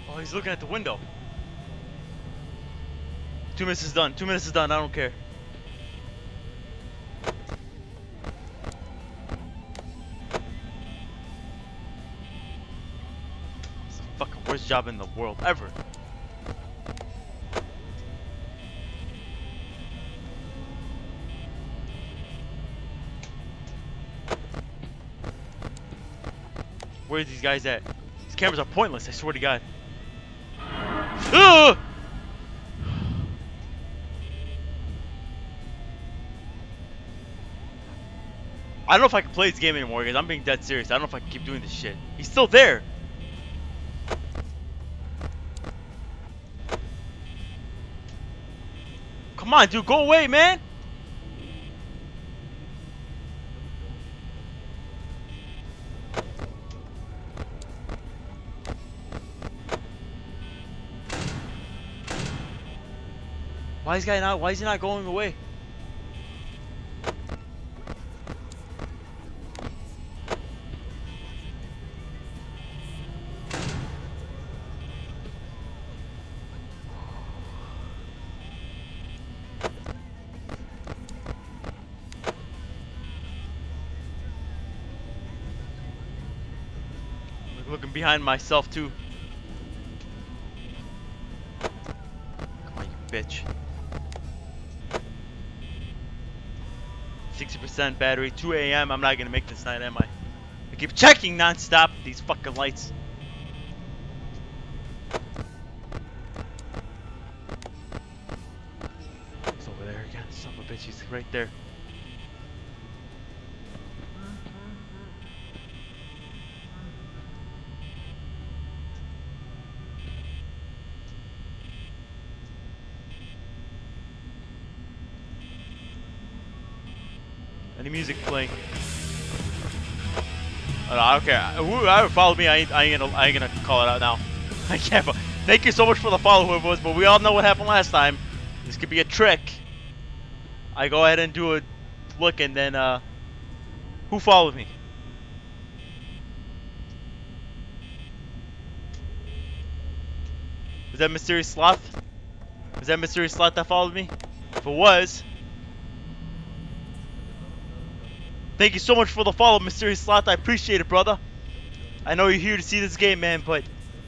Oh, he's looking at the window. Two minutes is done. Two minutes is done. I don't care. Job in the world ever. Where are these guys at? These cameras are pointless, I swear to God. I don't know if I can play this game anymore, guys. I'm being dead serious. I don't know if I can keep doing this shit. He's still there. Come on, dude. Go away, man. Why is guy not? Why is he not going away? Behind myself too. Come on, you bitch. 60% battery, 2 a.m. I'm not gonna make this night, am I? I keep checking non-stop these fucking lights. He's over there again. Son of a bitch, he's right there. Any music playing? I don't care. Whoever followed me, I ain't, I ain't gonna, I ain't gonna call it out now. I can't. Thank you so much for the follow, whoever was. But we all know what happened last time. This could be a trick. I go ahead and do a look, and then uh, who followed me? Was that mysterious sloth? Was that mysterious sloth that followed me? If it was, Thank you so much for the follow, Mysterious Sloth. I appreciate it, brother. I know you're here to see this game, man, but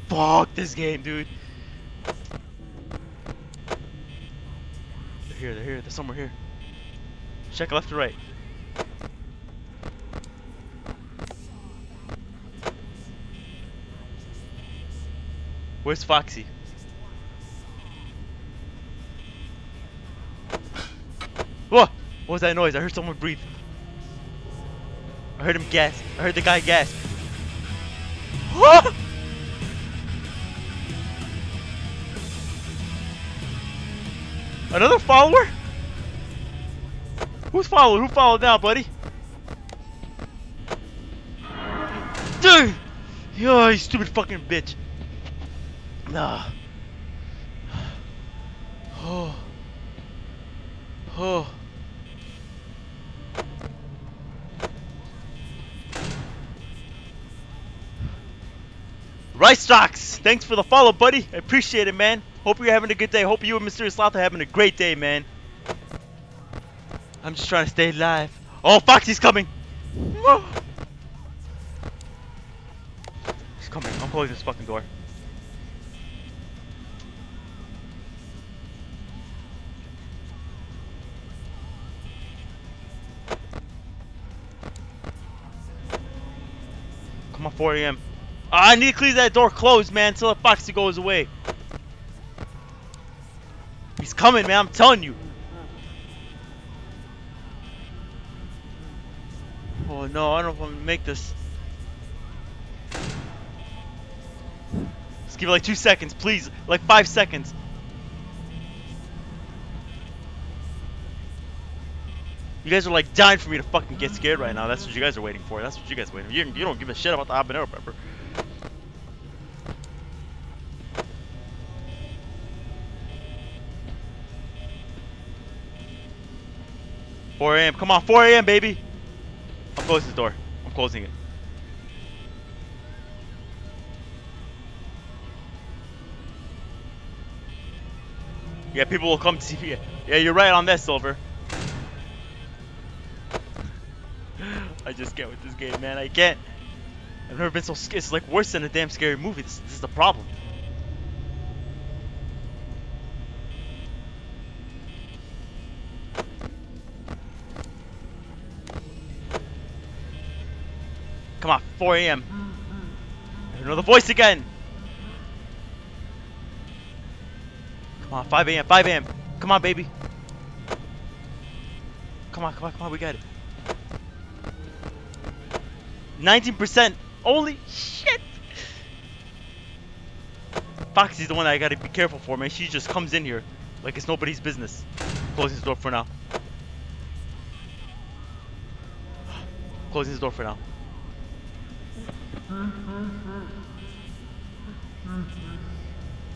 fuck this game, dude. They're here, they're here, they're somewhere here. Check left or right. Where's Foxy? What? What was that noise? I heard someone breathe. I heard him gasp. I heard the guy gasp. Another follower? Who's following? Who followed now, buddy? Dude! Yo, you stupid fucking bitch. Nah. Oh. Oh. Rice Stocks, thanks for the follow, buddy. I appreciate it, man. Hope you're having a good day. Hope you and Mysterious Sloth are having a great day, man. I'm just trying to stay alive. Oh, Foxy's coming. He's coming. I'm closing this fucking door. Come on, 4 a.m. I need to leave that door closed, man, until the Foxy goes away. He's coming, man. I'm telling you. Oh no, I don't know if I'm gonna make this. Let's give it like two seconds, please. Like five seconds. You guys are like dying for me to fucking get scared right now. That's what you guys are waiting for. That's what you guys are waiting for. You, you don't give a shit about the habanero pepper. 4 a.m. Come on, 4 a.m. baby. I'm closing the door. I'm closing it. Yeah, people will come to see you. Yeah, you're right on that, Silver. I just can't with this game, man. I can't. I've never been so scared. It's like worse than a damn scary movie. This, this is the problem. 4 a.m. Another voice again. Come on, 5 a.m. 5 a.m. Come on, baby. Come on, come on, come on. We got it. 19%. Holy shit. Foxy's the one I gotta be careful for, man. She just comes in here like it's nobody's business. Closing his door for now. Closing his door for now.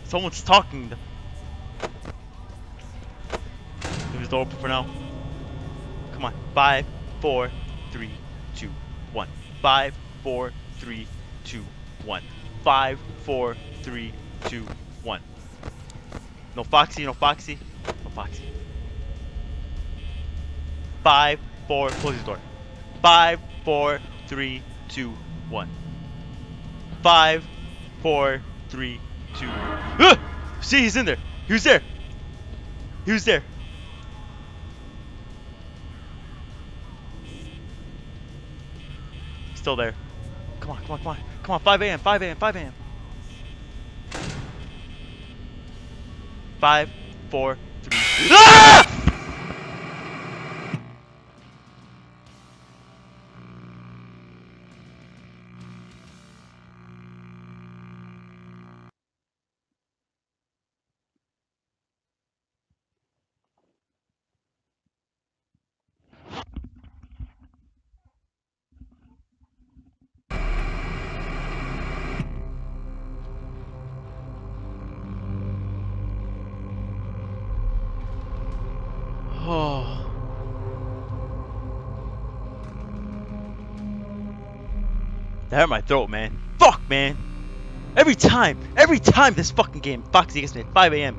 Someone's talking. Leave his door open for now. Come on. Five, four, three, two, one. Five, four, three, two, one. Five, four, three, two, one. No Foxy, no Foxy, no Foxy. Five, four, close the door. Five, four, three, two, one. Five, four, three, two. Ah! See, he's in there. He was there. He was there. Still there. Come on, come on, come on. Come on, 5 a.m., 5 a.m., 5 a.m. Five, four, three. Ah! That hurt my throat, man. Fuck, man. Every time, every time this fucking game, Foxy gets me at 5 a.m.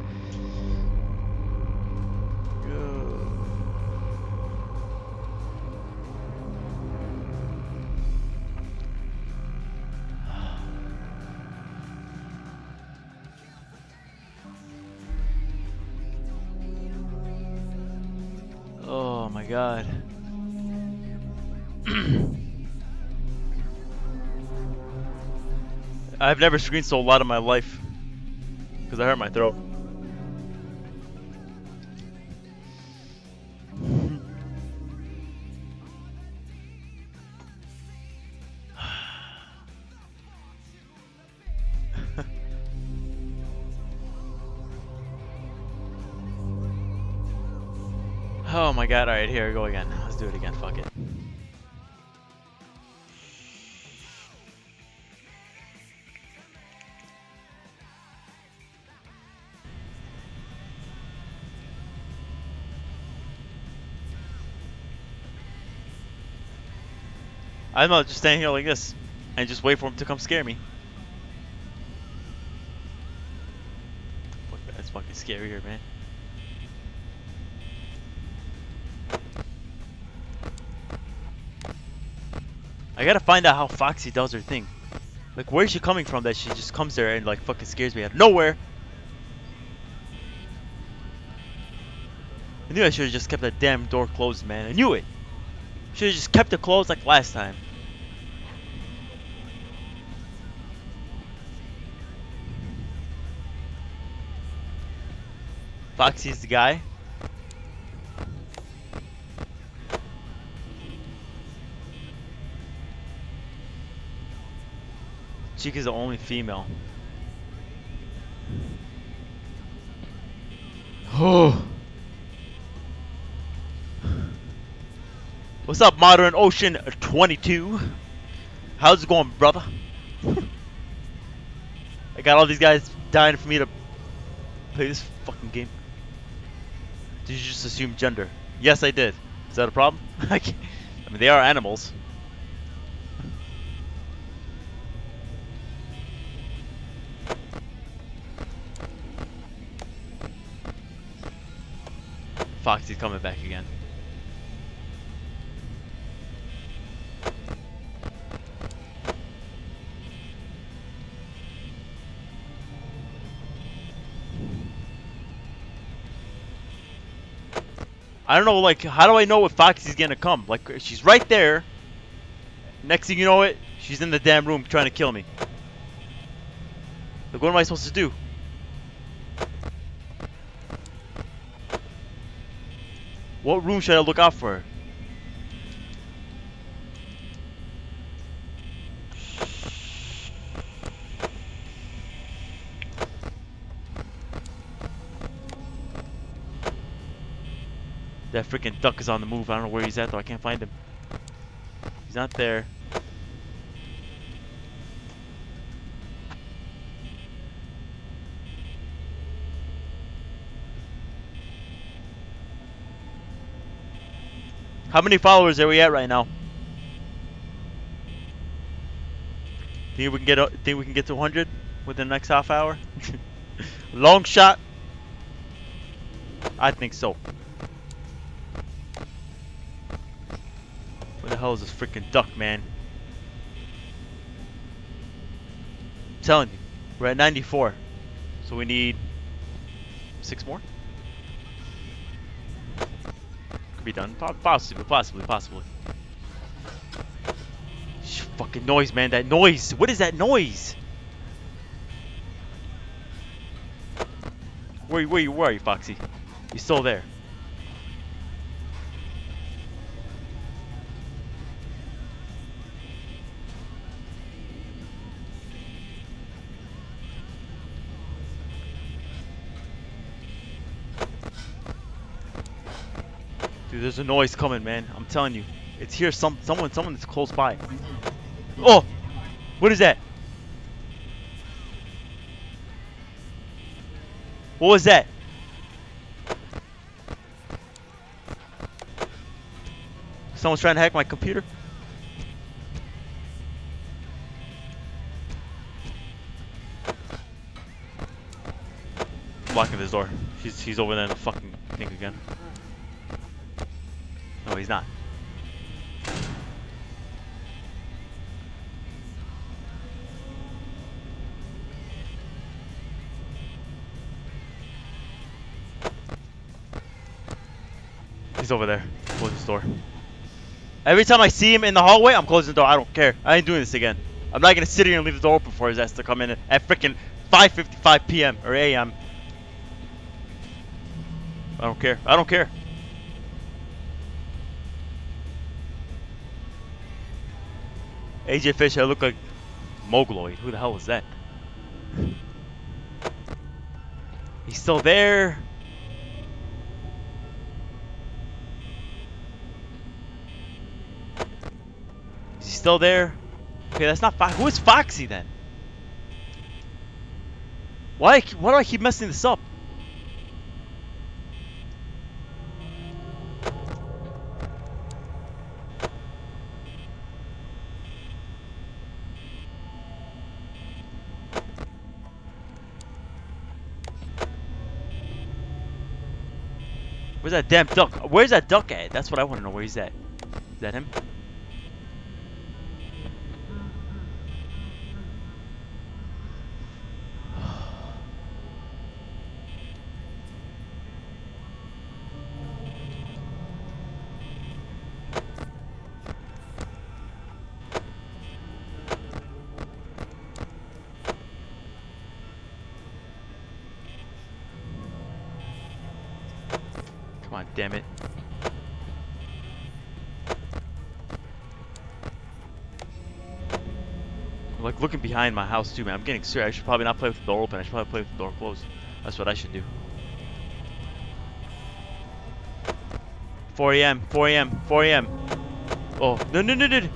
I've never screamed so loud in my life. Because I hurt my throat. Oh my god, alright, here we go again. Let's do it again, fuck it. I'm not just standing here like this and just wait for him to come scare me. Fuck, that's fucking scary here, man. I gotta find out how Foxy does her thing. Like, where's she coming from that she just comes there and, like, fucking scares me out of nowhere? I knew I should've just kept that damn door closed, man. I knew it! Should've just kept it closed like last time. Foxy's the guy. Chica's the only female. Oh. What's up, Modern Ocean 22? How's it going, brother? I got all these guys dying for me to play this fucking. Did you just assume gender? Yes, I did. Is that a problem? I I mean, they are animals. Foxy's coming back again. I don't know, like, how do I know if Foxy's gonna come? Like, she's right there. Next thing you know it, she's in the damn room trying to kill me. Like, what am I supposed to do? What room should I look out for? That freaking duck is on the move. I don't know where he's at though. I can't find him. He's not there. How many followers are we at right now? Think we can get? Uh, think we can get to 100 within the next half hour? Long shot. I think so. Hell is this freaking duck, man? I'm telling you, we're at 94, so we need six more. Could be done, Po- possibly, possibly, possibly. Fucking noise, man! That noise. What is that noise? Where, where, where are you, Foxy? You still there? There's a noise coming, man. I'm telling you. It's here. Some someone someone that's close by. Oh! What is that? What was that? Someone's trying to hack my computer? Blocking this door. He's he's over there in the fucking thing again. No, he's not. He's over there. Close the door. Every time I see him in the hallway, I'm closing the door. I don't care. I ain't doing this again. I'm not gonna sit here and leave the door open for his ass to come in at freaking 5:55 p.m. or a.m. I don't care. I don't care. AJ Fisher I look like Mongoloid. Who the hell was that? He's still there. Is he still there? Okay, that's not Fox. Who is Foxy then? Why? Why do I keep messing this up? That damn duck? Where's that duck at? That's what I want to know. Where he's at? Is that him? Looking behind my house too, man. I'm getting serious. I should probably not play with the door open. I should probably play with the door closed. That's what I should do. 4 a.m. 4 a.m. 4 a.m. Oh, no, no, no. no.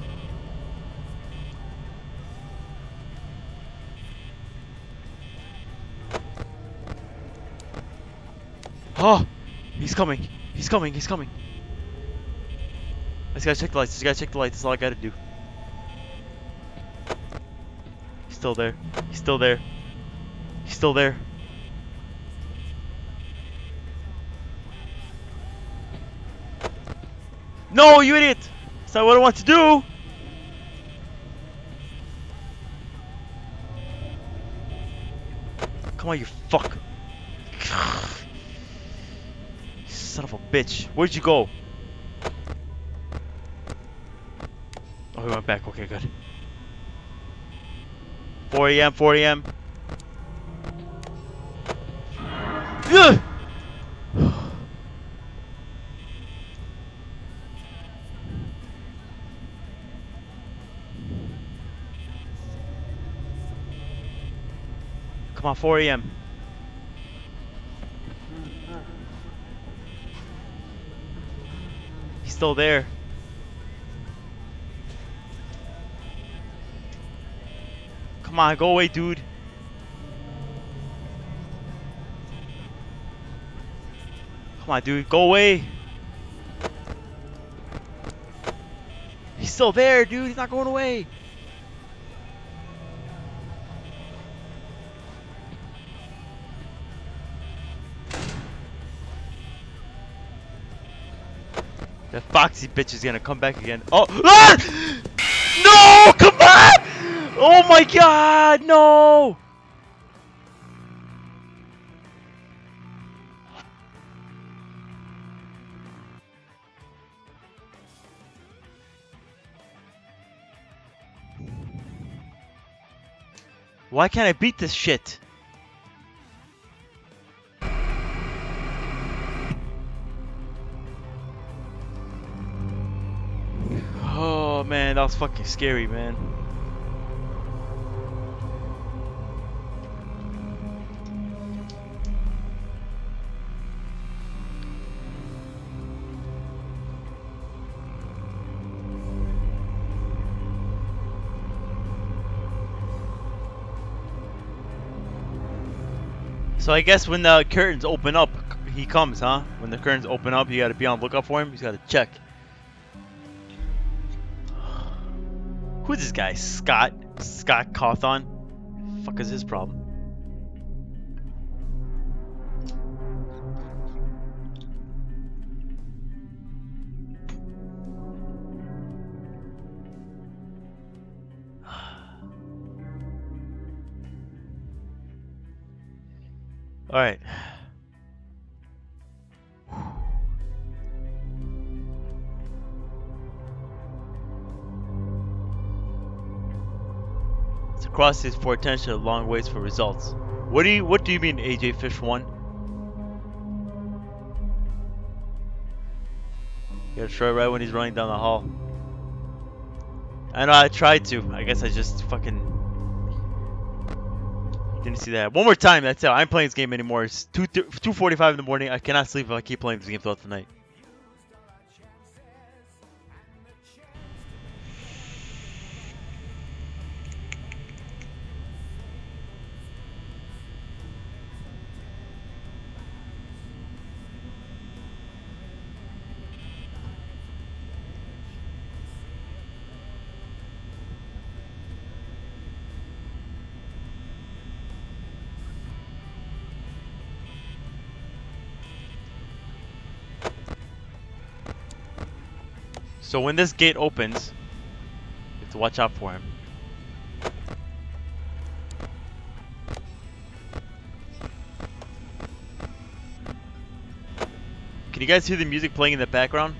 Oh, he's coming. He's coming. He's coming. I just gotta check the lights. I Just gotta check the lights. That's all I gotta do. Still there. He's still there. He's still there. No, you idiot! That's not what I want to do! Come on, you fuck. Son of a bitch. Where'd you go? Oh, he went back. Okay, good. 4 a.m., 4 a.m. Come on, 4 a.m. He's still there. Come on, go away, dude. Come on, dude, go away. He's still there, dude. He's not going away. That foxy bitch is gonna come back again. Oh, ah! no! Come on! Oh my god, no! Why can't I beat this shit? Oh man, that was fucking scary, man. So I guess when the curtains open up, he comes, huh? When the curtains open up, you gotta be on lookout for him. You gotta check. Who's this guy? Scott? Scott Cawthon? Fuck is his problem? Alright. To cross is for attention a long ways for results. What do you what do you mean AJ Fish one? You gotta try right when he's running down the hall. I know I tried to. I guess I just fucking didn't see that. One more time, that's it. I'm playing this game anymore. It's 2 2:45 in the morning. I cannot sleep if I keep playing this game throughout the night. So when this gate opens, you have to watch out for him. Can you guys hear the music playing in the background?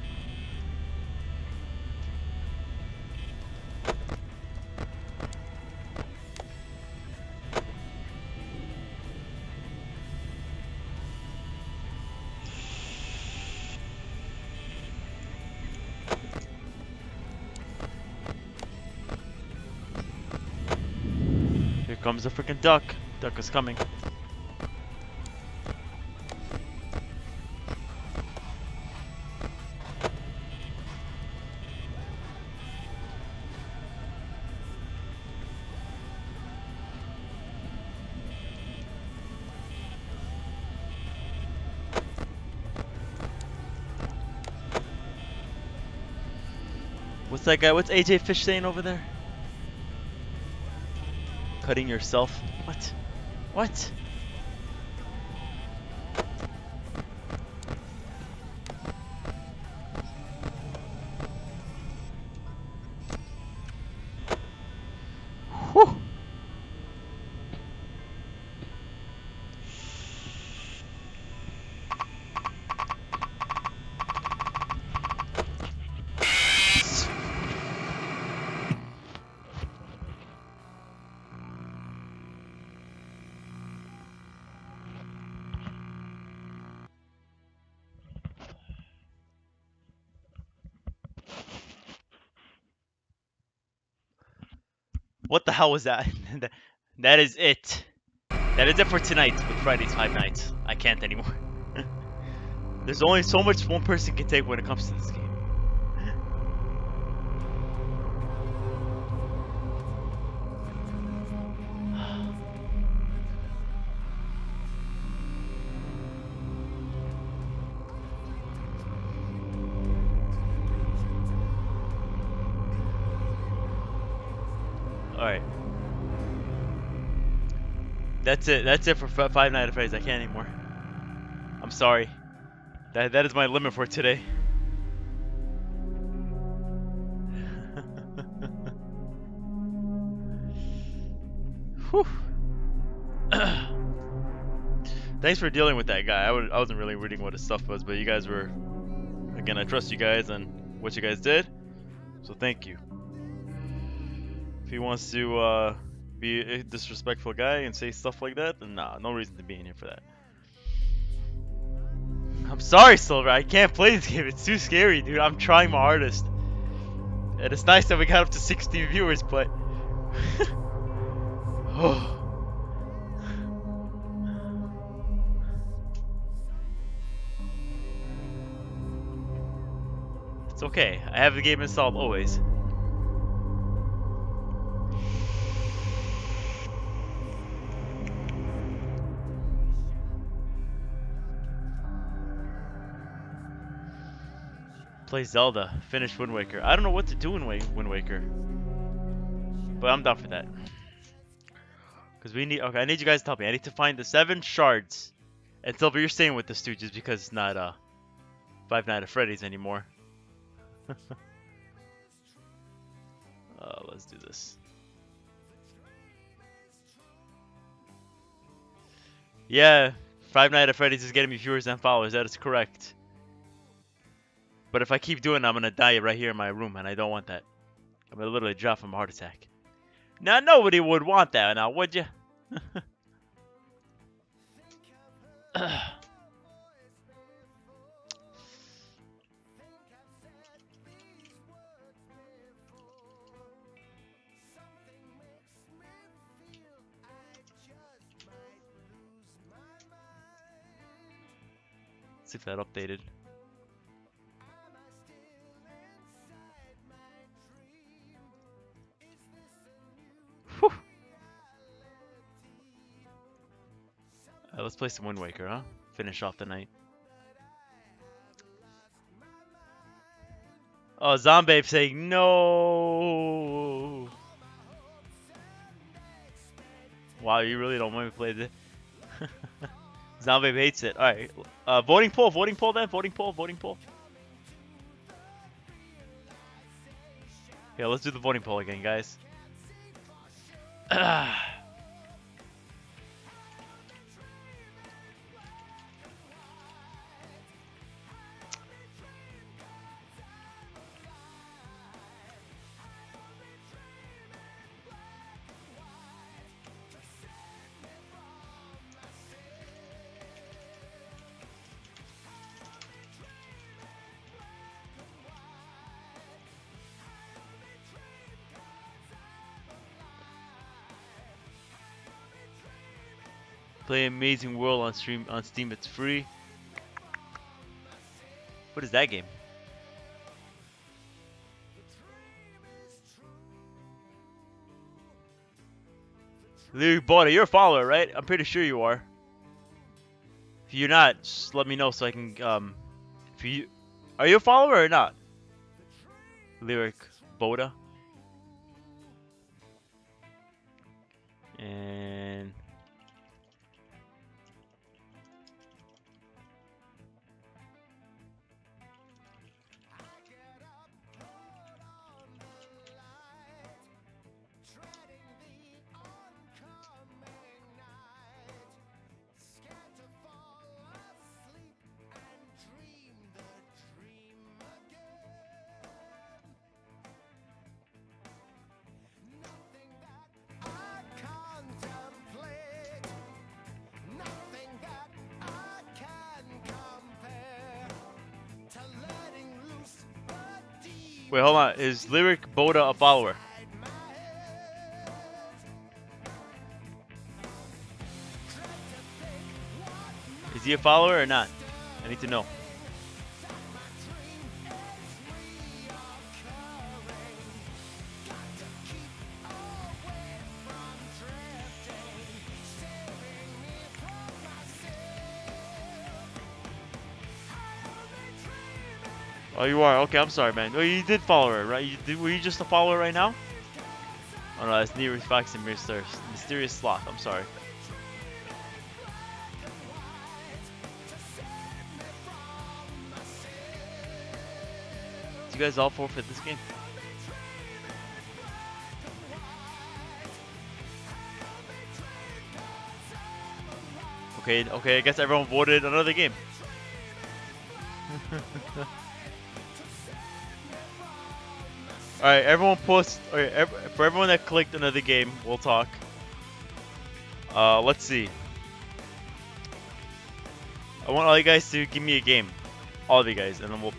comes a freaking duck. Duck is coming. What's that guy? What's AJ Fish saying over there? Cutting yourself? What? What? Hell was that? That- is it. That is it for tonight with Friday's Five Nights. I can't anymore. There's only so much one person can take when it comes to this game. That's it. That's it for Five Nights at Freddy's. I can't anymore. I'm sorry. That that is my limit for today. Whew. Thanks for dealing with that guy. I, would, I wasn't really reading what his stuff was, but you guys were. Again, I trust you guys and what you guys did. So thank you. If he wants to uh, be a disrespectful guy and say stuff like that, nah, no reason to be in here for that. I'm sorry, Silver. I can't play this game. It's too scary, dude. I'm trying my hardest. And it's nice that we got up to 60 viewers, but. it's okay. I have the game installed always. Play Zelda. Finish Wind Waker. I don't know what to do in Wind Waker. But I'm down for that. Because we need... Okay, I need you guys to help me. I need to find the seven shards. And Silver, you're staying with the Stooges because it's not uh, Five Nights at Freddy's anymore. uh, let's do this. Yeah, Five Nights at Freddy's is getting me viewers and followers. That is correct. But if I keep doing it, I'm gonna die right here in my room, and I don't want that. I'm gonna literally drop from a heart attack. Now, nobody would want that now, would you? See if that updated. Let's play some Wind Waker, huh? Finish off the night. Oh, Zombie saying no. Wow, you really don't want me to play this. Zombie hates it. Alright. Uh, voting poll, voting poll then, voting poll, voting poll. Yeah, let's do the voting poll again, guys. Play Amazing World on stream on Steam. It's free. What is that game? Lyric it. You're a follower, right? I'm pretty sure you are. If you're not, just let me know so I can. Um, if you are you a follower or not? Lyric Boda. Is Lyric Boda a follower? Is he a follower or not? I need to know. Oh, you are? Okay, I'm sorry, man. Oh, you did follow her, right? You did, were you just a follower right now? Oh no, that's Nearest Fox and Mr. Mysterious Sloth. I'm sorry. You guys all forfeit this game? Okay, okay, I guess everyone voted another game. Alright, everyone post. Okay, ev for everyone that clicked another game, we'll talk. Uh, let's see. I want all you guys to give me a game. All of you guys, and then we'll.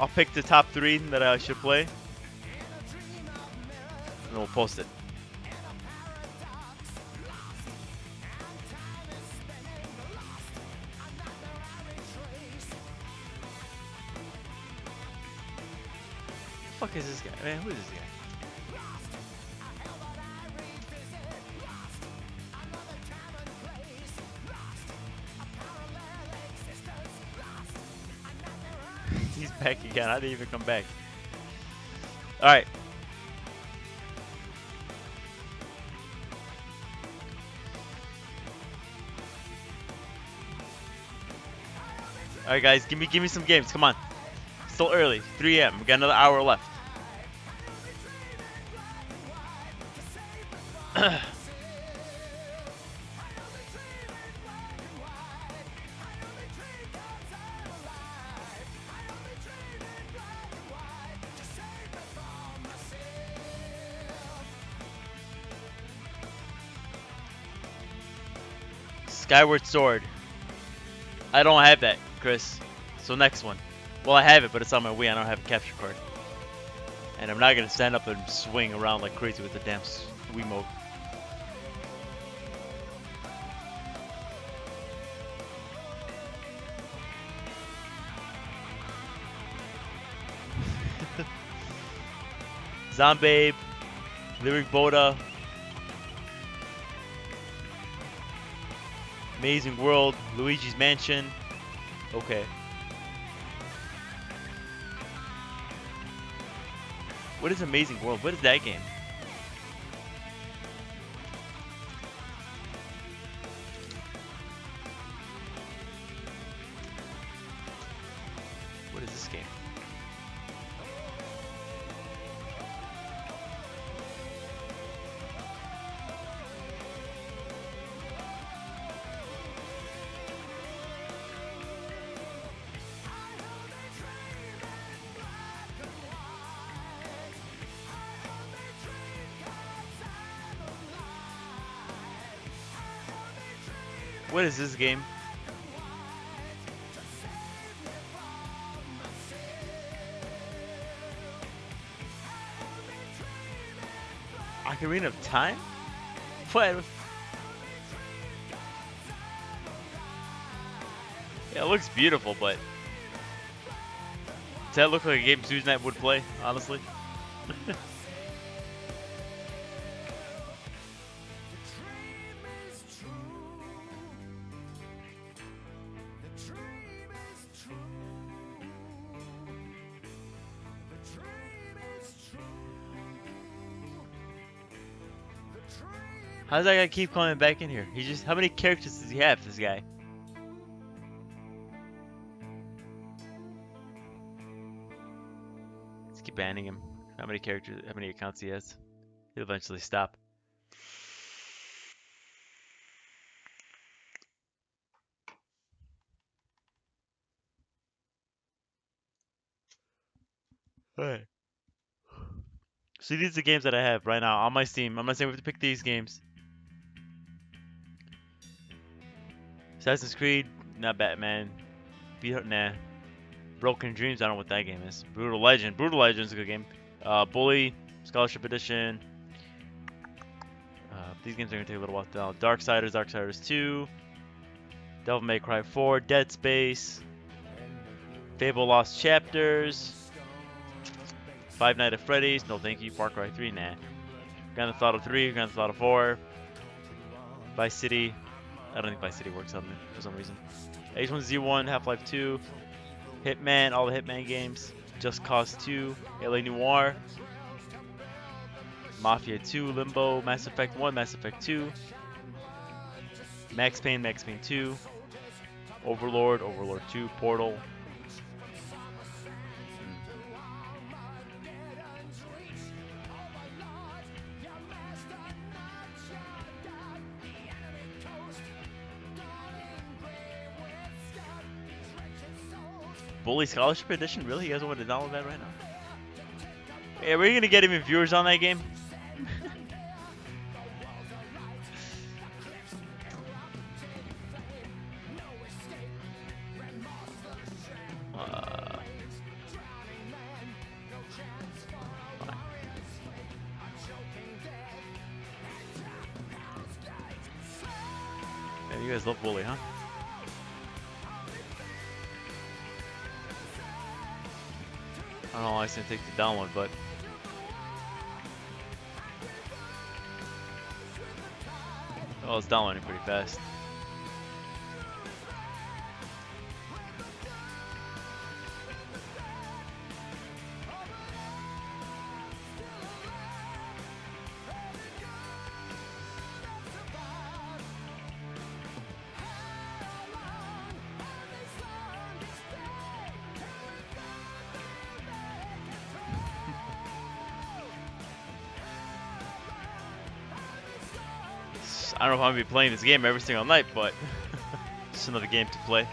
I'll pick the top three that I should play. And we'll post it. Fuck is this guy? Man, who is this guy? He's back again. I didn't even come back. Alright. Alright guys, give me give me some games. Come on. Still early. 3 a.m. We got another hour left. Skyward Sword. I don't have that, Chris. So next one. Well, I have it, but it's on my Wii. I don't have a capture card. And I'm not going to stand up and swing around like crazy with the damn Wiimote. Zombabe, Lyric Boda, Amazing World, Luigi's Mansion. Okay. What is Amazing World? What is that game? Is this game? Ocarina of Time? What? Yeah, it looks beautiful, but does that look like a game Susan would play, honestly? How does that guy keep coming back in here? He just how many characters does he have? This guy. Let's keep banning him. How many characters? How many accounts he has? He'll eventually stop. Alright. See, these are the games that I have right now on my Steam. On my Steam, we have to pick these games. Assassin's Creed, not Batman. Beat, nah. Broken Dreams, I don't know what that game is. Brutal Legend. Brutal Legend is a good game. Uh, Bully, Scholarship Edition. Uh, these games are to take a little while to download. Darksiders, Darksiders 2. Devil May Cry 4, Dead Space. Fable Lost Chapters. Five Nights at Freddy's, no thank you. Far Cry 3, nah. Grand Theft Auto 3, Grand Theft Auto 4. Vice City, I don't think Vice City works on me for some reason. H1Z1, Half-Life 2, Hitman, all the Hitman games, Just Cause 2, LA Noire, Mafia 2, Limbo, Mass Effect 1, Mass Effect 2, Max Payne, Max Payne 2, Overlord, Overlord 2, Portal, Bully Scholarship Edition? Really? You guys want to download that right now? Yeah, we're gonna get even viewers on that game. It's gonna take the download, but oh, it's downloading pretty fast. Be playing this game every single night, but it's another game to play.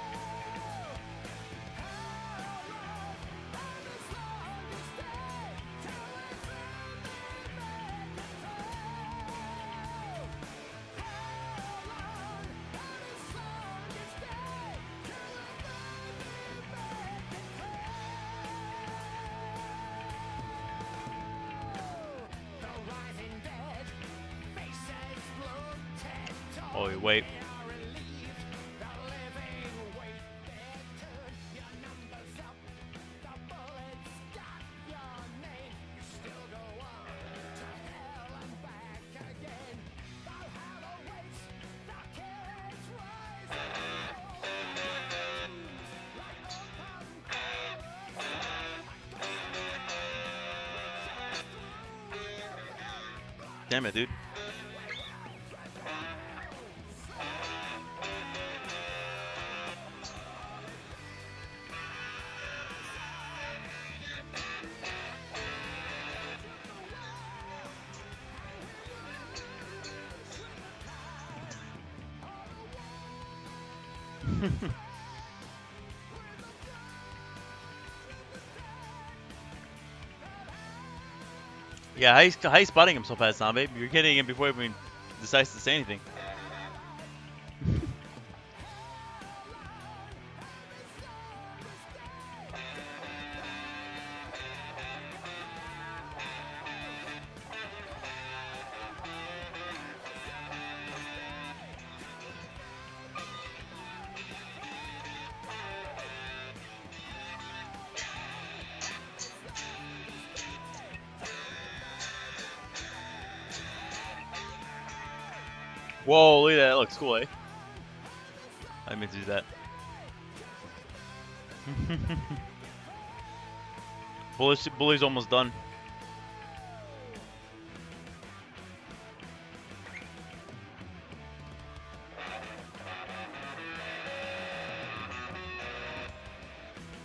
Damn it, dude. Yeah, how you, you spotting him so fast, Zombie? You're getting him before he even decides to say anything. Bully's almost done.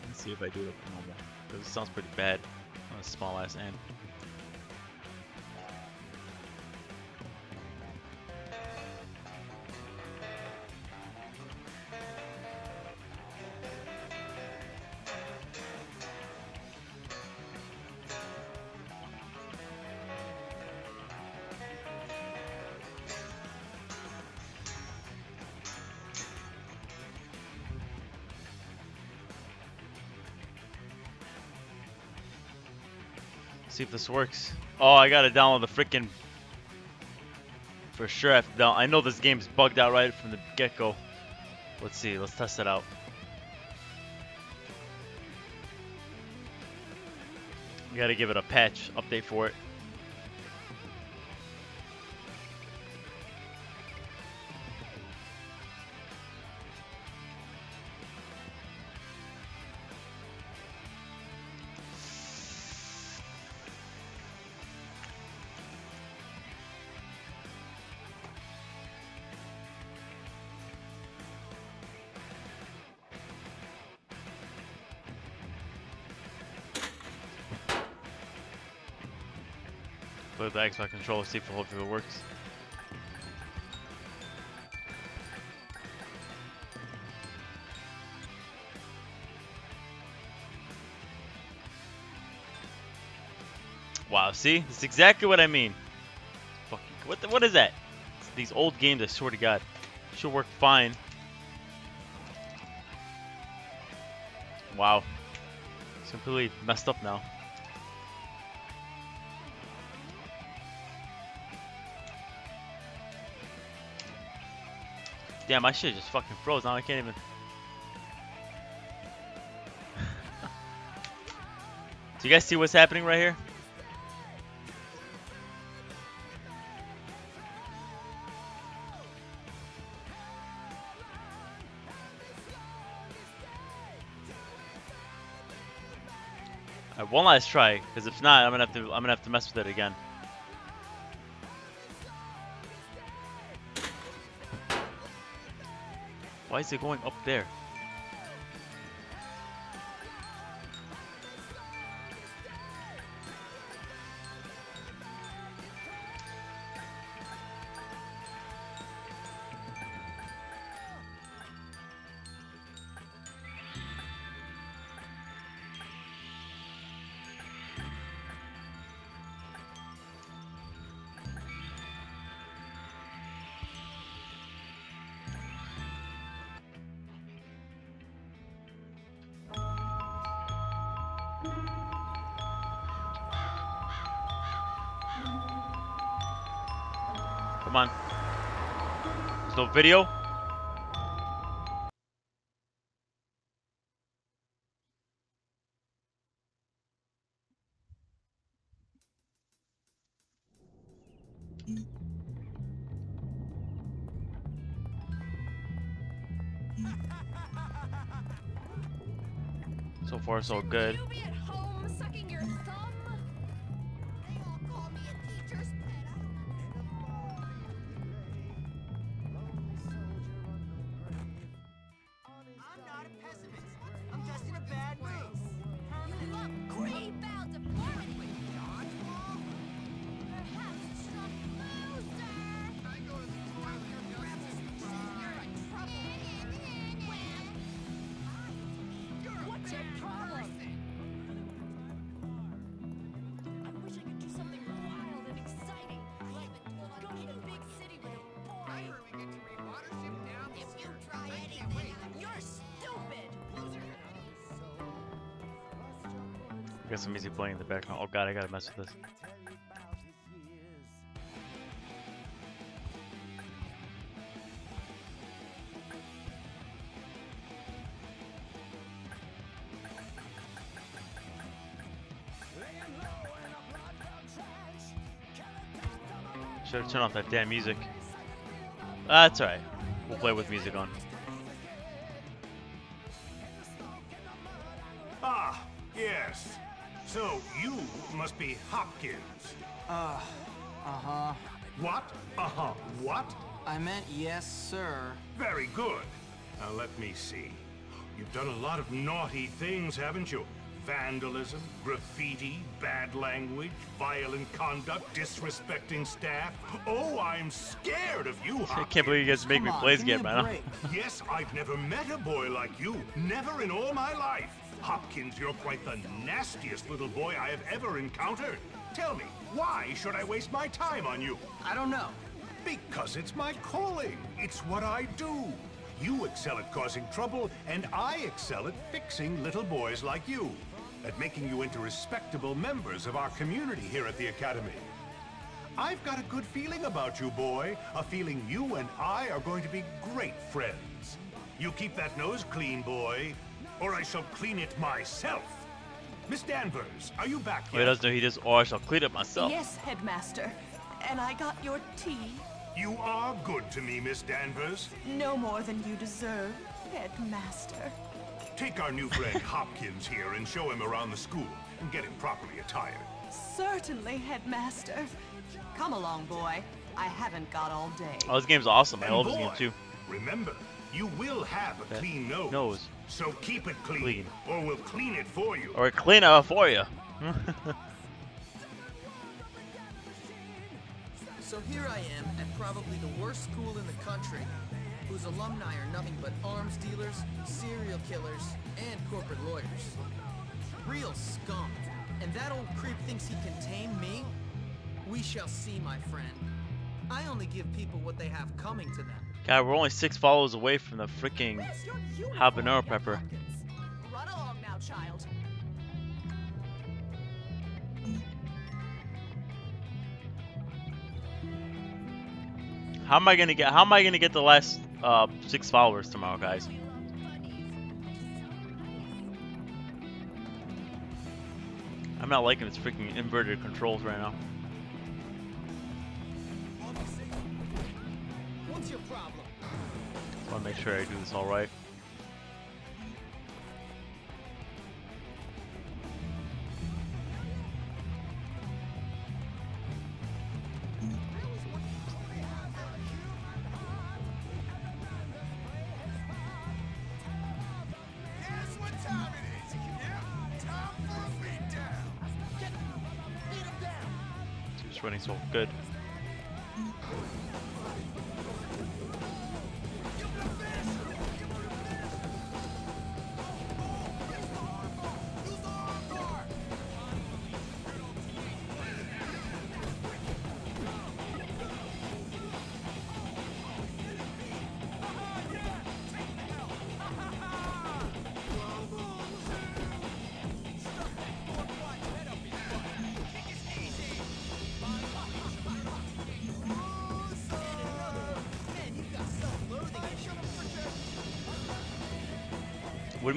Let's see if I do it normal, because it sounds pretty bad on a small ass end. See if this works. Oh, I gotta download the freaking. For sure, I have to. I know this game's bugged out right from the get-go. Let's see. Let's test it out. We gotta give it a patch update for it. Play the Xbox controller, see if hopefully it works. Wow, see? That's exactly what I mean. Fucking, what, the, what is that? It's these old games, I swear to God. Should work fine. Wow. Completely messed up now. Damn, my shit just fucking froze. Now I can't even. Do you guys see what's happening right here? Alright, one last try, because if not, I'm gonna have to I'm gonna have to mess with it again. Why is it going up there? No video? So far, so good. Oh god, I gotta mess with this. Should have turned off that damn music. That's alright. We'll play with music on. Must be Hopkins. Uh, uh-huh. What? Uh-huh. What? I meant yes, sir. Very good. Now let me see. You've done a lot of naughty things, haven't you? Vandalism, graffiti, bad language, violent conduct, disrespecting staff. Oh, I'm scared of you, I can't believe you guys make me play this game, man. Yes, I've never met a boy like you. Never in all my life. Hopkins, you're quite the nastiest little boy I have ever encountered. Tell me, why should I waste my time on you? I don't know. Because it's my calling. It's what I do. You excel at causing trouble, and I excel at fixing little boys like you. At making you into respectable members of our community here at the Academy. I've got a good feeling about you, boy. A feeling you and I are going to be great friends. You keep that nose clean, boy, or I shall clean it myself. Miss Danvers, are you back He yet? doesn't know he just, or I shall clean it myself. Yes, Headmaster. And I got your tea. You are good to me, Miss Danvers. No more than you deserve, Headmaster. Take our new friend Hopkins here and show him around the school and get him properly attired. Certainly, Headmaster. Come along, boy. I haven't got all day. Oh, this game's awesome. I And love this game too. Remember, you will have a That clean nose. nose. So keep it clean, Clean. or we'll clean it for you. Or clean it for you. So here I am at probably the worst school in the country, whose alumni are nothing but arms dealers, serial killers, and corporate lawyers. Real scum. And that old creep thinks he can tame me? We shall see, my friend. I only give people what they have coming to them. God, we're only six followers away from the freaking habanero pepper. How am I gonna get? How am I gonna get the last uh, six followers tomorrow, guys? I'm not liking this freaking inverted controls right now. To make sure I do this all right. It's running so good.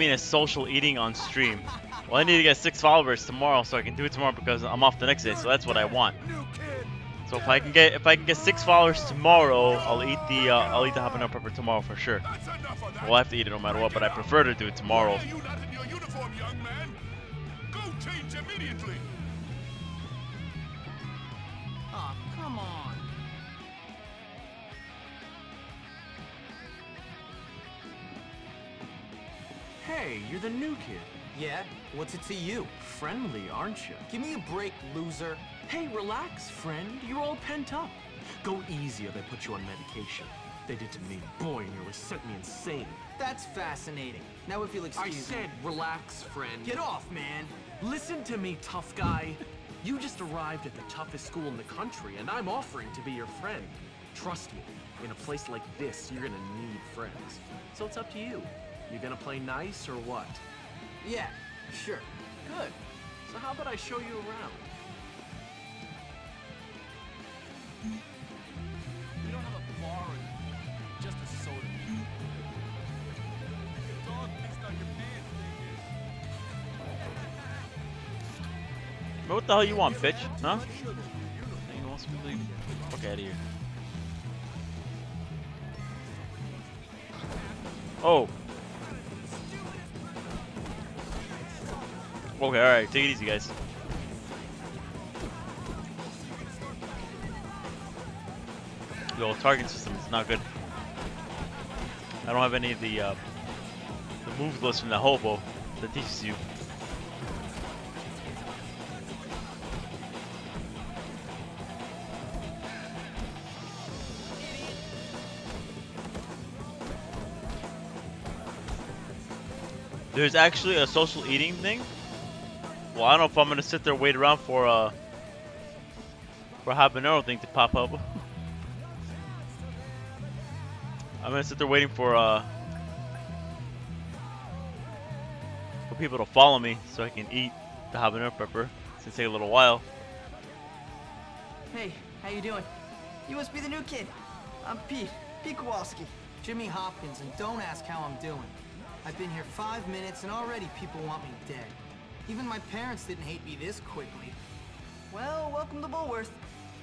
Mean a social eating on stream? Well, I need to get six followers tomorrow so I can do it tomorrow because I'm off the next day. So that's what I want. So if I can get if I can get six followers tomorrow, I'll eat the uh, I'll eat the habanero pepper tomorrow for sure. Well, I have to eat it no matter what, but I prefer to do it tomorrow. The new kid. Yeah? What's it to you? Friendly, aren't you? Give me a break, loser. Hey, relax, friend. You're all pent up. Go easy or they put you on medication. They did to me. Boy, nearly sent me insane. That's fascinating. Now if you'll excuse I me. said relax, friend. Get off, man. Listen to me, tough guy. you just arrived at the toughest school in the country, and I'm offering to be your friend. Trust me, in a place like this, you're gonna need friends. So it's up to you. You gonna play nice or what? Yeah, sure. Good. So how about I show you around? We don't have a bar or anything, just a soda. Dog pissed on your pants, What the hell you want, bitch? Huh? You want some leave? Fuck out of here. Oh. Okay, alright, take it easy, guys. Yo, target system is not good. I don't have any of the uh, the move list from the hobo that teaches you. There's actually a social eating thing. Well, I don't know if I'm gonna sit there wait around for uh for a habanero thing to pop up. I'm gonna sit there waiting for uh for people to follow me so I can eat the habanero pepper. It's gonna take a little while. Hey, how you doing? You must be the new kid. I'm Pete, Pete Kowalski. Jimmy Hopkins, and don't ask how I'm doing. I've been here five minutes and already people want me dead. Even my parents didn't hate me this quickly. Well, welcome to Bullworth.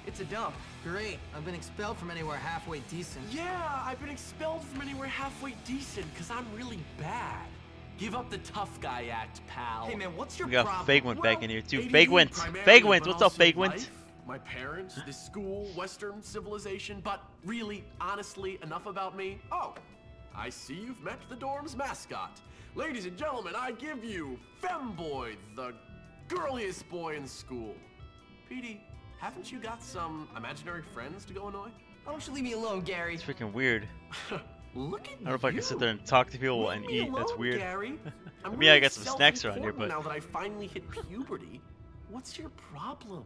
It's a dump. Great, I've been expelled from anywhere halfway decent. Yeah, I've been expelled from anywhere halfway decent because I'm really bad. Give up the tough guy act, pal. Hey man, what's your We got problem? Fagwint back in here too. ADD Fagwint! Fagwint! What's up, also Fagwint? My parents, this school, Western civilization, but really, honestly, enough about me. Oh, I see you've met the dorm's mascot. Ladies and gentlemen, I give you Femboy, the girliest boy in school. Petey, haven't you got some imaginary friends to go annoy? Why don't you leave me alone, Gary? It's freaking weird. Look at I don't know if I can sit there and talk to people and me eat. That's weird. Gary. I I'm mean, I got some snacks around here, but now that I finally hit puberty, what's your problem?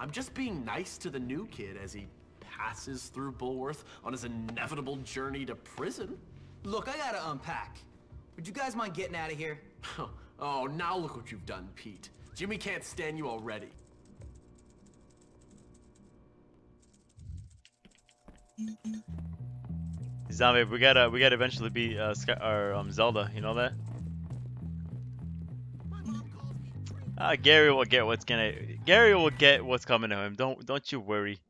I'm just being nice to the new kid as he passes through Bullworth on his inevitable journey to prison. Look, I gotta unpack. Would you guys mind getting out of here? oh, now look what you've done, Pete. Jimmy can't stand you already. Zombie, we gotta we gotta eventually be uh, Sky, or um, Zelda. You know that? Ah, Gary will get what's gonna. Gary will get what's coming to him. Don't don't you worry.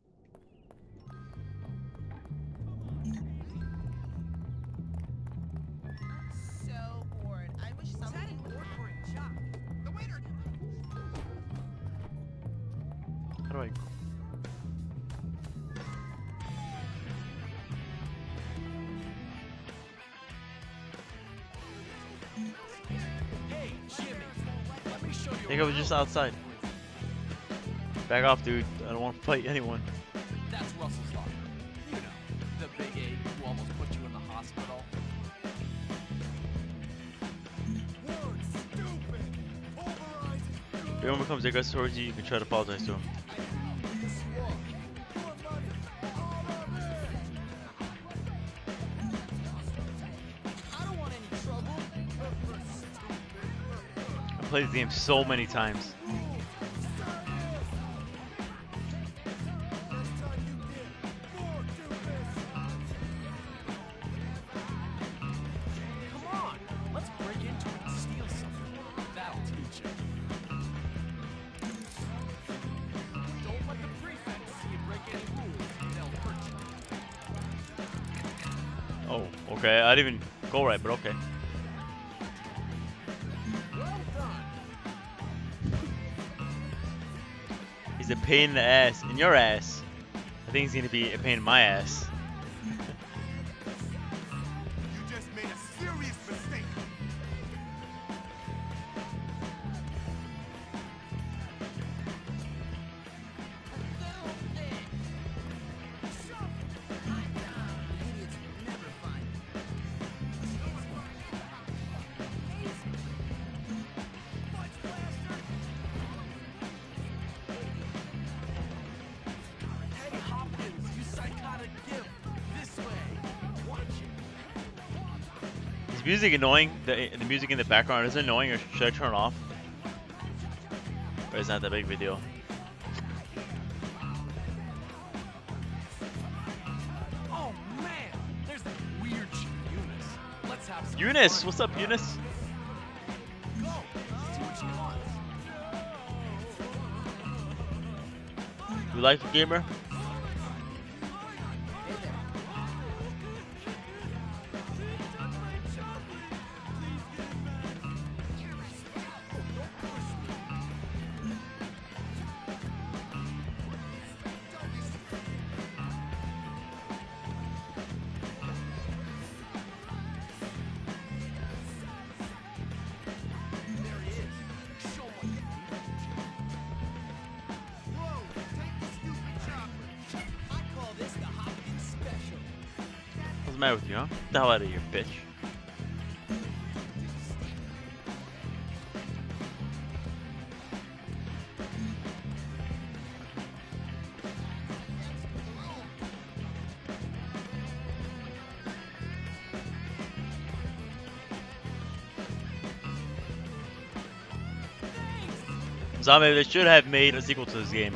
How do I? Hey, Jimmy, let me show you. I think I was just outside. Back off, dude. I don't want to fight anyone. That's Russell's locker. You know, the big ape who almost put you in the hospital. If anyone becomes aggressive towards you, you can try to apologize to him. Break any rules. They'll hurt you. Oh, okay. I didn't even go right, but okay. Pain in the ass. In your ass. I think he's gonna be a pain in my ass. Music annoying? The, the music in the background is annoying, or should I turn it off? Or is that that big of a deal? Oh man, there's that weird Eunice. Let's have some Eunice, what's up, Eunice? Go, see what she wants. You like the gamer? Matter with you, huh? The hell out of here, bitch. Zombie, they should have made a sequel to this game.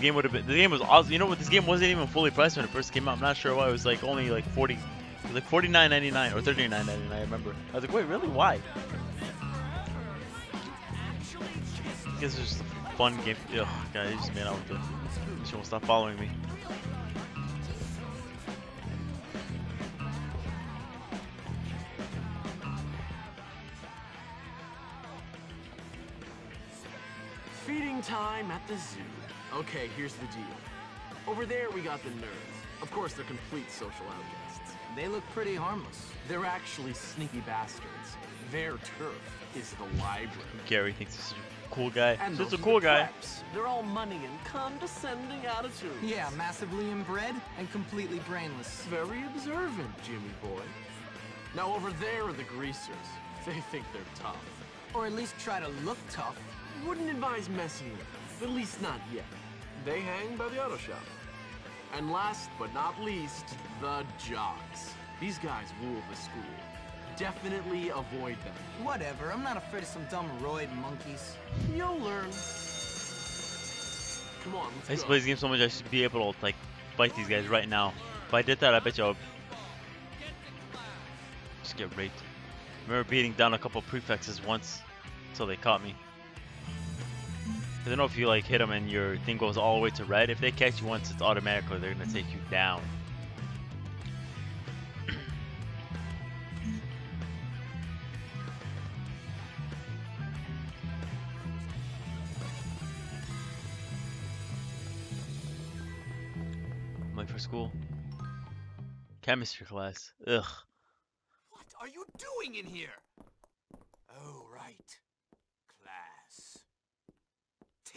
The game would have been. The game was awesome. You know what? This game wasn't even fully priced when it first came out. I'm not sure why. It was like only like 40, it was like 49.99 or 39.99. I remember. I was like, wait, really? Why? I guess it's just a fun game. Ugh, guys, just made out with it. She won't stop following me. Okay, here's the deal. Over there we got the nerds. Of course, they're complete social outcasts. They look pretty harmless. They're actually sneaky bastards. Their turf is the library. Gary thinks this is a cool guy. And This is a those are cool the guy. preps. They're all money and condescending attitudes. Yeah, massively inbred and completely brainless. Very observant, Jimmy boy. Now over there are the greasers. They think they're tough. Or at least try to look tough. Wouldn't advise messing with them, at least not yet. They hang by the auto shop. And last but not least, the jocks. These guys rule the school. Definitely avoid them. Whatever, I'm not afraid of some dumb roid monkeys. You'll learn. Come on, I let's used to play this game so much I should be able to like fight these guys right now. If I did that, I bet you I'll just get raped. I remember beating down a couple prefects once until they caught me. I don't know if you like hit them and your thing goes all the way to red. If they catch you once, it's automatically they're gonna take you down. Late for school. Chemistry class. Ugh. What are you doing in here? Oh, right. Class.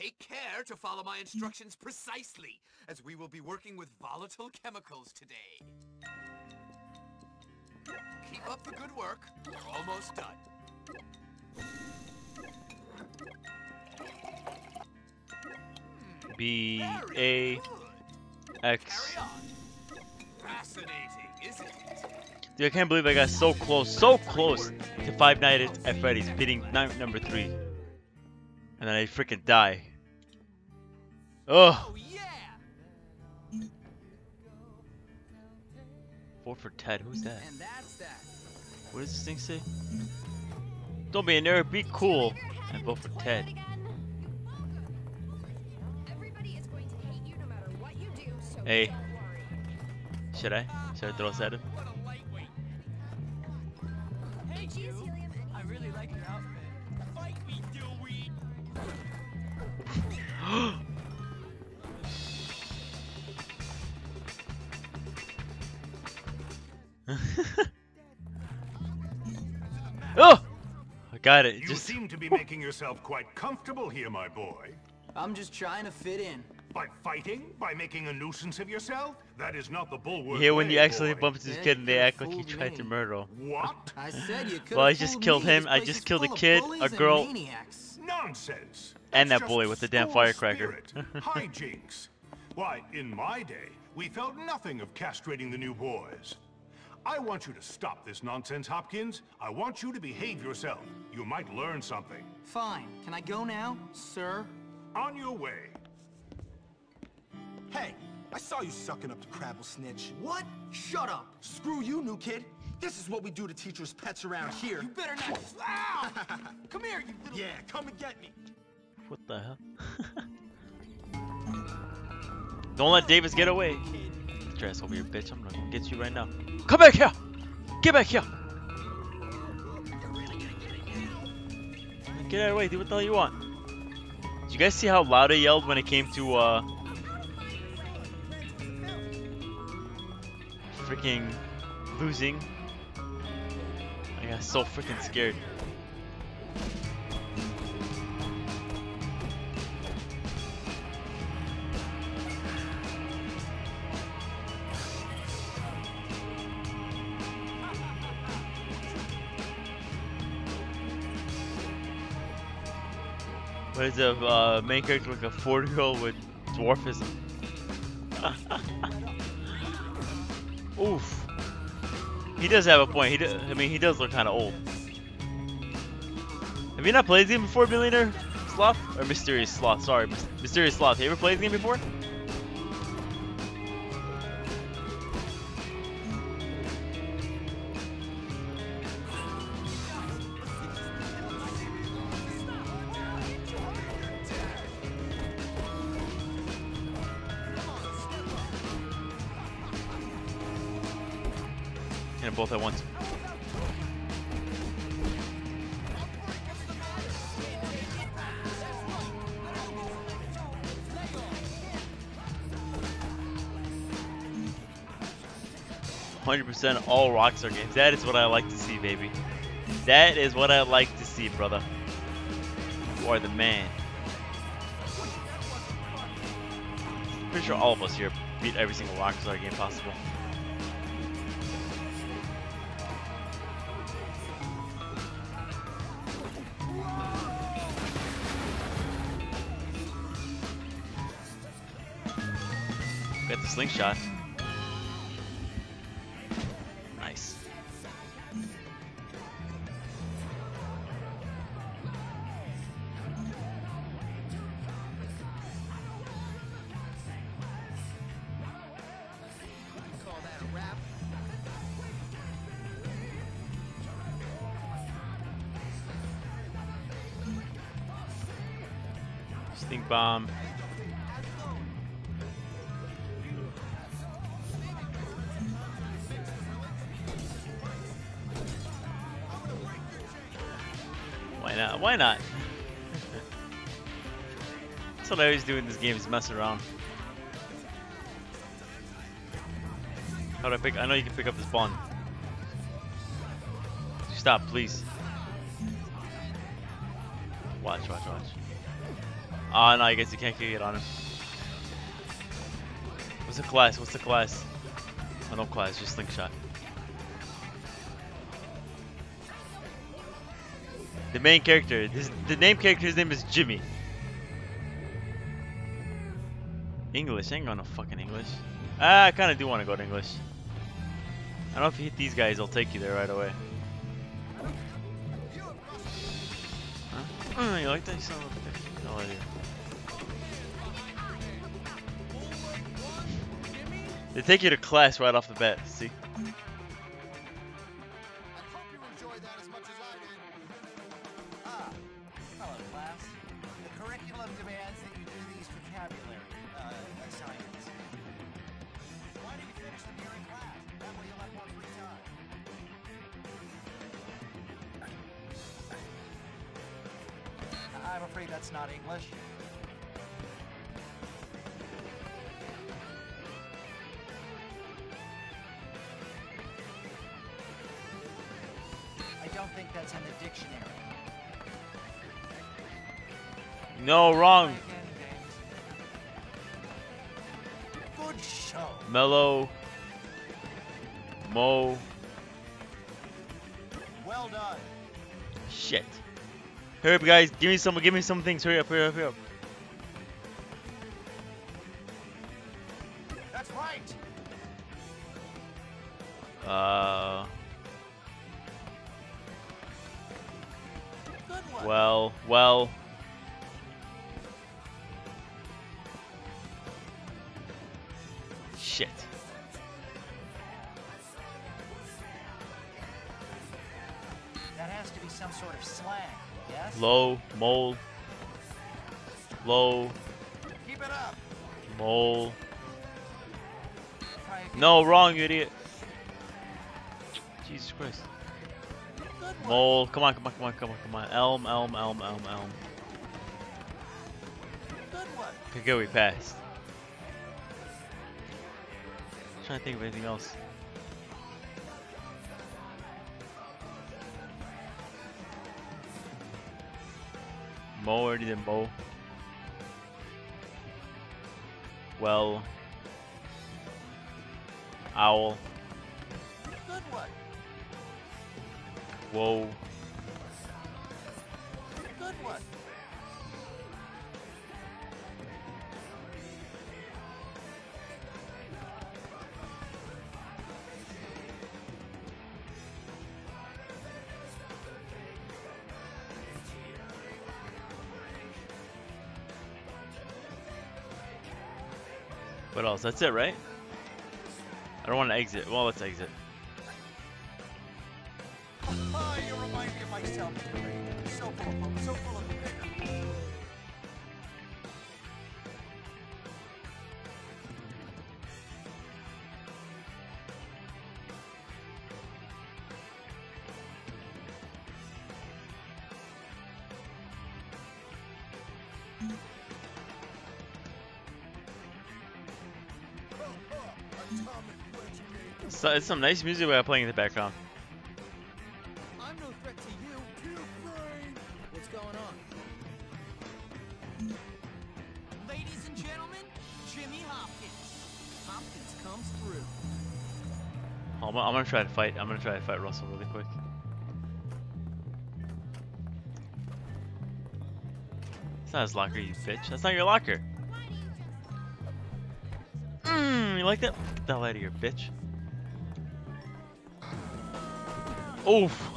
Take care to follow my hmm. instructions precisely, as we will be working with volatile chemicals today. Keep up the good work. We're almost done. B A X. Fascinating, isn't it? Dude, I can't believe I got so close, so close to Five Nights at Freddy's, beating night number three, and then I freaking die. Ugh. Oh, vote for Ted. Who's that? And that's that. What does this thing say? Don't be a nerd. Be cool. And vote for Ted. Hey. Should I? Should I throw this at him? Hey, you. I really like your outfit. Fight me, Dewey. oh! I got it. You Just seem to be making yourself quite comfortable here, my boy. I'm just trying to fit in. By fighting? By making a nuisance of yourself? That is not the Bullworth here when you way, actually boy. bump into this kid and they act like you tried to murder him. What? I said you could. Well, I just killed him. I just killed a kid, a girl, Nonsense. and that boy with the damn firecracker. spirit. Hijinks. Why, in my day, we felt nothing of castrating the new boys. I want you to stop this nonsense, Hopkins. I want you to behave yourself. You might learn something. Fine. Can I go now, sir? On your way. Hey, I saw you sucking up to Crabblesnitch. What? Shut up. Screw you, new kid. This is what we do to teachers' pets around here. You better not. Ow! come here, you little. Yeah, come and get me. What the hell? Don't let Davis get away. Your ass over here, bitch. I'm gonna get you right now. Come back here! Get back here! Get out of the way, do what the hell you want. Did you guys see how loud I yelled when it came to, uh... Freaking losing? I got so freaking scared. Is a uh, main character like a 40 year old with dwarfism? Oof. He does have a point. He does, I mean, he does look kind of old. Have you not played this game before, Millionaire Sloth? Or Mysterious Sloth, sorry. Mysterious Sloth. Have you ever played this game before? percent all Rockstar games. That is what I like to see, baby. That is what I like to see, brother. You are the man. Pretty sure all of us here beat every single Rockstar game possible. Got the slingshot. What I always do in this game is mess around. How do I pick? I know you can pick up this bond. Stop, please. Watch, watch, watch. Ah, no, I guess you can't kick it on him. What's the class? What's the class? Oh, no class, just slingshot. The main character, this, the name character's name is Jimmy. English, I ain't going no fucking English. Ah, I kind of do want to go to English. I don't know if you hit these guys, they'll take you there right away. Huh? Oh, you like that? You. No idea. They take you to class right off the bat, see? Hurry up, guys. Give me some. Give me some things. Hurry up. Hurry up. Hurry up. One. Okay, good, we passed. trying to think of anything else. Mo already did Mo. Well. Owl. Good one. Whoa. That's it, right? I don't want to exit. Well, let's exit. So it's some nice music we are playing in the background. I'm no threat to you. What's going on? Ladies and gentlemen, Jimmy Hopkins. Hopkins comes through. I'm, I'm gonna try to fight. I'm gonna try to fight Russell really quick. It's not his locker, you bitch. That's not your locker. Mmm, you like that? Get the hell out of here, bitch. Oof.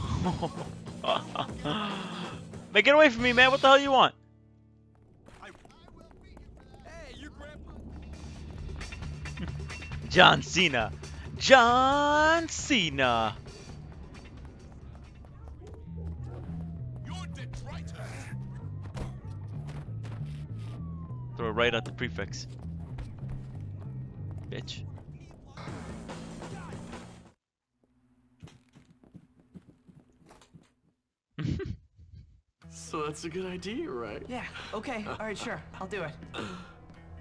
man, get away from me, man. What the hell you want? John Cena. John Cena. Throw it right at the prefects. Bitch. So that's a good idea, right? Yeah, okay, alright, sure. I'll do it.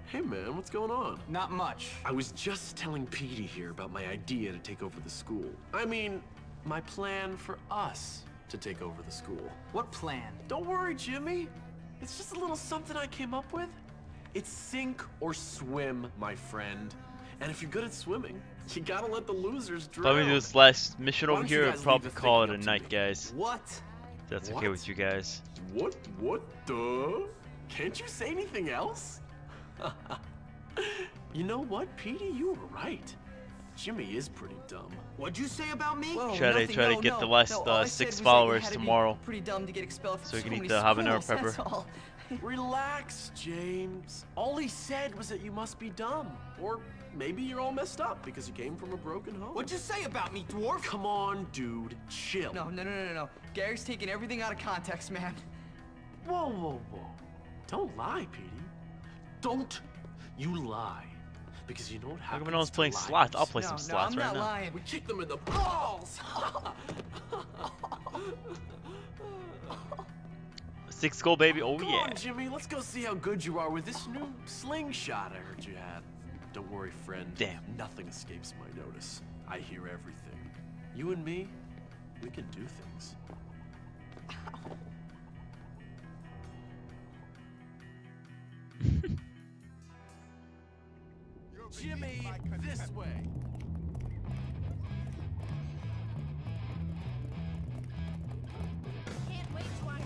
Hey man, what's going on? Not much. I was just telling Petey here about my idea to take over the school. I mean, my plan for us to take over the school. What plan? Don't worry, Jimmy. It's just a little something I came up with. It's sink or swim, my friend. And if you're good at swimming, you gotta let the losers drown. Let me do this last mission over here and probably call it a night, guys. What? If that's okay with you guys. What? What the? Can't you say anything else? you know what, Petey? You were right. Jimmy is pretty dumb. What'd you say about me? Try to- try to get the last, uh, six followers tomorrow. Pretty dumb to get expelled from So you can eat the habanero pepper. Relax, James. All he said was that you must be dumb. Or maybe you're all messed up because you came from a broken home. What'd you say about me, dwarf? Come on, dude. Chill. No, no, no, no, no. Gary's taking everything out of context, man. Whoa, whoa, whoa. Don't lie, Petey. Don't you lie. Because you know what How happens come no one's playing liars. slots? I'll play No, some no, slots I'm right not now. lying. We kick them in the balls. Six goal, baby. Oh yeah. Come yeah. on, Jimmy. Let's go see how good you are with this new slingshot I heard you had. Don't worry, friend. Damn. Nothing escapes my notice. I hear everything. You and me, we can do things. Jimmy, this way. Can't wait to watch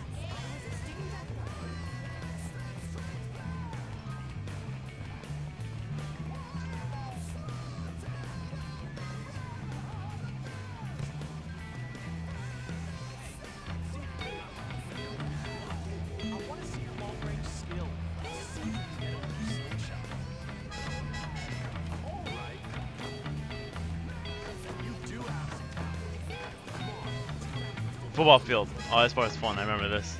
Football field. Oh, this part's fun. I remember this.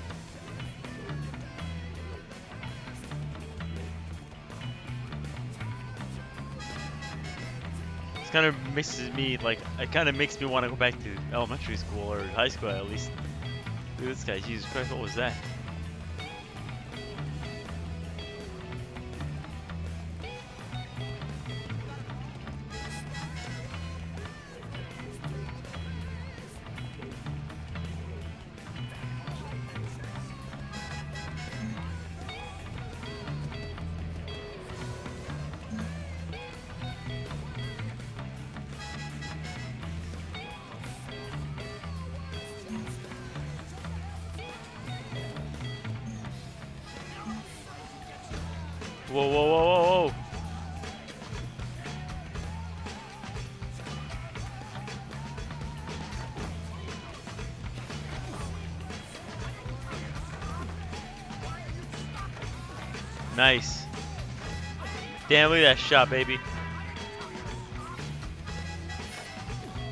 This kind of makes me like. It kind of makes me want to go back to elementary school or high school at least. This guy. Jesus Christ, what was that? Damn, look at that shot, baby.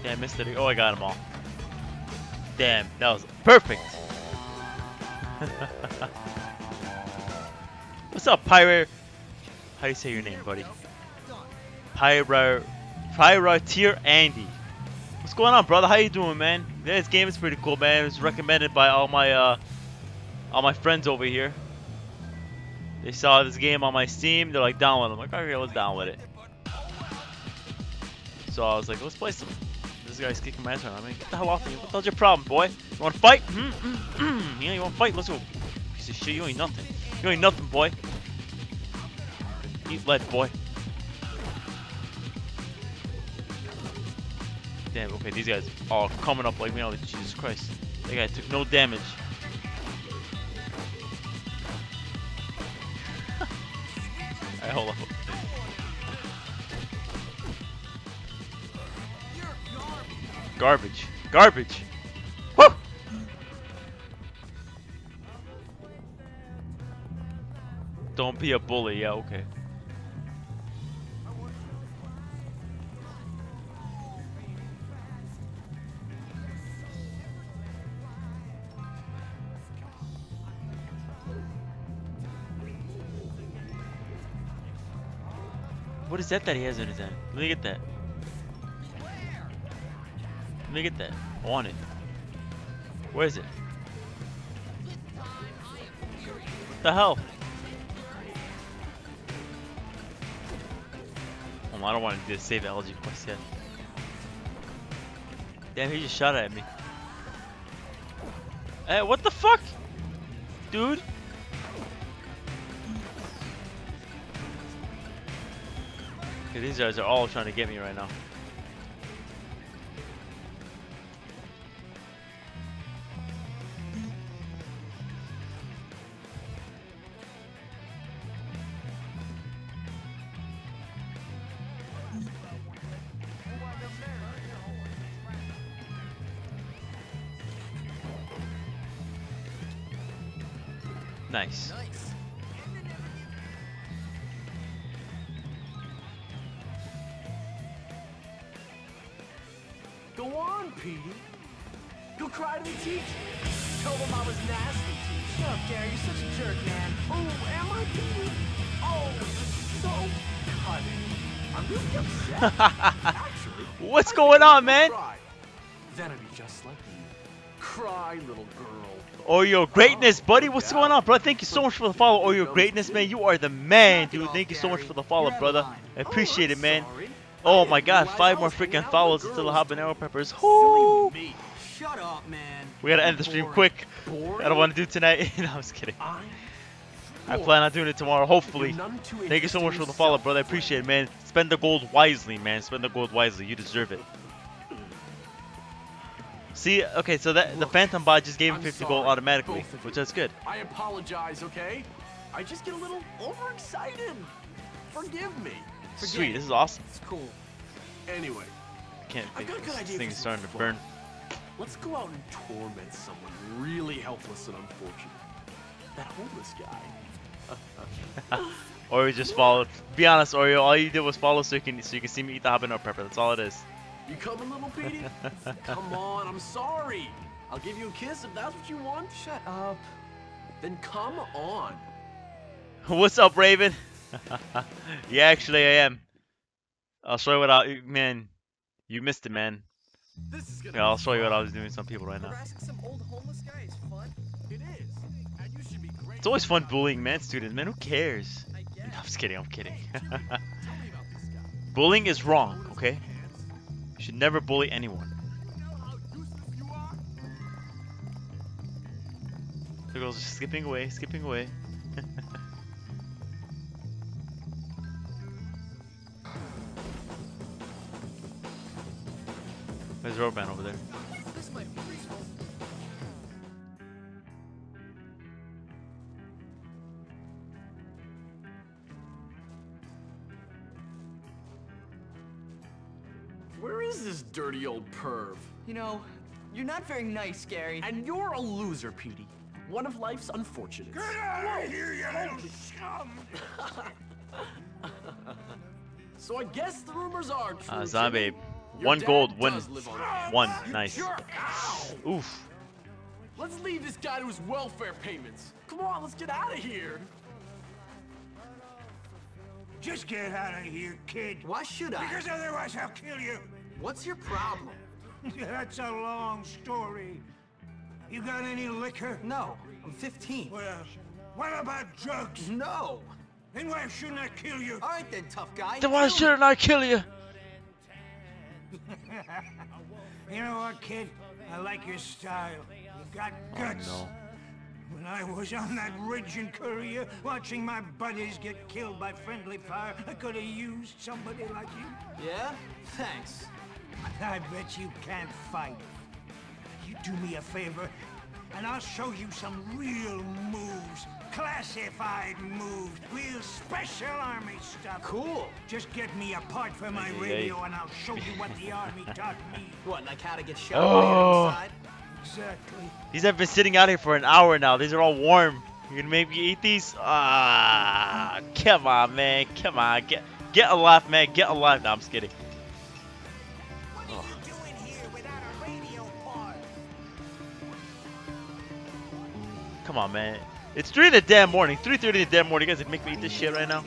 Damn, missed it. Oh, I got them all. Damn, that was perfect. What's up, Pyro? How do you say your name, buddy? Pyro, Pyroteer Andy. What's going on, brother? How you doing, man? Yeah, this game is pretty cool, man. It was recommended by all my uh, all my friends over here. They saw this game on my Steam. They're like, download it. I'm like, okay, let's download it. So I was like, let's play some. This guy's kicking my ass now. I mean, get the hell off me. What the your problem, boy? You want to fight? Mm, mm, mm. Yeah, you want to fight? Let's go. Piece of shit. You ain't nothing. You ain't nothing, boy. Eat lead, boy. Damn, okay, these guys are coming up like me. Oh, Jesus Christ. That guy took no damage. Garbage. Woo! Don't be a bully. Yeah, okay. What is that that he has in his hand? Let me get that. Me get that. I want it. Where is it? What the hell? Oh, I don't want to save the LG quest yet. Damn, he just shot at me. Hey, what the fuck? Dude? These guys are all trying to get me right now. Going on, man? cry. Then just like you. Cry, little girl. Oh, Oreo greatness, buddy. What's going on, bro? Thank you so much for the follow, oh, Oreo greatness, man. You are the man, dude. Thank you so much for the follow, brother. I appreciate it, man. Oh my God, five more freaking follows until the habanero peppers. Whoo! Shut up, man. We gotta end the stream quick. I don't want to do tonight. no, I'm just kidding. I plan on doing it tomorrow, hopefully. Thank you so much for the follow, brother. I appreciate it, man. Spend the gold wisely, man. Spend the gold wisely. You deserve it. See, okay, so that the Phantom bot just gave him 50 sorry, gold automatically, which is good. I apologize, okay? I just get a little overexcited. Forgive me. Sweet, this is awesome. It's cool. Anyway, I can't think got a good this thing is starting to burn. let's go out and torment someone really helpless and unfortunate. That homeless guy. Oreo just followed. Be honest, Oreo, all you did was follow so you can so you can see me eat the habanero pepper. That's all it is. You coming, little Petey? Come on, I'm sorry. I'll give you a kiss if that's what you want. Shut up. Then come on. What's up, Raven? yeah, actually, I am. I'll show you what I man. You missed it, man. This is Yeah, I'll show you what I was doing to some people right now. Harassing some It's always fun bullying man students, man. Who cares? No, I'm just kidding. I'm kidding. Bullying is wrong, okay? You should never bully anyone. The girls are skipping away, skipping away. There's Roban over there. Where is this dirty old perv? You know, you're not very nice, Gary. And you're a loser, Petey. One of life's unfortunates. Get out of here, you little scum! So I guess the rumors are true. Uh, zombie. Your One gold. Win. does live on One. Nice. Oof. Let's leave this guy to his welfare payments. Come on, let's get out of here. Just get out of here, kid. Why should I? Because otherwise I'll kill you. What's your problem? That's a long story. You got any liquor? No, I'm 15. Well, what about drugs? No. Then why shouldn't I kill you? All right then, tough guy. Then why shouldn't I kill you? you know what, kid? I like your style. You got guts. Oh, no. When I was on that ridge in Korea, watching my buddies get killed by friendly fire, I could have used somebody like you. Yeah? Thanks. I bet you can't fight. You do me a favor, and I'll show you some real moves. Classified moves. Real special army stuff. Cool. Just get me a part for my radio, and I'll show you what the army taught me. What, like how to get shot Oh. Exactly. These have been sitting out here for an hour now. These are all warm. You gonna make me eat these? Ah, come on, man. Come on. Get get alive, man. Get alive. No, I'm just kidding. Oh. Come on, man. It's 3 in the damn morning. 3.30 in the damn morning. You guys make me eat this shit right now?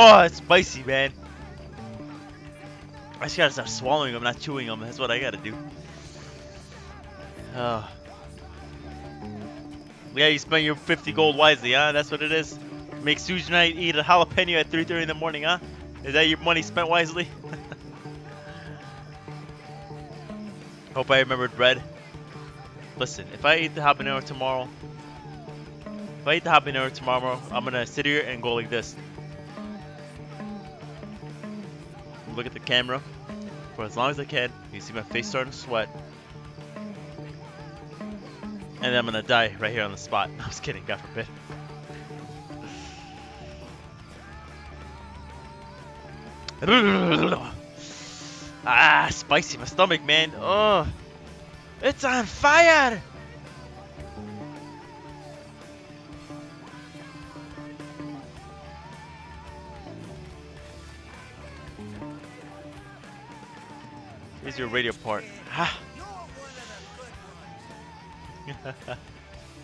Oh, it's spicy, man. I just gotta stop swallowing them, not chewing them. That's what I gotta do. Oh. Yeah, you spend your 50 gold wisely, huh? That's what it is. Make Susan and eat a jalapeno at 3.30 in the morning, huh? Is that your money spent wisely? Hope I remembered bread. Listen, if I eat the habanero tomorrow, if I eat the habanero tomorrow, I'm gonna sit here and go like this. Look at the camera for as long as I can. You see my face starting to sweat. And then I'm gonna die right here on the spot. I was kidding, God forbid. ah, spicy, my stomach, man. Oh, it's on fire. Here's your radio part.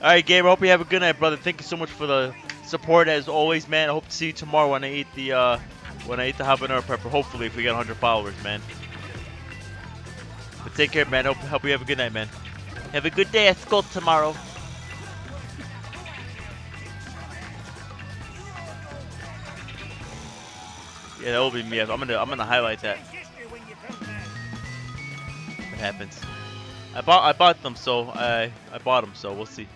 Alright, Gabe, I hope you have a good night, brother. Thank you so much for the support as always, man. I hope to see you tomorrow when I eat the uh when I eat the habanero pepper. Hopefully if we get 100 followers, man. But take care, man. Hope, hope you have a good night, man. Have a good day at school tomorrow. Yeah, that will be me. I'm gonna I'm gonna highlight that. Happens? I bought I bought them, so I I bought them, so we'll see.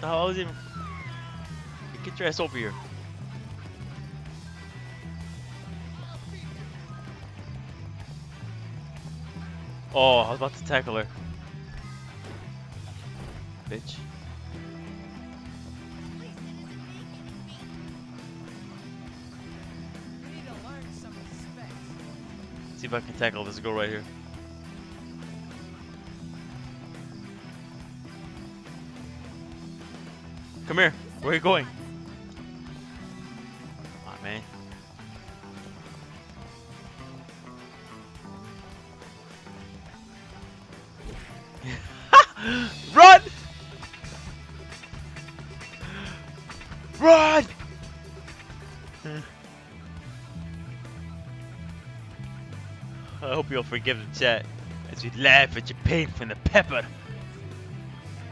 The hell is even? Get your ass over here. Oh, I was about to tackle her. Bitch. See if I can tackle this girl right here. Come here. Where are you going? You'll forgive the chat as we laugh at your pain from the pepper.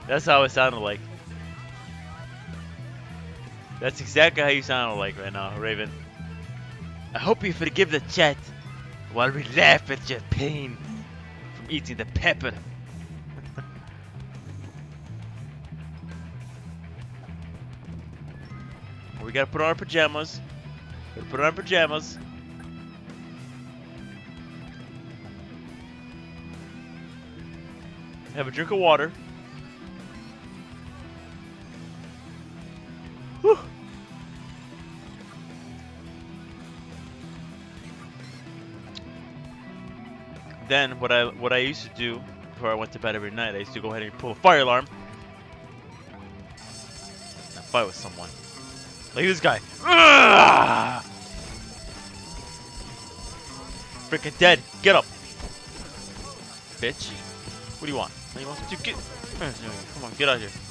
That's how it sounded like. That's exactly how you sound like right now, Raven. I hope you forgive the chat while we laugh at your pain from eating the pepper. we gotta put on our pajamas. We Gotta put on our pajamas. Have a drink of water. Whew. Then what I what I used to do before I went to bed every night, I used to go ahead and pull a fire alarm and fight with someone. Like this guy. Freaking dead. Get up. Bitch. What do you want? What do you want to get? Come on, get out of here. Oof.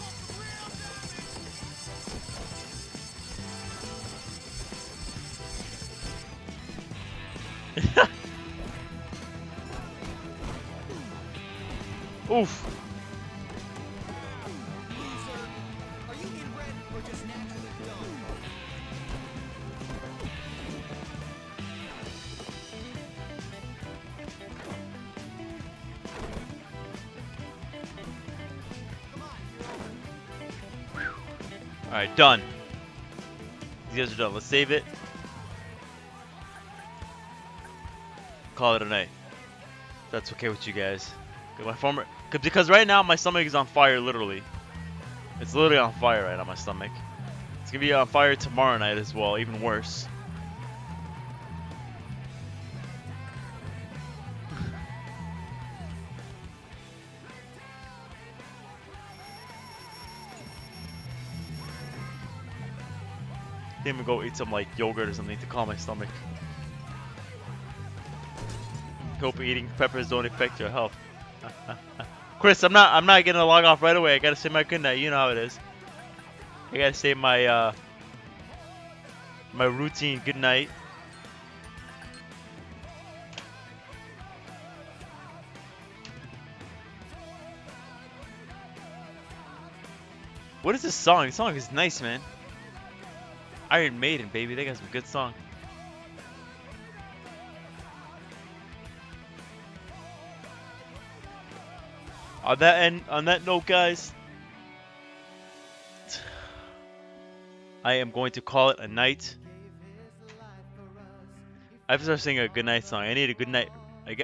Done. These guys are done. Let's save it. Call it a night. That's okay with you guys. My former, cause, because right now my stomach is on fire, literally. It's literally on fire right on my stomach. It's gonna be on fire tomorrow night as well, even worse. Gonna go eat some like yogurt or something to calm my stomach. Hope eating peppers don't affect your health. Chris, I'm not I'm not gonna log off right away. I gotta say my good night. You know how it is. I gotta say my uh my routine good night. What is this song? This song is nice, man. Iron Maiden, baby. They got some good song. On that end, on that note, guys, I am going to call it a night. I have to start singing a good night song. I need a good night.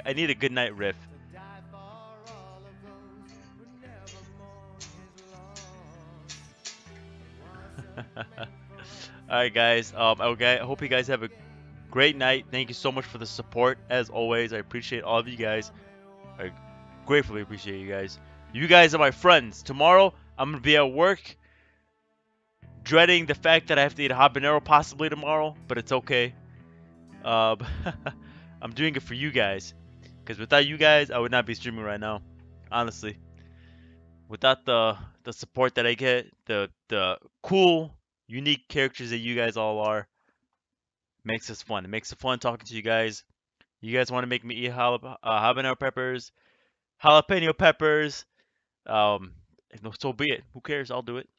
I, need a good night riff. Alright guys, um, okay, I hope you guys have a great night. Thank you so much for the support. As always, I appreciate all of you guys. I gratefully appreciate you guys. You guys are my friends. Tomorrow, I'm going to be at work, dreading the fact that I have to eat a habanero possibly tomorrow, but it's okay. Uh, I'm doing it for you guys. Because without you guys, I would not be streaming right now. Honestly. Without the the support that I get, the the cool unique characters that you guys all are makes this fun. It makes it fun talking to you guys. You guys want to make me eat jalap- uh, habanero peppers, jalapeno peppers. Um, so be it. Who cares? I'll do it.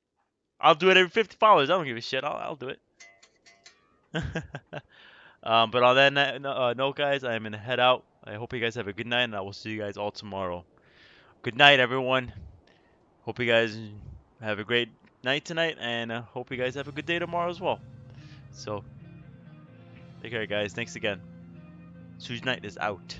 I'll do it every 50 followers. I don't give a shit. I'll, I'll do it. um, but on that uh, note, guys, I'm gonna head out. I hope you guys have a good night, and I will see you guys all tomorrow. Good night, everyone. Hope you guys have a great night tonight, and uh, hope you guys have a good day tomorrow as well. So, take care, guys. Thanks again. Suge Knight is out.